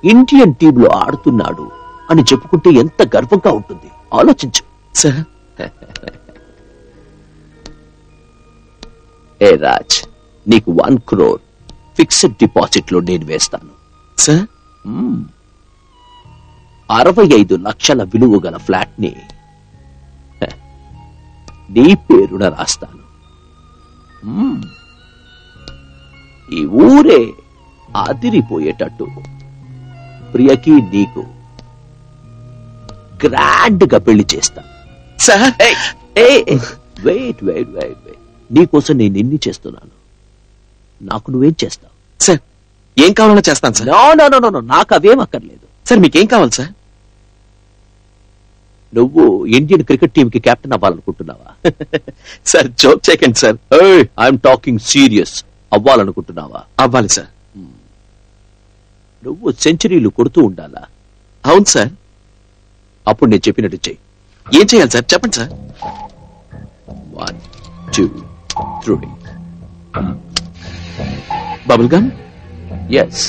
Speaker 3: ఇండియన్ టీంలో ఆడుతున్నాడు అని చెప్పుకుంటే ఎంత గర్వంగా ఉంటుంది. ఆలోచించు.
Speaker 23: సార్.
Speaker 3: ఏ రాజ్ నీకు వన్ క్రోర్ ఫిక్స్డ్ డిపాజిట్లో నేను వేస్తాను.
Speaker 23: సార్.
Speaker 3: అరవై ఐదు లక్షల విలువ గల ఫ్లాట్ని నీ పేరున రాస్తాను. ఈ ఊరే అదిరిపోయేటట్టు. ప్రియకి నీకు గ్రాండ్గా పెళ్ళి చేస్తాను
Speaker 23: sir
Speaker 3: wait wait wait wait. నీకోసం నేను ఇన్ని చేస్తున్నాను? నాకు నువ్వేం చేస్తావు?
Speaker 23: సార్ ఏం కావాలన్నా చేస్తాను సార్.
Speaker 3: నాకు అవేం అక్కర్లేదు.
Speaker 23: సార్ మీకేం కావాలి సార్?
Speaker 3: నువ్వు ఇండియన్ క్రికెట్ టీం కి కెప్టెన్ అవ్వాలనుకుంటున్నావా?
Speaker 23: సార్ జోక్ చేయకండి సార్.
Speaker 3: ఐఎమ్ టాకింగ్ సీరియస్ అవ్వాలనుకుంటున్నావా?
Speaker 23: అవ్వాలి సార్.
Speaker 3: నువ్వు సెంచరీలు కొడుతూ ఉండాలా?
Speaker 23: అవును సార్.
Speaker 3: అప్పుడు నేను చెప్పినట్టు చెయ్యి.
Speaker 23: ఏం చేయాలి సార్? చెప్పండి sir.
Speaker 3: One two three
Speaker 23: bubble gum?
Speaker 3: Yes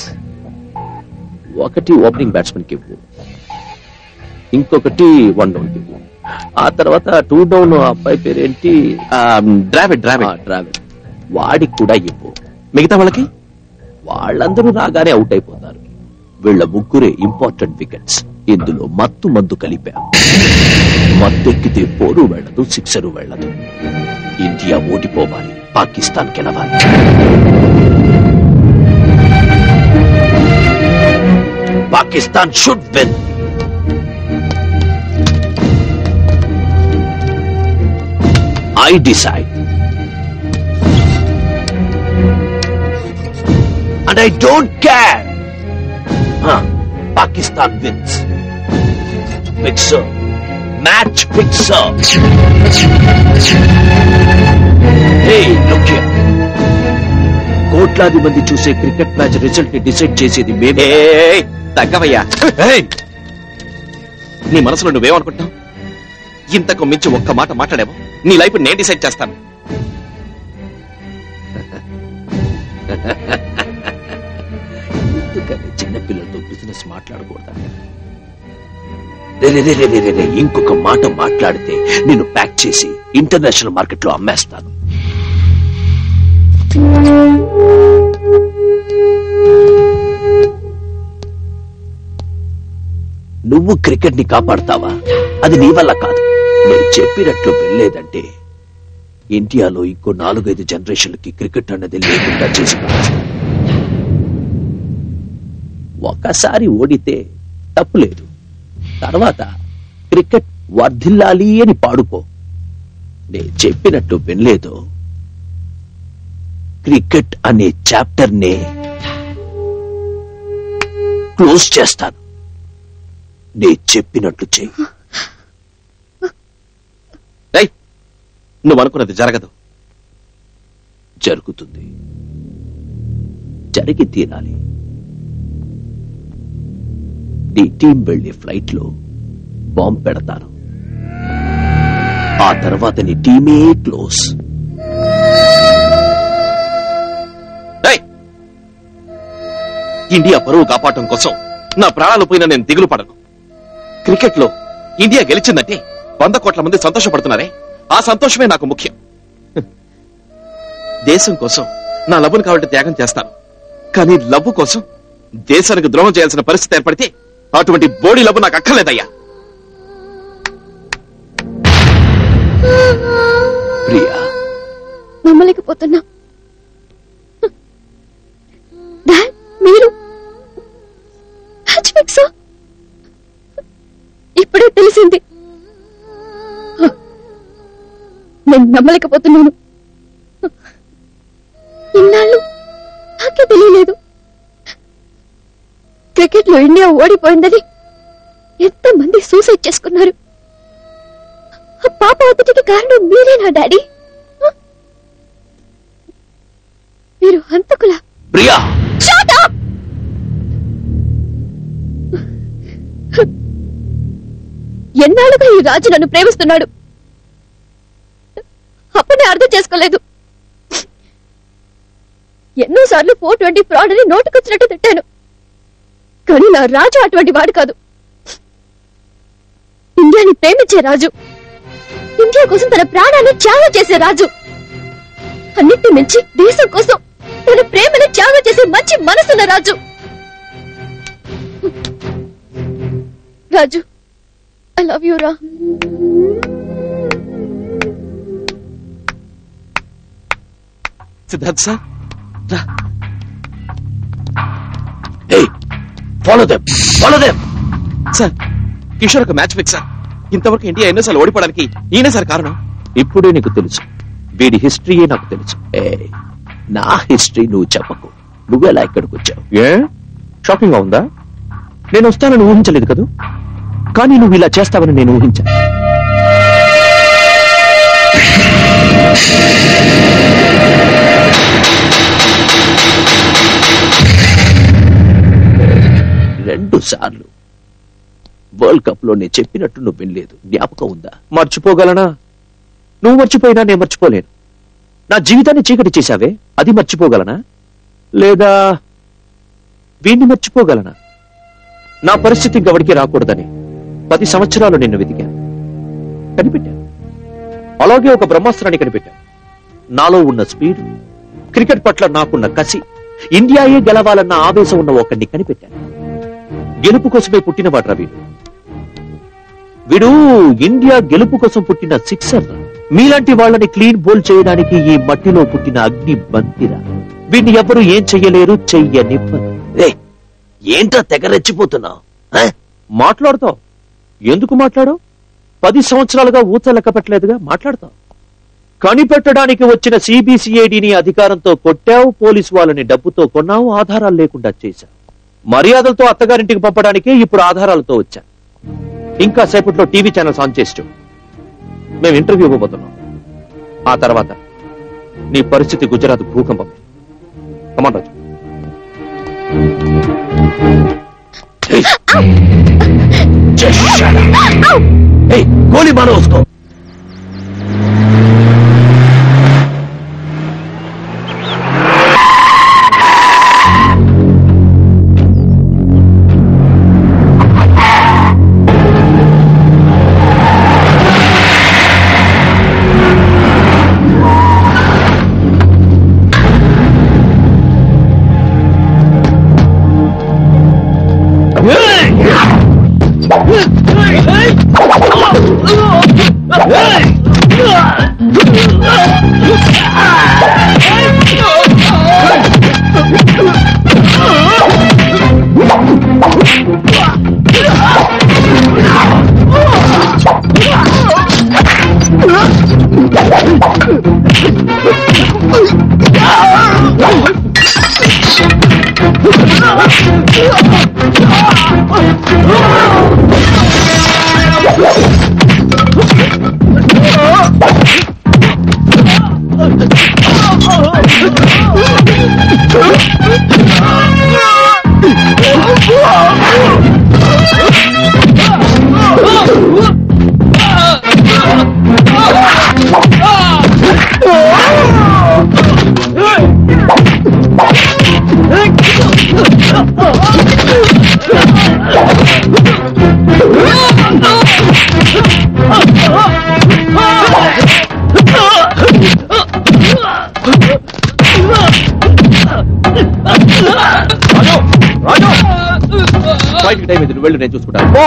Speaker 3: ఒకటి ఓపెనింగ్ బ్యాట్స్మెన్కి ఇవ్వు. ఇంకొకటి వన్ డౌన్కి ఇవ్వు. ఆ తర్వాత టూ డౌన్ అబ్బాయి పేరేంటి
Speaker 23: డ్రావిడ్ డ్రావిడ్
Speaker 3: డ్రావిడ్ వాడికి కూడా ఇవ్వు.
Speaker 23: మిగతా వాళ్ళకి?
Speaker 3: వాళ్ళందరూ రాగానే అవుట్ అయిపోతారు. వీళ్ళ ముగ్గురే ఇంపార్టెంట్ వికెట్స్ ఇందులో మత్తు మందు కలిపాం. మత్తెక్కితే పోరు వెళ్ళదు సిక్సరు వెళ్ళదు. ఇండియా ఓడిపోవాలి పాకిస్తాన్ గెలవాలి. Pakistan should win I decide and I don't care. Huh. Pakistan wins. Fixer. Match fixer. Hey, look here. కోట్లాది మంది చూసే క్రికెట్ మ్యాచ్ రిజల్ట్ ని డిసైడ్ చేసేది మేమే
Speaker 23: ఏయ్, తగ్గవయ్యా! నీ మనసులో నువ్వేమనుకుంటావు ఇంతకు మించి ఒక్క మాట మాట్లాడావు నీ లైఫ్ నేను డిసైడ్ చేస్తాను.
Speaker 3: ఎందుకని చిన్నపిల్లలతో బిజినెస్ మాట్లాడకూడదా ఇంకొక మాట మాట్లాడితే నేను ప్యాక్ చేసి ఇంటర్నేషనల్ మార్కెట్లో అమ్మేస్తాను. నువ్వు క్రికెట్ని కాపాడతావా? అది నీ వల్ల కాదు. నేను చెప్పినట్లు వెళ్ళలేదంటే ఇండియాలో ఇంకో నాలుగైదు జనరేషన్లకి క్రికెట్ అన్నది లేకుండా చేసి ఒకసారి ఓడితే తప్పులేదు తర్వాత క్రికెట్ వర్ధిల్లాలి అని పాడుకో. నేను చెప్పినట్టు వినలేదు. క్రికెట్ అనే చాప్టర్ నే క్లోజ్ చేస్తాను. నీ చెప్పినట్లు చెయ్యి.
Speaker 23: నువ్వు అనుకున్నది జరగదు.
Speaker 3: జరుగుతుంది. జరిగి తీరాలి. నీ టీం వెళ్ళి ఫ్లైట్లో బాంబ్ పెడతాను. ఆ తర్వాత నీ టీమే క్లోజ్.
Speaker 23: ఇండియా పరువు కాపాడటం కోసం నా ప్రాణాలు పోయినా నేను దిగులు పడను. క్రికెట్లో ఇండియా గెలిచిందంటే వంద కోట్ల మంది సంతోషపడుతున్నారే? ఆ సంతోషమే నాకు ముఖ్యం. దేశం కోసం నా లవ్ను కావాలంటే త్యాగం చేస్తాను. కానీ లవ్ కోసం దేశానికి ద్రోహం చేయాల్సిన పరిస్థితి ఏర్పడితే అటువంటి బోడీ లవ్ నాకు అక్కర్లేదయ్యా.
Speaker 18: నమ్మలేకపోతున్నాను. ఇన్నాళ్ళు నాకే తెలియలేదు. క్రికెట్లో ఇండియా ఓడిపోయిందని ఎంతమంది సూసైడ్ చేసుకున్నారు. ఆ పాప అతడికి కారణం మీరేనా డాడీ? మీరు హంతకులా?
Speaker 3: ప్రియా!
Speaker 18: ఎన్నాళ్ళుగా ఈ రాజు నన్ను ప్రేమిస్తున్నాడు? అప్పుడే అర్థం చేసుకోలేదు. ఎన్నోసార్లు ఫోర్ ట్వంటీ ఫ్రాడ్ అని నోటుకొచ్చినట్టు తిట్టాను. కానీ నా రాజు అటువంటి వాడు కాదు. ఇండియాని ప్రేమించే రాజు. ఇండియా కోసం తన ప్రాణాన్ని త్యాగం చేసే రాజు. అన్నిటి మించి దేశం కోసం తన ప్రేమని త్యాగం చేసే మంచి మనసున్న Raju. Raju I love you రా
Speaker 23: సిద్ధార్థ్ సార్? రా.
Speaker 3: Follow them follow them
Speaker 23: sir Kishore ఒక మ్యాచ్ ఫిక్స్ సార్. ఇంతవరకు ఇండియా ఎన్నోసార్లు ఓడిపోవడానికి ఈయన సార్ కారణం.
Speaker 3: ఇప్పుడే నీకు తెలుసు. వీడి హిస్టరీయే నాకు తెలుసు. ఏ నా హిస్టరీ నువ్వు చెప్పకు. నువ్వెలా ఇక్కడికి వచ్చావు? ఏ? షాకింగ్గా ఉందా? నేను వస్తానని ఊహించలేదు కదూ? కానీ నువ్వు ఇలా చేస్తావని నేను ఊహించాను రెండు సార్లు. వరల్డ్ కప్లో నేను చెప్పినట్టు నువ్వు వినలేదు. జ్ఞాపకం ఉందా? మర్చిపోగలనా? నువ్వు మర్చిపోయినా నేను మర్చిపోలేను. నా జీవితాన్ని చీకటి చేశావే? అది మర్చిపోగలనా? లేదా వీణ్ణి మర్చిపోగలనా? నా పరిస్థితి గవడికి రాకూడదని పది సంవత్సరాలు నిన్ను వెతికాను. కనిపెట్టాను. అలాగే ఒక బ్రహ్మాస్త్రాన్ని కనిపెట్టాను. నాలో ఉన్న స్పీడ్ క్రికెట్ పట్ల నాకున్న కసి ఇండియాయే గెలవాలన్న ఆవేశం ఉన్న ఒకడిని కనిపెట్టాను. గెలుపు కోసమే పుట్టినవాడ్రా వీడు వీడు ఇండియా గెలుపు కోసం పుట్టిన సిక్సర్. మీలాంటి వాళ్ళని క్లీన్ బోల్ చేయడానికి ఈ మట్టిలో పుట్టిన అగ్ని బంతిరా వీడిని ఎవరు ఏం చెయ్యలేరు చెయ్యనివ్వరు. ఏంట్రా తెగ రెచ్చిపోతున్నావు? మాట్లాడతావు. ఎందుకు మాట్లాడు పది సంవత్సరాలుగా ఊచ లెక్క పెట్టలేదుగా మాట్లాడతావు. కనిపెట్టడానికి వచ్చిన సిబిసిఐడిని అధికారంతో కొట్టావు పోలీసు వాళ్ళని డబ్బుతో కొన్నావు ఆధారాలు లేకుండా చేశావు. మర్యాదలతో అత్తగారింటికి పంపడానికే ఇప్పుడు ఆధారాలతో వచ్చా. ఇంకా సేపట్లో టీవీ ఛానల్స్ ఆన్ చేస్తూ మేము ఇంటర్వ్యూ ఇవ్వబోతున్నాం. ఆ తర్వాత నీ పరిస్థితి గుజరాత్ భూకంపమే కమాన్ రాజు. గోళీ మానవ
Speaker 23: బయటికి టైం ఇది వెళ్ళి నేను చూసుకుంటాను. ఓ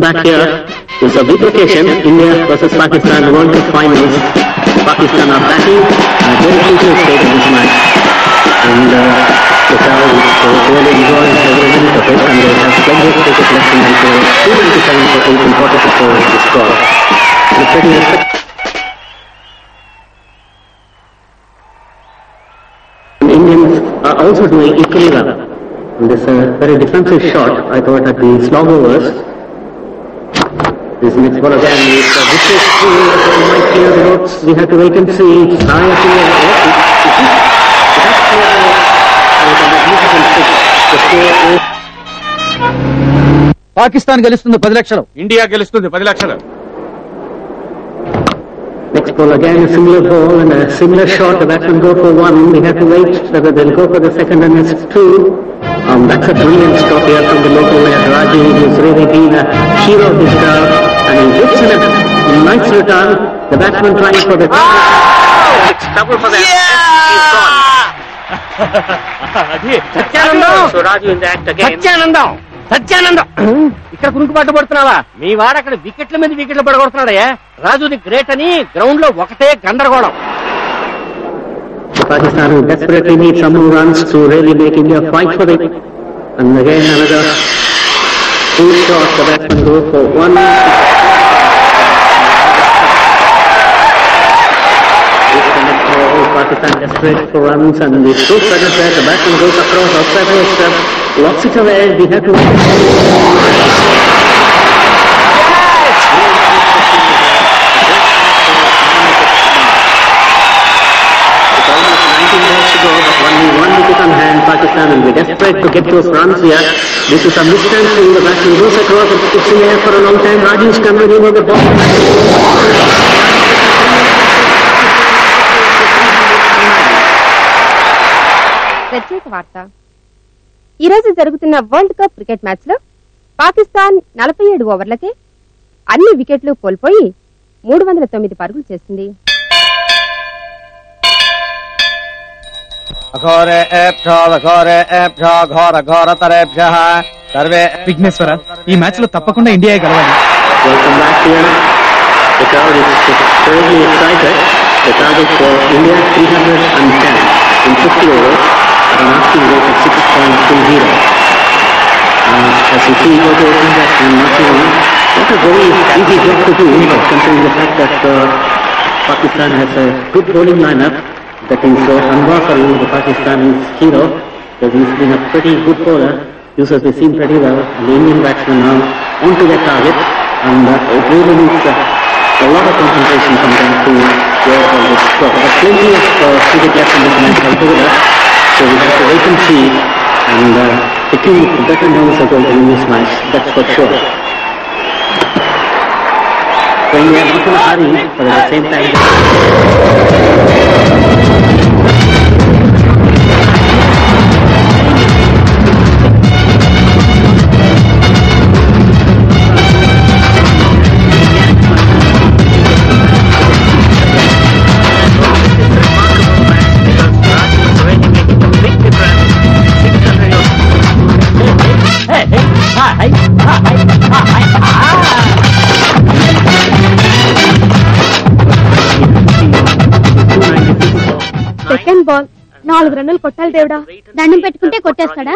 Speaker 31: Welcome back here. It's a big occasion. India versus Pakistan World Cup Finals. Pakistan are batting a very crucial stage in this match. And uh, the crowd is uh, really enjoying every minute of it. And they have plenty of cricket left in until 297 for 8 and 46 for the score. And pretty respect. Indians are also doing equally well. And this uh, very defensive shot, I thought at the slog overs, is uh. We have to wait and see. It's it, is. The a magnificent six. The score is
Speaker 13: Pakistan గెలుస్తుంది పది లక్షలు
Speaker 29: India గెలుస్తుంది పది లక్షలు
Speaker 31: next ball again a similar ball and a similar shot. The batsman go for one. We have to wait whether they'll go for the second and it's two. Um, that's a brilliant stop here from the local player Raji, who's really been a hero of this crowd. And he hits in a nice return. The batsman trying for the It's double for them. He's gone.
Speaker 11: Satyanandam
Speaker 31: So Raju in the act again.
Speaker 11: Satyanandam Satyanandam ఇక్కడ కునుకు పట్టు పడుతున్నావా మీ వాడు అక్కడ వికెట్ల మీద వికెట్లు పడగొడుతున్నాడయ్యా రాజుది great అని గ్రౌండ్లో ఒకటే గందరగోళం
Speaker 31: Pakistan desperately need some runs to really make India fight for it. And again another Please cross the Western Road for one Pakistan has for runs and the good better the batsman goes across outside for locks it away, we have to Pakistan and we're desperate to get those runs here. This is a misstanding. The batsman goes across and it's in the air for a long time. Rajiv coming over the ball.
Speaker 27: ప్రత్యేక వార్త ఈ రోజు జరుగుతున్న world cup cricket మ్యాచ్లో పాకిస్తాన్ నలభై ఏడు ఓవర్లకే అన్ని వికెట్లు కోల్పోయి మూడు వందల తొమ్మిది పరుగులు చేసింది
Speaker 32: అఘోరేభ్యో అఘోరేభ్యో ఘోర ఘోరతరేభ్య సర్వే
Speaker 33: విఘ్నేశ్వర ఈ మ్యాచ్ లో తప్పకుండా ఇండియా గెలవాలి
Speaker 31: Welcome back here. The crowd is terribly excited. The target for India 310 in 50 overs at an asking rate of 6.20. Uh, as you see, Toto opened that and nothing. Not a very easy job to do, considering the fact that uh, Pakistan has a good bowling lineup. Is uh, Anwar the Pakistani's hero, because he's been a pretty good bowler. Uses the seam pretty well. And the Indian batsmen now onto their target, and uh, it really needs uh, a lot of concentration from them to go for this score. There's plenty of uh, cricket left in this match altogether, so we have to wait and see. And uh, The team with the better numbers are going this match, that's for sure. going to be able to get out of here, but at the same time...
Speaker 22: ball. నాలుగు రన్నులు కొట్టాలి దేవుడా. దండం పెట్టుకుంటే కొట్టేస్తాడా?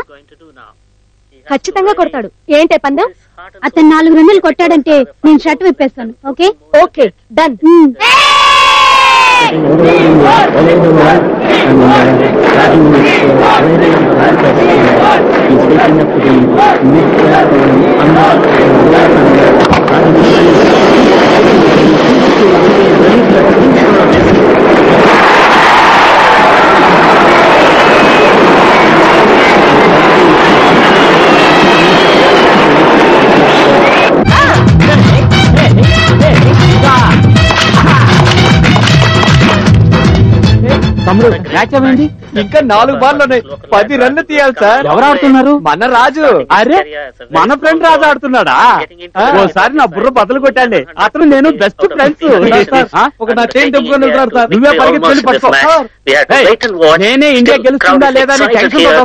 Speaker 22: ఖచ్చితంగా కొడతాడు. ఏంటే పందెం? అతను నాలుగు రన్నులు కొట్టాడంటే నేను shirt విప్పేస్తాను. Okay? Okay. Done
Speaker 31: Getting over
Speaker 17: ఇంకా నాలుగు బాల్ ఉన్నాయి. పది రన్లు తీయాలి సార్.
Speaker 34: ఎవరు ఆడుతున్నారు?
Speaker 17: మన రాజు. అరే మన ఫ్రెండ్ రాజు ఆడుతున్నాడా? ఓసారి నా బుర్ర బదులు కొట్టాలి అతను నేను బెస్ట్ ఫ్రెండ్స్ ఒక నా చేయి సార్ నువ్వే పరిగెత్తి పట్టుకో. నేనే ఇండియా గెలుస్తుందా లేదా అని టెన్షన్లో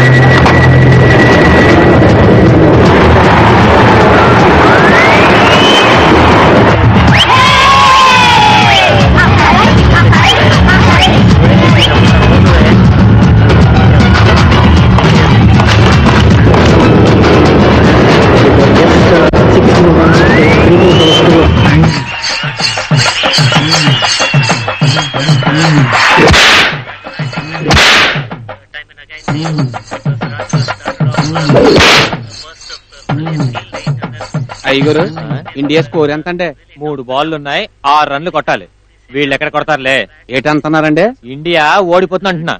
Speaker 17: అయ్యగారు ఇండియా స్కోర్ ఎంత అంటే
Speaker 1: మూడు బాల్లు ఉన్నాయి ఆరు రన్లు కొట్టాలి. వీళ్ళు ఎక్కడ కొడతారులే?
Speaker 17: ఏటంటున్నారండి
Speaker 1: ఇండియా ఓడిపోతుంది అంటున్నా.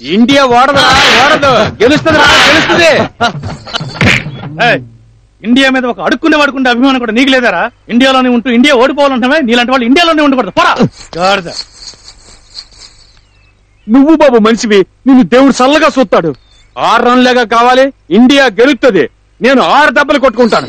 Speaker 17: ఇండియా ఓడదా. ఓడదు గెలుస్తుంది. గెలుస్తుంది
Speaker 21: ఇండియా మీద ఒక అడుక్కునే వాడుకుంటే అభిమానం కూడా నీకు లేదారా? ఇండియాలోనే ఉంటూ ఇండియా ఓడిపోవాలంటే నీలాంటి వాళ్ళు ఇండియాలోనే ఉండకూడదు. పోరా.
Speaker 17: నువ్వు బాబు మనిషివి నిన్ను దేవుడు చల్లగా చూస్తాడు. ఆరు రన్లేగా కావాలి ఇండియా గెలుస్తుంది నేను ఆరు దెబ్బలు కొట్టుకుంటాను.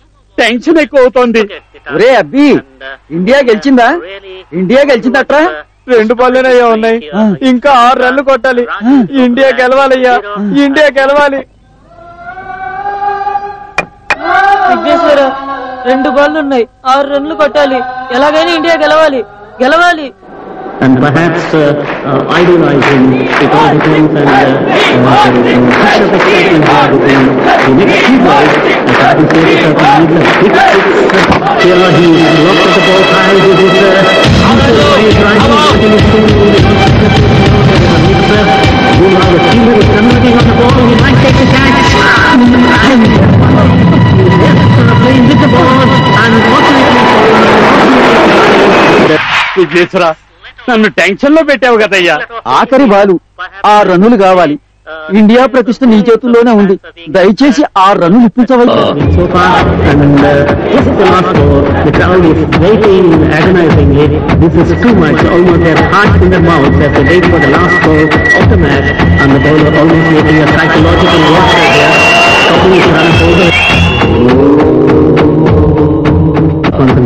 Speaker 17: టెన్షన్ ఎక్కువ అవుతోంది
Speaker 13: ఒరే అబ్బి ఇండియా గెలిచిందా? ఇండియా గెలిచిందట్రా?
Speaker 17: రెండు బాల్లేనయ్యా ఉన్నాయి. ఇంకా ఆరు రన్లు కొట్టాలి. ఇండియా గెలవాలయ్యా. ఇండియా గెలవాలి.
Speaker 25: విఘ్నేశ్వర రెండు బాళ్ళు ఉన్నాయి ఆరు రన్లు కొట్టాలి. ఎలాగైనా ఇండియా గెలవాలి. గెలవాలి.
Speaker 31: and perhaps uh, uh, idealizing idolising, all depends and uh, kind of excitement the next few balls as I can say that the needless big six here he looked at the ball high with his uh, outer way trying to put his finger Meanwhile, the fielder is converting on the ball. He might take the catch. And playing with the ball. And unfortunately,
Speaker 17: unfortunately, నన్ను టెన్షన్లో పెట్టావు కదయ్యా.
Speaker 13: ఆఖరి బాలు ఆ రన్నులు కావాలి. India ప్రతిష్ట నీ చేతుల్లోనే ఉంది. దయచేసి ఆ రన్నులు ఇప్పించవాలి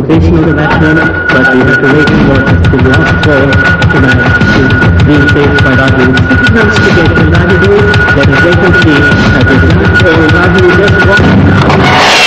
Speaker 31: fishing the veteran, but we have to wait for to manage to rephrase by Raghu. Signals to get the Raghu, let us wait and see, as the last just walked.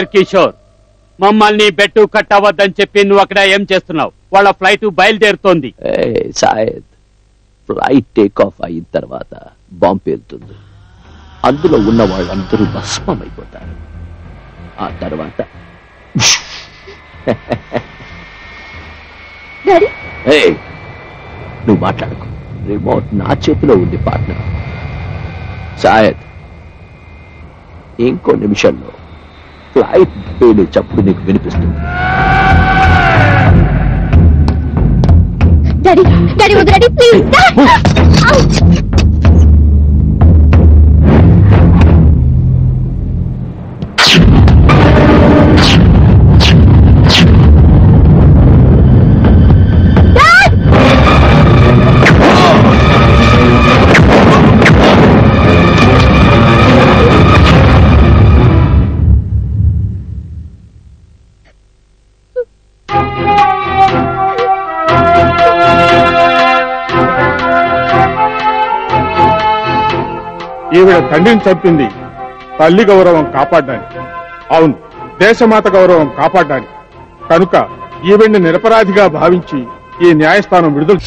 Speaker 17: Mister Kishore మమ్మల్ని బెట్టు కట్టవద్దని చెప్పి నువ్వు అక్కడ ఏం చేస్తున్నావు? వాళ్ళ flight బయలుదేరుతోంది.
Speaker 3: ఏ సాయద్ ఫ్లైట్ టేక్ ఆఫ్ అయిన తర్వాత బాంబు పేలుతుంది. అందులో ఉన్న వాళ్ళందరూ భస్మమైపోతారు. ఆ తర్వాత నువ్వు మాట్లాడకు. రిమోట్ నా చేతిలో ఉంది పార్ట్నర్. సాయద్ ఇంకో నిమిషంలో ఫ్లైట్ పేలు చప్పుడు నీకు వినిపిస్తుంది.
Speaker 22: డాడీ డాడీ వద్దు డాడీ ప్లీజ్
Speaker 29: ఈవిడ తండ్రిని చంపింది. తల్లి గౌరవం కాపాడడానికి. అవును దేశమాత గౌరవం కాపాడడానికి. కనుక ఈవిడ్ని నిరపరాధిగా భావించి ఈ న్యాయస్థానం విడుదల